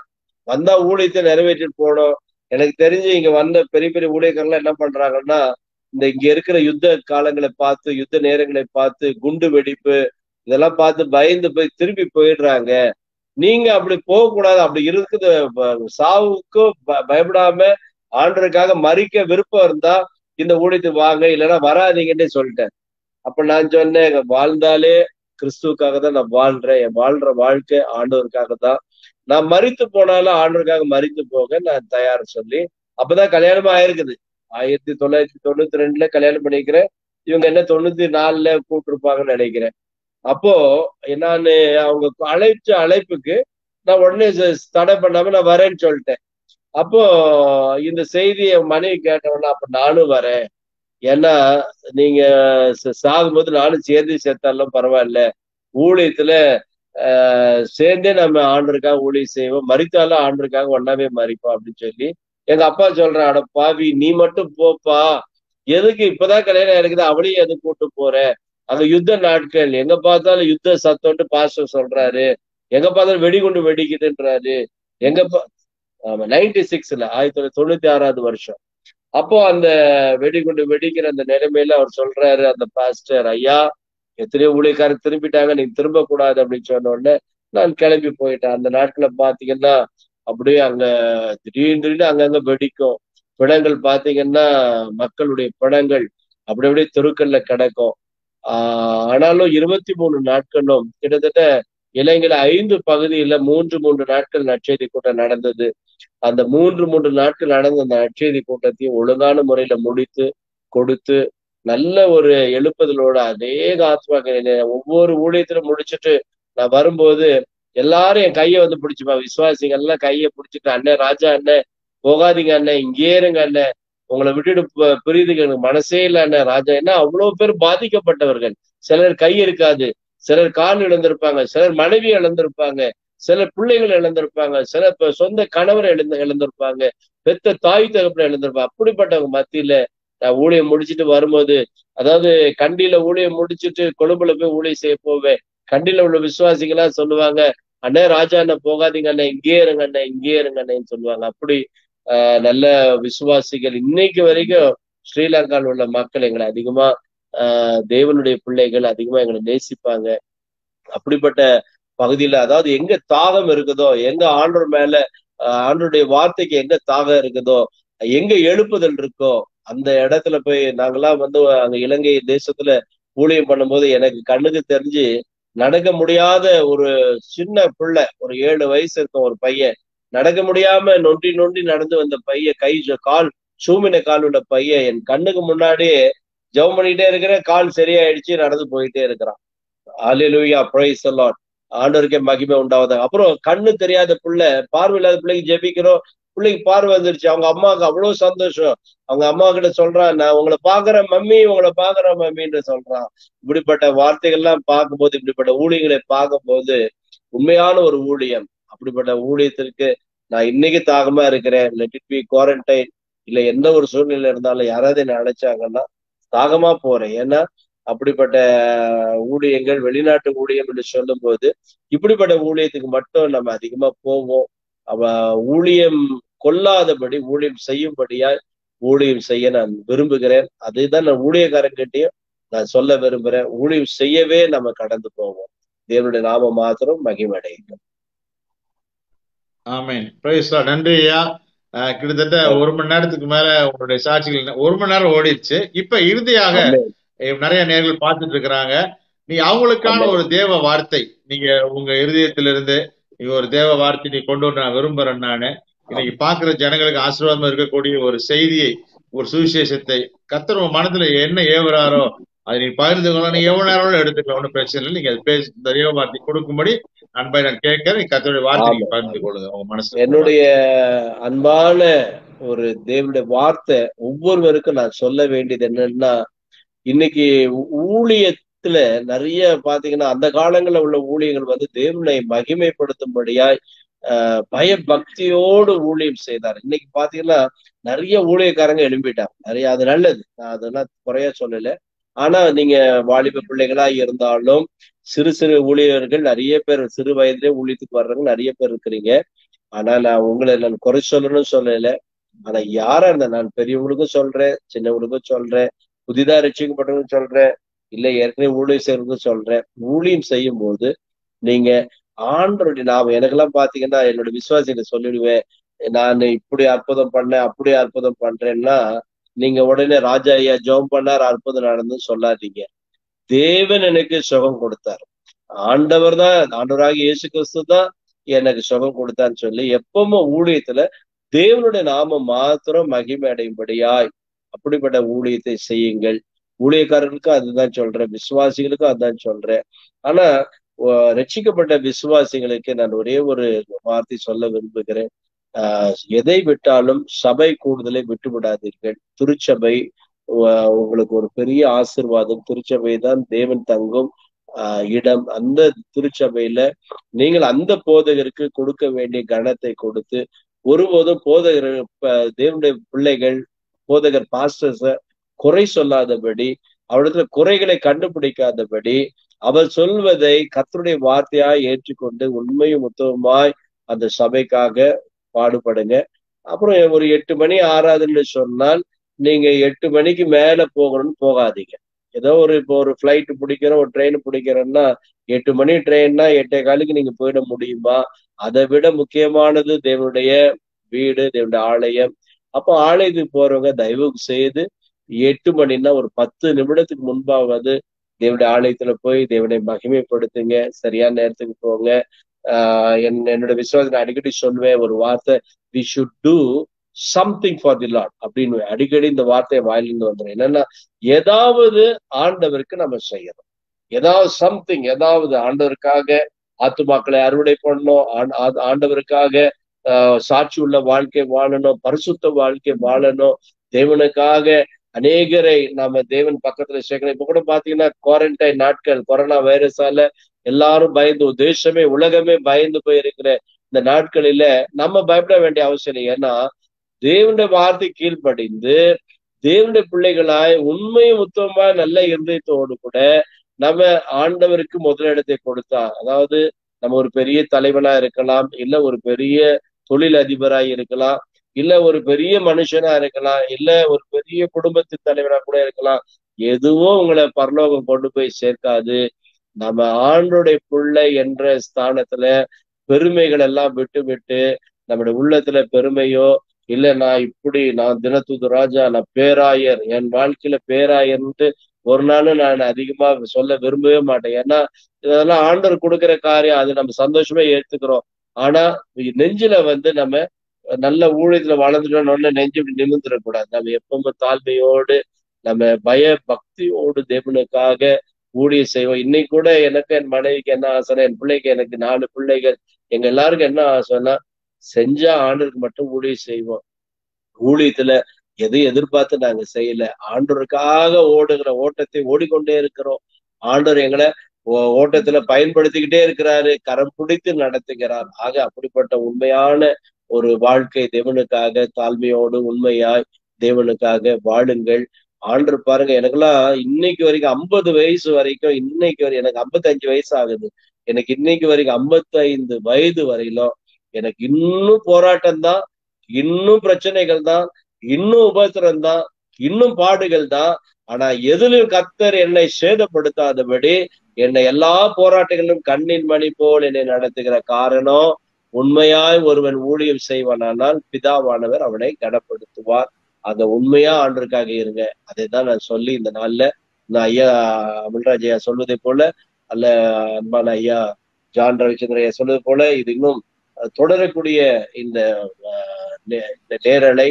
வந்தா ஊழியத்தை நிறைவேற்றிட்டு போனோம் எனக்கு தெரிஞ்சு இங்க வந்த பெரிய பெரிய ஊழியர்கள்லாம் என்ன பண்றாங்கன்னா இந்த இங்க இருக்கிற யுத்த காலங்களை பார்த்து யுத்த நேரங்களை பார்த்து குண்டு வெடிப்பு இதெல்லாம் பார்த்து பயந்து போய் திரும்பி போயிடுறாங்க. நீங்க அப்படி போகக்கூடாது. அப்படி இருக்குது சாவுக்கும் ப- பயப்படாம ஆண்டருக்காக மறிக்க விருப்பம் இருந்தா இந்த ஊழியத்துக்கு வாங்க இல்லைன்னா வராதீங்கன்னே சொல்லிட்டேன். அப்ப நான் சொன்னேன் வாழ்ந்தாலே கிறிஸ்துவுக்காக தான் நான் வாழ்றேன். என் வாழ்ற வாழ்க்கை ஆண்டவருக்காக தான். நான் மறித்து போனாலும் ஆண்டவருக்காக மறித்து போக நான் தயார் சொல்லி அப்பதான் கல்யாணமா ஆயிருக்குது. ஆயிரத்தி தொள்ளாயிரத்தி தொண்ணூத்தி ரெண்டுல கல்யாணம் பண்ணிக்கிறேன். இவங்க என்ன தொண்ணூத்தி நாலுல கூப்பிட்டுருப்பாங்கன்னு நினைக்கிறேன். அப்போ நான் அவங்க அழைச்ச அழைப்புக்கு நான் உடனே தடை பண்ணாம நான் வரேன்னு சொல்லிட்டேன். அப்போ இந்த செய்தியை மனைவி கேட்டவொடனே அப்ப நானும் வரேன். ஏன்னா நீங்க ச- சாகும்போது நானும் சேர்ந்து சேர்த்தாலும் பரவாயில்ல. ஊழியத்துல ஆஹ் சேர்ந்தே நம்ம ஆண்டருக்காக ஊழியம் செய்வோம். மறித்தாலும் ஆண்டருக்காக ஒன்னாவே மறிப்போம் அப்படின்னு சொல்லி எங்க அப்பா சொல்றான் அட பாவி நீ மட்டும் போப்பா. எதுக்கு இப்பதான் கல்யாணம் இருக்குது அவளையும் எது கூட்டு போற? அந்த யுத்த நாட்கள். எங்க பார்த்தாலும் யுத்த சத்தம்ட்டு பாஸ்டர் சொல்றாரு. எங்க பார்த்தாலும் வெடிகுண்டு வெடிக்குதுன்றாரு. எங்க பா நைன்டி சிக்ஸ்ல ஆயிரத்தி தொள்ளாயிரத்தி தொண்ணூத்தி ஆறாவது வருஷம். அப்போ அந்த வெடிகுண்டு வெடிக்கிற அந்த நிலைமையில அவர் சொல்றாரு அந்த பாஸ்டர் ஐயா எத்தனையோ ஊழியக்காரர் திரும்பிட்டாங்க நீங்க திரும்ப கூடாது அப்படின்னு சொன்ன உடனே நான் கிளம்பி போயிட்டேன். அந்த நாட்களை பாத்தீங்கன்னா அப்படியே அங்க திடீர்னு திடீர்னு அங்கங்க வெடிக்கும். பிணங்கள் பாத்தீங்கன்னா மக்களுடைய பிணங்கள் அப்படி அப்படியே தெருக்கல்ல கிடக்கும். ஆஹ் ஆனாலும் இருபத்தி மூணு நாட்களும் கிட்டத்தட்ட இலங்கையில ஐந்து பகுதியில மூன்று மூன்று நாட்கள் நற்செய்தி கூட்டம் நடந்தது. அந்த மூன்று மூன்று நாட்கள் நடந்த அந்த நற்செய்தி கூட்டத்தையும் ஒழுங்கான முறையில முடித்து கொடுத்து நல்ல ஒரு எழுப்புதலோட அநேக ஆத்மாக்கள் ஒவ்வொரு ஊழியத்திலும் முடிச்சுட்டு நான் வரும்போது எல்லாரும் என் கையை வந்து பிடிச்சுப்பா. விசுவாசிகள் எல்லாம் கையை பிடிச்சிட்டு அண்ணன் ராஜா அண்ணன் போகாதீங்க அண்ணன் இங்கே இருங்க அண்ணன் உங்களை விட்டுட்டு ப- பிரியுதுங்க. எனக்கு மனசே இல்லை அண்ணன் ராஜா. ஏன்னா அவ்வளவு பேர் பாதிக்கப்பட்டவர்கள். சிலர் கை இருக்காது. சிலர் கால் இழந்திருப்பாங்க. சிலர் மனைவி இழந்திருப்பாங்க. சில பிள்ளைகள் இழந்திருப்பாங்க. சில சொந்த கணவர் இழந்து இழந்திருப்பாங்க. பெத்த தாய் தகப்பில் இழந்திருப்பாங்க. அப்படிப்பட்டவங்க மத்தியில நான் ஊழியம் முடிச்சிட்டு வரும்போது அதாவது கண்டியில ஊழியம் முடிச்சிட்டு கொழும்புல போய் ஊழியம் செய்ய போவேன். கண்டியில உள்ள விசுவாசிகளா சொல்லுவாங்க அண்ணே ராஜா அண்ணன் போகாதீங்க அண்ணன் இங்கே இருங்க அண்ணன் இங்கே இருங்க அண்ணேன்னு சொல்லுவாங்க. அப்படி ஆஹ் நல்ல விசுவாசிகள் இன்னைக்கு வரைக்கும் ஸ்ரீலங்காவில் உள்ள மக்கள் எங்களை அதிகமா ஆஹ் தேவனுடைய பிள்ளைகள் அதிகமா எங்களை நேசிப்பாங்க. அப்படிப்பட்ட பகுதியில அதாவது எங்க தாகம் இருக்குதோ எங்க ஆண்டவர் மேல ஆண்டருடைய வார்த்தைக்கு எங்க தாகம் இருக்குதோ எங்க எழுப்புதல் இருக்கோ அந்த இடத்துல போய் நாங்கெல்லாம் வந்து அங்க இலங்கை தேசத்துல ஊழியம் பண்ணும்போது எனக்கு கண்ணுக்கு தெரிஞ்சு நடக்க முடியாத ஒரு சின்ன பிள்ளை ஒரு ஏழு வயசு இருக்கும் ஒரு பையன் நடக்க முடியாம நொண்டி நொண்டி நடந்து வந்த பையன் கை கால் சூமின கால் உள்ள பையன் என் கண்ணுக்கு முன்னாடியே ஜெபம் பண்ணிட்டே இருக்கிற கால் சரியாயிடுச்சு நடந்து போயிட்டே இருக்கிறான். அலிலுயா praise அலாட் ஆண்டோருக்கே ஆண்டவருக்கே மகிமை உண்டாவதாக. அப்புறம் கண்ணு தெரியாத பிள்ளை பார்வை இல்லாத பிள்ளைக்கு ஜெபிக்கிறோம். பிள்ளைக்கு பார்வை வந்துருச்சு. அவங்க அம்மாவுக்கு அவ்வளவு சந்தோஷம். அவங்க அம்மா கிட்ட சொல்றான் நான் உங்களை பாக்குறேன் மம்மி உங்களை பாக்குறேன் மம்மின்னு சொல்றான். இப்படிப்பட்ட வார்த்தைகள்லாம் பார்க்கும்போது இப்படிப்பட்ட ஊழியங்களை பார்க்கும்போது உண்மையான ஒரு ஊழியம். அப்படிப்பட்ட ஊழியத்திற்கு நான் இன்னைக்கு தாகமா இருக்கிறேன். லெட் இட் பி குவாரண்டைன் இல்ல எந்த ஒரு சூழ்நிலை இருந்தாலும் யாராவது என்ன அழைச்சாங்கன்னா தாகமா போறேன். ஏன்னா அப்படிப்பட்ட ஊழியங்கள் வெளிநாட்டு ஊழியம் என்று சொல்லும் போது இப்படிப்பட்ட ஊழியத்துக்கு மட்டும் நம்ம அதிகமா போவோம். அவ ஊழியம் கொல்லாதபடி ஊழியம் செய்யும்படியா ஊழியம் செய்ய நான் விரும்புகிறேன். அதுதான் நான் ஊழியக்காரங்கிட்டையும் நான் சொல்ல விரும்புறேன். ஊழியம் செய்யவே நம்ம கடந்து போவோம். தேவனுடைய நாம மாத்திரம் மகிமடையும் ஆமேன். நன்றி ஐயா. கிட்டத்தட்ட ஒரு மணி நேரத்துக்கு மேல உங்களுடைய சாட்சிகள் ஒரு மணி நேரம் ஓடிடுச்சு. இப்ப இறுதியாக நிறைய நேர்கள் பார்த்துட்டு இருக்கிறாங்க நீ அவங்களுக்கான. ஒரு தேவ வார்த்தை. நீங்க உங்க இருதயத்திலிருந்து நீங்க ஒரு தேவ வார்த்தை நீ கொண்டு வர நான் விரும்புறேன் நானு. இன்னைக்கு பாக்குற ஜனங்களுக்கு ஆசீர்வாதமா இருக்கக்கூடிய ஒரு செய்தியை ஒரு சுவிசேஷத்தை கத்தர் உங்க மனதுல என்ன ஏவுறாரோ அதை நீ பகிர்ந்து கொள்ள நீங்க எவ்வளவு நேரம் எடுத்துக்கலாம் ஒன்றும் பிரச்சனை இல்லை. நீங்க அது பேச இந்த தேவ வார்த்தை கொடுக்கும்படி அன்பை நான் கேட்கிறேன். நீ கத்தருடைய வார்த்தை நீங்க. பகிர்ந்து கொள்ளுங்க. உங்க மனசுல என்னுடைய அன்பான ஒரு தேவனுடைய வார்த்தை ஒவ்வொருவருக்கும் நான் சொல்ல வேண்டியது என்னன்னா இன்னைக்கு ஊழியத்துல நிறைய பாத்தீங்கன்னா அந்த காலங்கள்ல உள்ள ஊழியங்கள் வந்து தேவனை மகிமைப்படுத்தும்படியாய் ஆஹ் பயபக்தியோடு ஊழியம் செய்தார். இன்னைக்கு பாத்தீங்கன்னா நிறைய ஊழியக்காரங்க எழும்பிட்டாங்க. நிறைய அது நல்லது. நான் அதெல்லாம் குறைய சொல்லல. ஆனா நீங்க வாலிப பிள்ளைகளா இருந்தாலும் சிறு சிறு ஊழியர்கள் நிறைய பேர் சிறு வயதிலே ஊழியத்துக்கு வர்றவங்க நிறைய பேர் இருக்கிறீங்க. ஆனா நான் உங்களை நான் குறை சொல்லணும்னு சொல்லல. ஆனா யாரா இருந்தா நான் பெரியவங்களுக்கும் சொல்றேன் சின்னவங்களுக்கும் சொல்றேன் புதிதா ரசிக்கப்பட்டவங்களுக்கும் சொல்றேன் இல்ல ஏற்கனவே ஊழியம் செய்யறதுன்னு சொல்றேன் ஊழியம் செய்யும் போது நீங்க ஆண்டருடைய நாம எனக்கெல்லாம் பாத்தீங்கன்னா என்னோட விசுவாசிகளை சொல்லிடுவேன். நான் இப்படி அற்புதம் பண்ணேன் அப்படி அற்புதம் பண்றேன்னா நீங்க உடனே ராஜா ஐயா ஜோம் பண்ணார் அற்புதம் நடந்து சொல்லாதீங்க. தேவன் எனக்கு சுகம் கொடுத்தார். ஆண்டவர் தான் ஆண்டவராக இயேசு கிறிஸ்து தான் எனக்கு சுகம் கொடுத்தான்னு சொல்லி எப்பவுமே ஊழியத்துல தேவனுடைய நாம மாத்திரம் மகிமை அடையும்படியாய் அப்படிப்பட்ட ஊழியத்தை செய்யுங்கள். ஊழியக்காரர்களுக்கு அதுதான் சொல்றேன். விசுவாசிகளுக்கும் அதுதான் சொல்றேன். ஆனா ரட்சிக்கப்பட்ட விசுவாசிகளுக்கு நான் ஒரே ஒரு வார்த்தை சொல்ல விரும்புகிறேன். ஆஹ் எதை விட்டாலும் சபை கூடுதலை விட்டு விடாதீர்கள் திருச்சபை உ- உங்களுக்கு ஒரு பெரிய ஆசிர்வாதம். திருச்சபை தான் தேவன் தங்கும் ஆஹ் இடம். அந்த திருச்சபையில நீங்கள் அந்த போதகருக்கு கொடுக்க வேண்டிய கனத்தை கொடுத்து ஒருபோதும் போதகர் தேவனுடைய பிள்ளைகள் போதகர் பாஸ்டர்ஸ குறை சொல்லாதபடி அவரிடத்துல குறைகளை கண்டுபிடிக்காதபடி அவர் சொல்வதை கத்தருடைய வார்த்தையாய் ஏற்றுக்கொண்டு உண்மையும் உத்தவமாய் அந்த சபைக்காக பாடுபடுங்க. அப்புறம் ஒரு எட்டு மணி ஆறாதுன்னு சொன்னால் நீங்க எட்டு மணிக்கு மேல போகணும்னு போகாதீங்க. ஏதோ ஒரு இப்போ ஒரு ஃபிளைட் பிடிக்கிறோம் ஒரு ட்ரெயின் பிடிக்கிறோம்னா எட்டு மணி ட்ரெயின்னா எட்டே காலுக்கு நீங்க போயிட முடியுமா? அதை விட முக்கியமானது தேவனுடைய வீடு தேவனுடைய ஆலயம் அப்போ ஆலயத்துக்கு போறவங்க தயவு செய்து எட்டு மணின்னா ஒரு பத்து நிமிடத்துக்கு முன்பாவது தேவனுடைய ஆலயத்துல போய் தேவனை மகிமைப்படுத்துங்க. சரியான நேரத்துக்கு போங்க. ஆஹ் என்னோட விசுவாசம் நான் அடிக்கடி சொல்லுவேன் ஒரு வார்த்தை we should do something for the Lord அப்படின்னு அடிக்கடி இந்த வார்த்தையை வாயிலிருந்து வந்துடும் என்னன்னா ஏதாவது ஆண்டவருக்கு நம்ம செய்யணும் ஏதாவது சம்திங் ஏதாவது ஆண்டவருக்காக ஆத்துமாக்களை அறுவடை பண்ணணும். ஆ- ஆண்டவருக்காக சாட்சி உள்ள வாழ்க்கை வாழணும் பரிசுத்த வாழ்க்கை வாழணும். தேவனுக்காக அநேகரை நாம தேவன் பக்கத்துல சேர்க்கணும். இப்ப கூட பாத்தீங்கன்னா குவாரண்டைன் நாட்கள் கொரோனா வைரஸால எல்லாரும் பயந்து தேசமே உலகமே பயந்து போயிருக்கிற இந்த நாட்களில நம்ம பயப்பட வேண்டிய அவசியம் இல்லை. ஏன்னா தேவனுடைய வார்த்தை கீழ்ப்படிந்து தேவனுடைய பிள்ளைகளாய் உண்மையும் உத்தமமா நல்ல இருதயத்தோடு கூட நம்ம ஆண்டவருக்கு முதலிடத்தை கொடுத்தா அதாவது நம்ம ஒரு பெரிய தலைவனா இருக்கலாம் இல்ல ஒரு பெரிய தொழில் அதிபரா இருக்கலாம் இல்ல ஒரு பெரிய மனுஷனா இருக்கலாம் இல்ல ஒரு பெரிய குடும்பத்தின் தலைவனா கூட இருக்கலாம் எதுவும் உங்களை பரலோகம் கொண்டு போய் சேர்க்காது. நம்ம ஆண்டுடைய பிள்ளை என்ற ஸ்தானத்துல பெருமைகள் எல்லாம் விட்டு விட்டு நம்முடைய உள்ளத்துல பெருமையோ இல்ல நான் இப்படி நான் தினத்துது ராஜா நான் பேராயர் என் வாழ்க்கையில பேராயர்ன்ட்டு ஒரு நாளும் நான் அதிகமா சொல்ல விரும்பவே மாட்டேன். ஏன்னா இதெல்லாம் ஆண்டவர் கொடுக்கிற காரியம் அது நம்ம சந்தோஷமா ஏத்துக்கிறோம். ஆனா நெஞ்சில வந்து நம்ம நல்ல ஊழியத்துல வளர்ந்துட்டோம்னு நெஞ்சு இப்படி நிமிர்ந்துடக்கூடாது. நம்ம எப்பவுமே தாழ்மையோடு நம்ம பய பக்தியோடு தேவனுக்காக ஊழியம் செய்வோம். இன்னைக்கு கூட எனக்கு என் மனைவிக்கு என்ன ஆசைனா என் பிள்ளைக்கு எனக்கு நாலு பிள்ளைகள். எங்க எல்லாருக்கும் என்ன ஆசைன்னா செஞ்சா ஆண்டுக்கு மட்டும் ஊழியம் செய்வோம். ஊழியத்துல எதையும் எதிர்பார்த்து நாங்க செய்யல. ஆண்டோருக்காக ஓடுகிற ஓட்டத்தை ஓடிக்கொண்டே இருக்கிறோம். ஆண்டோர் எங்களை ஓட்டத்துல பயன்படுத்திக்கிட்டே இருக்கிறாரு. கரம் பிடித்து நடத்துகிறார். ஆக அப்படிப்பட்ட உண்மையான ஒரு வாழ்க்கை தேவனுக்காக தாழ்மையோடு உண்மையாய் தேவனுக்காக வாழுங்கள். ஆண்டு பாருங்க எனக்கெல்லாம் இன்னைக்கு வரைக்கும் ஐம்பது வயசு வரைக்கும் இன்னைக்கு வரை எனக்கு 55 வயசு ஆகுது. எனக்கு இன்னைக்கு வரைக்கும் 55 வயது வரையிலும் எனக்கு இன்னும் போராட்டம் தான் இன்னும் பிரச்சனைகள் தான் இன்னும் உபத்திரம் தான் இன்னும் பாடுகள் தான். ஆனா எதிலும் கத்தர் என்னை சேதப்படுத்தாதபடி என்னை எல்லா போராட்டங்களிலும் கண்ணின் மணி போல் என்னை நடத்துகிற காரணம் உண்மையாய் ஒருவன் ஊழியம் செய்வானானால் பிதாவானவர் அவனை கனப்படுத்துவார். அந்த உண்மையா ஆண்டுக்காக இருங்க. அதை தான் நான் சொல்லி இந்த நாள்ல நான் ஐயா அமல்ராஜ் ஐயா சொல்வதை போல அல்ல அன்பான ஐயா ஜான் ரவிச்சந்திர ஐயா சொல்வது போல இது இன்னும் தொடரக்கூடிய இந்த நே- இந்த நேரலை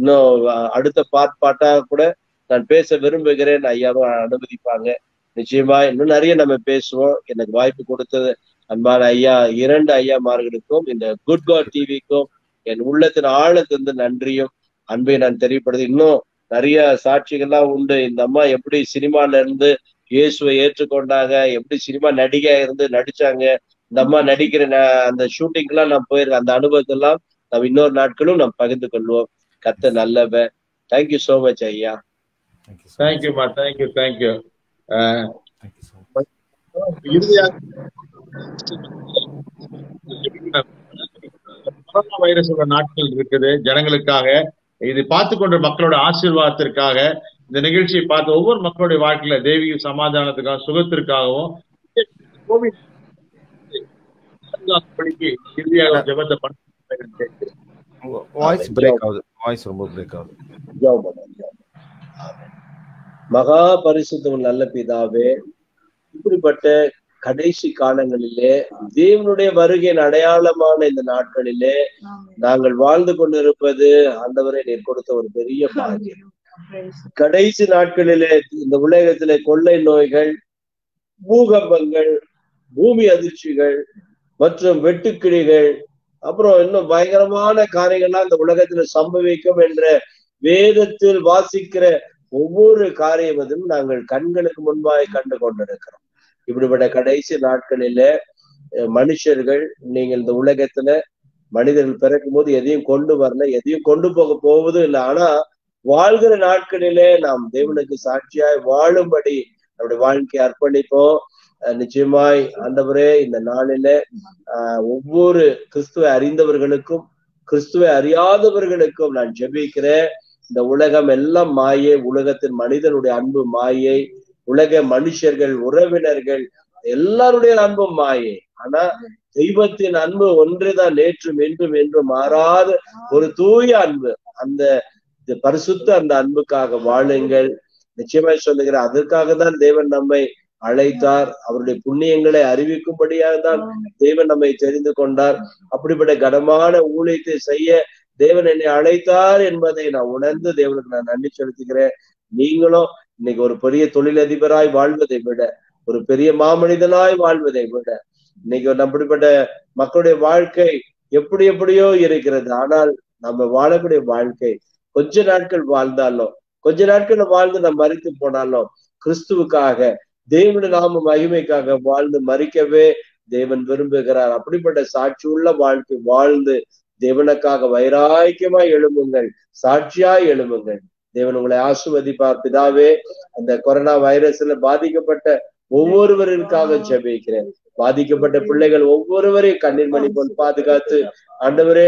இன்னும் அடுத்த பாட் பாட்டா கூட நான் பேச விரும்புகிறேன் ஐயாவும் அனுமதிப்பாங்க. நிச்சயமா இன்னும் நிறைய நம்ம பேசுவோம். எனக்கு வாய்ப்பு கொடுத்தது அன்பான ஐயா இரண்டு ஐயா மார்களுக்கும் இந்த குட் காட் டிவிக்கும் என் உள்ளத்தின் ஆழத்திலிருந்து நன்றியும் அன்பை நான் தெரியப்படுது இன்னும் நிறைய சாட்சிகள்லாம் உண்டு. இந்த அம்மா எப்படி சினிமால இருந்து இயேசுவை ஏற்றுக்கொண்டாங்க எப்படி சினிமா நடிகையா இருந்து நடிச்சாங்க இந்த அம்மா நடிக்கிற அந்த ஷூட்டிங்லாம் நான் போயிருக்கேன். அந்த அனுபவத்தெல்லாம் நம்ம இன்னொரு நாட்களும் நாம் பகிர்ந்து கொள்வோம். கத்த நல்லவ தேங்க்யூ சோ மச் ஐயா. தேங்க்யூமா தேங்க்யூ தேங்க்யூ கொரோனா வைரஸ் உள்ள நாட்கள் இருக்குது. ஜனங்களுக்காக இது பார்த்து கொண்ட மக்களோட ஆசீர்வாதத்திற்காக இந்த நிகழ்ச்சியை பார்த்த ஒவ்வொரு மக்களுடைய வாழ்க்கையில தெய்வீக சமாதானத்துக்காக சுகத்திற்காகவும் கோவிட் இறுதியாக ஜெபத்தை பண்ண வாய்ஸ் பிரேக் ஆகுது. வாய்ஸ் ரொம்ப பிரேக் ஆகுது. மகா பரிசுத்தம் நல்ல பிதாவே இப்படிப்பட்ட கடைசி காலங்களிலே தேவனுடைய வருகையின் அடையாளமான இந்த நாட்களிலே நாங்கள் வாழ்ந்து கொண்டிருப்பது ஆண்டவரை நீர் கொடுத்த ஒரு பெரிய பாக்கியம் கடைசி நாட்களிலே இந்த உலகத்திலே கொள்ளை நோய்கள் பூகம்பங்கள் பூமி அதிர்ச்சிகள் மற்றும் வெட்டுக்கிளிகள் அப்புறம் இன்னும் பயங்கரமான காரியங்கள்லாம் இந்த உலகத்துல சம்பவிக்கும் என்ற வேதத்தில் வாசிக்கிற ஒவ்வொரு காரியமும் நாங்கள் கண்களுக்கு முன்பாய் கண்டு கொண்டிருக்கிறோம். இப்படிப்பட்ட கடைசி நாட்களிலே மனுஷர்கள் நீங்கள் இந்த உலகத்துல மனிதர்கள் பிறக்கும் போது எதையும் கொண்டு வரல எதையும் கொண்டு போக போவதும் இல்லை. ஆனா வாழ்கிற நாட்களிலே நாம் தேவனுக்கு சாட்சியாய் வாழும்படி நம்முடைய வாழ்க்கையை அர்ப்பணிப்போம். நிச்சயமாய் ஆண்டவரே இந்த நாளில ஆஹ் ஒவ்வொரு கிறிஸ்துவை அறிந்தவர்களுக்கும் கிறிஸ்துவை அறியாதவர்களுக்கும் நான் ஜெபிக்கிறேன். இந்த உலகம் எல்லாம் மாயை உலகத்தின் மனிதனுடைய அன்பு மாயை உலக மனுஷர்கள் உறவினர்கள் எல்லாருடைய அன்பும் மாயை. ஆனா தெய்வத்தின் அன்பு ஒன்றுதான் நேற்றும் என்றும் என்றும் மாறாத ஒரு தூய அன்பு. அந்த பரிசுத்த அந்த அன்புக்காக வாழுங்கள். நிச்சயமாய் சொல்லுகிறேன் அதற்காக தான் தேவன் நம்மை அழைத்தார். அவருடைய புண்ணியங்களை அறிவிக்கும்படியாக தான் தேவன் நம்மை தெரிந்து கொண்டார். அப்படிப்பட்ட கனமான ஊழியத்தை செய்ய தேவன் என்னை அழைத்தார் என்பதை நான் உணர்ந்து தேவனுக்கு நான் நன்றி செலுத்துகிறேன். நீங்களும் இன்னைக்கு ஒரு பெரிய தொழிலதிபராய் வாழ்வதை விட ஒரு பெரிய மாமனிதனாய் வாழ்வதை விட இன்னைக்கு அப்படிப்பட்ட மக்களுடைய வாழ்க்கை எப்படி எப்படியோ இருக்கிறது. ஆனால் நம்ம வாழக்கூடிய வாழ்க்கை கொஞ்ச நாட்கள் வாழ்ந்தாலும் கொஞ்ச நாட்கள் வாழ்ந்து நம்ம மறித்து போனாலும் கிறிஸ்துவுக்காக தேவனுடைய நாம மகிமைக்காக வாழ்ந்து மறிக்கவே தேவன் விரும்புகிறார். அப்படிப்பட்ட சாட்சி உள்ள வாழ்க்கை வாழ்ந்து தேவனுக்காக வைராக்கியமாய் எழும்புங்கள். சாட்சியாய் எழும்புங்கள். தேவன் உங்களை ஆசுவதிப்பார் பிதாவே அந்த கொரோனா வைரஸ்ல பாதிக்கப்பட்ட ஒவ்வொருவருக்காக ஜெபிக்கிறேன். பாதிக்கப்பட்ட பிள்ளைகள் ஒவ்வொருவரையும் கண்ணீர் மணி போல் பாதுகாத்து ஆண்டவரே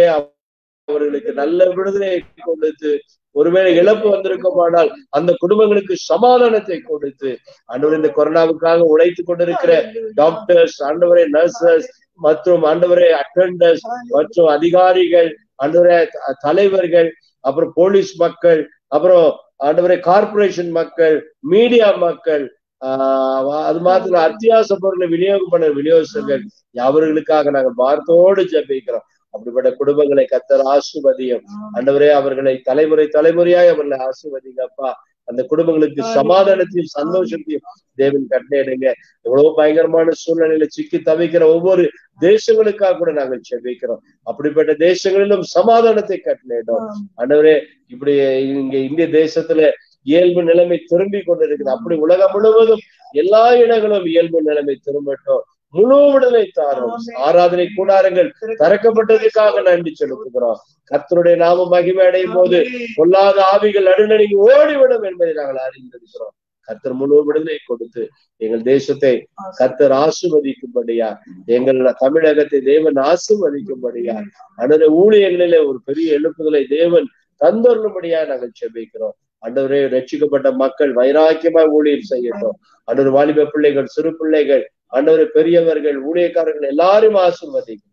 அவர்களுக்கு நல்ல விடுதலை கொடுத்து ஒருவேளை இழப்பு வந்திருக்குமானால் அந்த குடும்பங்களுக்கு சமாதானத்தை கொடுத்து ஆண்டவர் இந்த கொரோனாவுக்காக உழைத்து கொண்டிருக்கிற டாக்டர்ஸ் ஆண்டவரே நர்சஸ் மற்றும் ஆண்டவரே அட்டண்டர்ஸ் மற்றும் அதிகாரிகள் ஆண்டவரே தலைவர்கள் அப்புறம் போலீஸ் மக்கள் அப்புறம் ஆண்டவரே கார்ப்பரேஷன் மக்கள் மீடியா மக்கள் ஆஹ் அது மாத்திரம் அத்தியாவசிய பொருளை விநியோகம் பண்ண விநியோகஸ்தர்கள் அவர்களுக்காக நாங்கள் வார்த்தோடு ஜெபிக்கிறோம். அப்படிப்பட்ட குடும்பங்களை கத்தர் ஆசுவதியும் ஆண்டவரே அவர்களை தலைமுறை தலைமுறையாய் அவர்களை ஆசுவதிங்கப்பா அந்த குடும்பங்களுக்கு சமாதானத்தையும் சந்தோஷத்தையும் தேவன் கட்டளையிடுங்க எவ்வளவு பயங்கரமான சூழ்நிலையில சிக்கி தவிக்கிற ஒவ்வொரு தேசங்களுக்காக கூட நாங்கள் செபிக்கிறோம். அப்படிப்பட்ட தேசங்களிலும் சமாதானத்தை கட்டளையிடும் ஆண்டவரே இப்படி இங்க இந்திய தேசத்துல இயல்பு நிலைமை திரும்பி கொண்டிருக்குது. அப்படி உலகம் முழுவதும் எல்லா இடங்களும் இயல்பு நிலைமை திரும்பட்டும். முழு விடுதலை தாரும். ஆராதனை கூடாரங்கள் திறக்கப்பட்டதுக்காக நன்றி செலுத்துகிறோம். கர்த்தருடைய நாம மகிமை அடையும் போது பொல்லாத ஆவிகள் நடுநடுங்கி ஓடிவிடும் என்பதை நாங்கள் அறிந்திருக்கிறோம். கர்த்தர் முழு விடுதலை கொடுத்து எங்கள் தேசத்தை கர்த்தர் ஆசிர்வதிக்கும்படியா எங்கள் தமிழகத்தை தேவன் ஆசிர்வதிக்கும்படியா அன்றைய ஊழியர்களிலே ஒரு பெரிய எழுப்புதலை தேவன் தந்தருளும்படியா நாங்கள் செபிக்கிறோம். அன்றவரே ரட்சிக்கப்பட்ட மக்கள் வைராக்கியமாய் ஊழியர் செய்யட்டும். அன்றொரு வாலிப பிள்ளைகள் சிறு பிள்ளைகள் அன்றொரு பெரியவர்கள் ஊழியக்காரர்கள் எல்லாரும் ஆசிர்வதிங்க.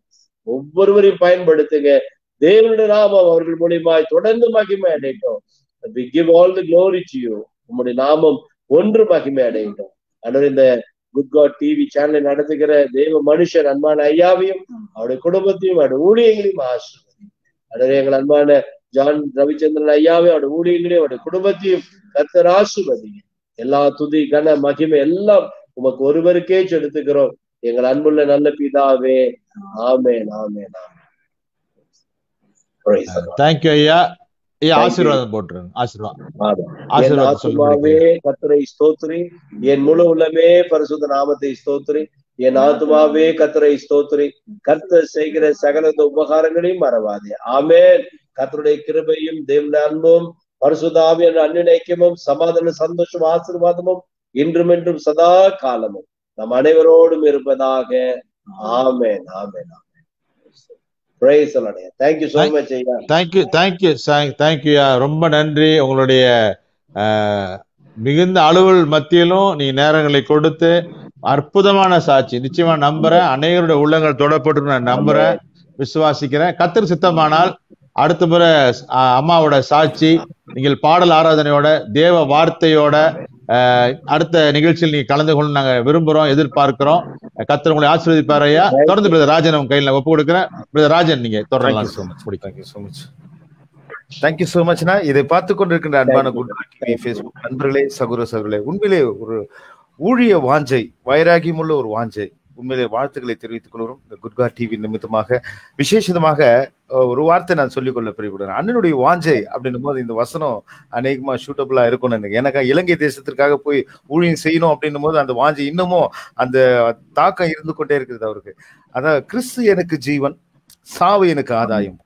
ஒவ்வொருவரையும் பயன்படுத்துங்க. தேவனுடைய நாமம் அவர்கள் மூலியமாய் தொடர்ந்து மகிமை அடையட்டும். We give all the உம்முடைய நாமம் ஒன்று மகிமை அடையட்டும். அன்னர் இந்த குட் காட் டிவி சேனலை நடத்துகிற தேவ மனுஷன் அன்பான ஐயாவையும் அவருடைய குடும்பத்தையும் அவருடைய ஊழியங்களையும் ஆசிர்வதி அன்றொரு எங்கள் அன்பான ஜான் ரவிச்சந்திரன் ஐயாவையும் அவருடைய ஊழியங்களையும் அவருடைய குடும்பத்தையும் கத்தர் ஆசிர்வதிங்க. எல்லா துதி கன மகிமை எல்லாம் உமக்கு ஒருவருக்கே செலுத்துகிறோம். எங்கள் அன்புள்ள நல்ல பிதாவே. ஆமேன் ஆமேன். தேங்க்யூ ஐயா. ஆசீர்வாதம் போட்டுருங்க. ஆசீர்வாதம். முடிக்கிறேன். கத்தரை ஸ்தோத்திரி. என் முழு உள்ளமே பரிசுத்த நாமத்தை ஸ்தோத்திரி. என் ஆத்துமாவே கத்தரை ஸ்தோத்திரி. கர்த்தர் செய்கிற சகல உபகாரங்களையும் மறவாதே. ஆமென். கர்த்தருடைய கிருபையும் தேவனுடைய அன்பும் பரிசுதாவின் அன்னிணைக்கமும் சமாதான சந்தோஷம் ஆசீர்வாதமும் இன்றும் என்றும் சதா காலமும் நம் அனைவரோடும் இருப்பதாக. ஆமென் ஆமென் ஆமென். Praise thank you so Thank- much ஐயா. Thank you thank you thank you ரொம்ப நன்றி. உங்களுடைய மிகுந்த அலுவல் மத்தியிலும் நீ நேரங்களை கொடுத்து அற்புதமான சாட்சி. நிச்சயமா நம்புறேன். அநேகருடைய உள்ளங்கள் தொடப்பட்டு நான் நம்புறேன். விசுவாசிக்கிறேன். கத்தர் சித்தமானால் அடுத்த முறை அம்மாவோட சாட்சி நீங்கள் பாடல் ஆராதனையோட தேவ வார்த்தையோட அடுத்த நிகழ்ச்சியில் நீங்க கலந்து கொள்ள நாங்க விரும்புறோம் எதிர்பார்க்கிறோம். கத்தர் உங்களை ஆசீர்வதிப்பார் ஐயா. தொடர்ந்து பிரதர் ராஜன் உங்க கையில ஒப்பு கொடுக்குறேன். பிரதர் ராஜன் நீங்க தொடரலாம் so much thank you so much thank you so Machna இதை பார்த்து கொண்டிருக்கின்ற அன்பான குட் ஃபேஸ்புக் நண்பர்களே சகோதர சகோதரர்களே உண்மையிலே ஒரு ஊழிய வாஞ்சை வைராகியமுள்ள ஒரு வாஞ்சை. உண்மையிலே வாழ்த்துக்களை தெரிவித்துக் கொள்கிறோம். இந்த குட்கா டிவி நிமித்தமாக விசேஷமாக ஒரு வார்த்தை நான் சொல்லிக்கொள்ள பிரிவுடன் அண்ணனுடைய வாஞ்சை அப்படின்னும் போது இந்த வசனம் அநேகமா சூட்டபிளா இருக்கும்னு எனக்கு எனக்கு இலங்கை தேசத்திற்காக போய் ஊழியம் செய்யணும் அப்படின்னும் போது அந்த வாஞ்சை இன்னமும் அந்த தாக்கம் இருந்து கொண்டே இருக்கிறது அவருக்கு. அதான் கிறிஸ்து எனக்கு ஜீவன் சாவு எனக்கு ஆதாயம்.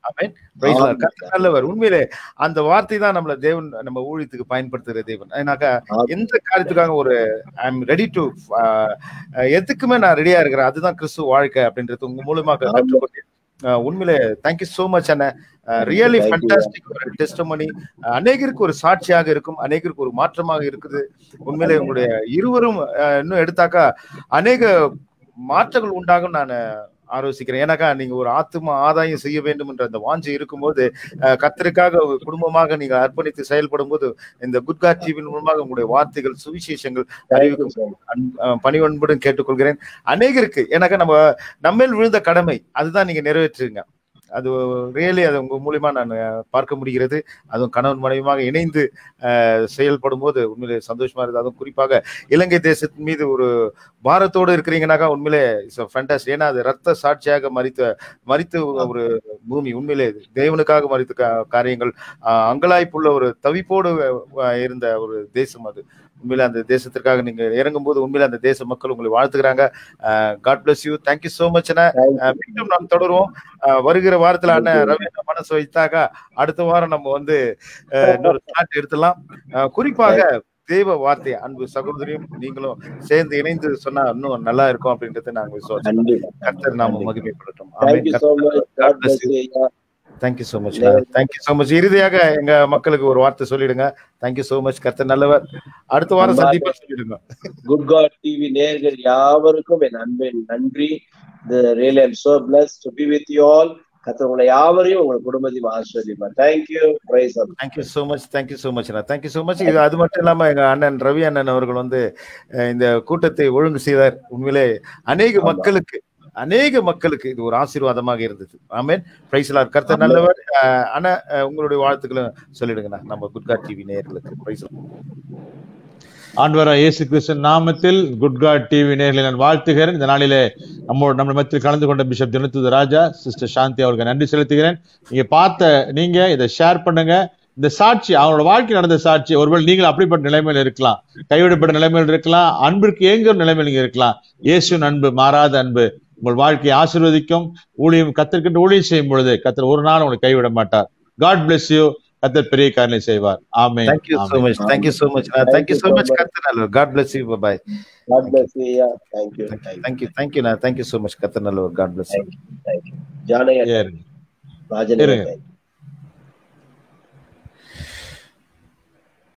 நல்லவர். உண்மையிலே அந்த வார்த்தை தான் நம்மள தேவன் நம்ம ஊழியத்துக்கு பயன்படுத்துகிற தேவன். ஏன்னாக்கா எந்த காரியத்துக்காக ஒரு ஐ எம் ரெடி டு எதுக்குமே நான் ரெடியா இருக்கிறேன். அதுதான் கிறிஸ்துவ வாழ்க்கை அப்படின்றது உங்க மூலமாக கற்றுக்கொண்டேன் உண்மையிலே தேங்க்யூ சோ மச் அண்ணா. ரியலி. ஃபண்டாஸ்டிக் ஒரு டெஸ்டமனி அநேகருக்கு ஒரு சாட்சியாக இருக்கும். அநேகருக்கு ஒரு மாற்றமாக இருக்குது. உண்மையிலே உங்களுடைய இருவரும் இன்னும் எடுத்தாக்கா அநேக மாற்றங்கள் உண்டாகும். நான் ஆலோசிக்கிறேன். ஏன்னாக்கா நீங்க ஒரு ஆத்தும ஆதாயம் செய்ய வேண்டும் என்ற அந்த வாஞ்சை இருக்கும்போது ஒரு குடும்பமாக நீங்க அர்ப்பணித்து செயல்படும் போது இந்த குட்கா டிவியின் மூலமாக உங்களுடைய வார்த்தைகள் சுவிசேஷங்கள் அறிவிக்கும் பணிவன்புடன் கேட்டுக்கொள்கிறேன். அநேகருக்கு ஏன்னாக்கா நம்ம நம்மேல் விழுந்த கடமை அதுதான் நீங்க நிறைவேற்றுங்க. அது ரியலி அது உங்க மூலியமா நான் பார்க்க முடிகிறது. அதுவும் கணவன் மனைவியமாக இணைந்து செயல்படும் போது உண்மையிலே சந்தோஷமா இருக்குது. அதுவும் குறிப்பாக இலங்கை தேசத்தின் மீது ஒரு பாரத்தோடு இருக்கிறீங்கனாக்கா உண்மையிலே இட்ஸ் ஃபண்டாஸ்ட் ஏன்னா அது ரத்த சாட்சியாக மறித்த மறித்த ஒரு பூமி. உண்மையிலே தேவனுக்காக மறித்த காரியங்கள் அங்கலாய்ப்புள்ள ஒரு தவிப்போடு இருந்த ஒரு தேசம் அது. உண்மையில அந்த தேசத்திற்காக நீங்க இறங்கும் போது உண்மையில அந்த தேச மக்கள் உங்களை வாழ்த்துக்கிறாங்க. God bless you thank you so much மீண்டும் நாம் தொடருவோம். வருகிற வாரத்துல அண்ணன் ரவி அண்ணன் மனசு வைத்தாக்கா அடுத்த வாரம் நம்ம வந்து இன்னொரு ஸ்டார்ட் எடுத்துலாம் குறிப்பாக தேவ வார்த்தை அன்பு சகோதரியும் நீங்களும் சேர்ந்து இணைந்து சொன்னா இன்னும் நல்லா இருக்கும் அப்படின்றத நாங்க விசுவாசம் கர்த்தர் நாம மகிமைப்படட்டும் thank you so much thank you so much இறுதியாக எங்க மக்களுக்கு ஒரு வார்த்தை சொல்லிடுங்க. தேங்க்யூ சோ மச் கர்த்தர் நல்லவர். அடுத்த வாரம் சந்திப்பா சொல்லிடுங்க. குட் காட் டிவி நேயர்கள் யாவருக்கும் என் அன்பின் நன்றி. Real I'm so blessed to be with you all கத்த உங்களை யாவரையும் உங்கள் குடும்பத்தையும் ஆஸ்வதிப்பா thank you praise thank you so much thank you so much thank you so much இது அது மட்டும் இல்லாம எங்க அண்ணன் ரவி அண்ணன் அவர்கள் வந்து இந்த கூட்டத்தை ஒழுங்கு செய்தார். உண்மையிலே அநேக. மக்களுக்கு அநேக மக்களுக்கு இது ஒரு ஆசீர்வாதமாக இருந்தது. ஆமென். பிரைஸ்லார் கர்த்தர் நல்லவர். ஆனா உங்களுடைய வாழ்த்துக்களும் சொல்லிடுங்கண்ணா. நம்ம குட்கா டிவி நேயர்களுக்கு பிரைஸ் ஆண்டவராக இயேசு கிறிஸ்து நாமத்தில் குட் காட் டிவி நேர்களை நான் வாழ்த்துகிறேன். இந்த நாளிலே நம்மோட நம்ம மத்தியில் கலந்து கொண்ட பிஷப் தினத்துது ராஜா சிஸ்டர் சாந்தி அவருக்கு நன்றி செலுத்துகிறேன். நீங்க பார்த்த நீங்க இதை ஷேர் பண்ணுங்க. இந்த சாட்சி அவங்களோட வாழ்க்கை நடந்த சாட்சி ஒருவேளை நீங்கள் அப்படிப்பட்ட நிலைமையில இருக்கலாம். கைவிடப்பட்ட நிலைமையில் இருக்கலாம். அன்பிற்கு ஏங்குற நிலைமையில் இருக்கலாம். இயேசுவின் அன்பு மாறாத அன்பு உங்கள் வாழ்க்கையை ஆசீர்வதிக்கும். ஊழியம் கத்திருக்கின்ற ஊழியம் செய்யும் பொழுது கத்தர் ஒரு நாள் உங்களை கைவிட மாட்டார். காட் bless யூ கத்தர் பெரிய காரியங்களை செய்வார். ஆமென் thank you so. Much thank you so much thank you so much நல்லவர் God bless you bye God bless you. Yeah. Thank you. Thank you. Thank you thank you நான் thank you so much கர்த்தர் நல்லவர் God bless you Rajan இருங்க.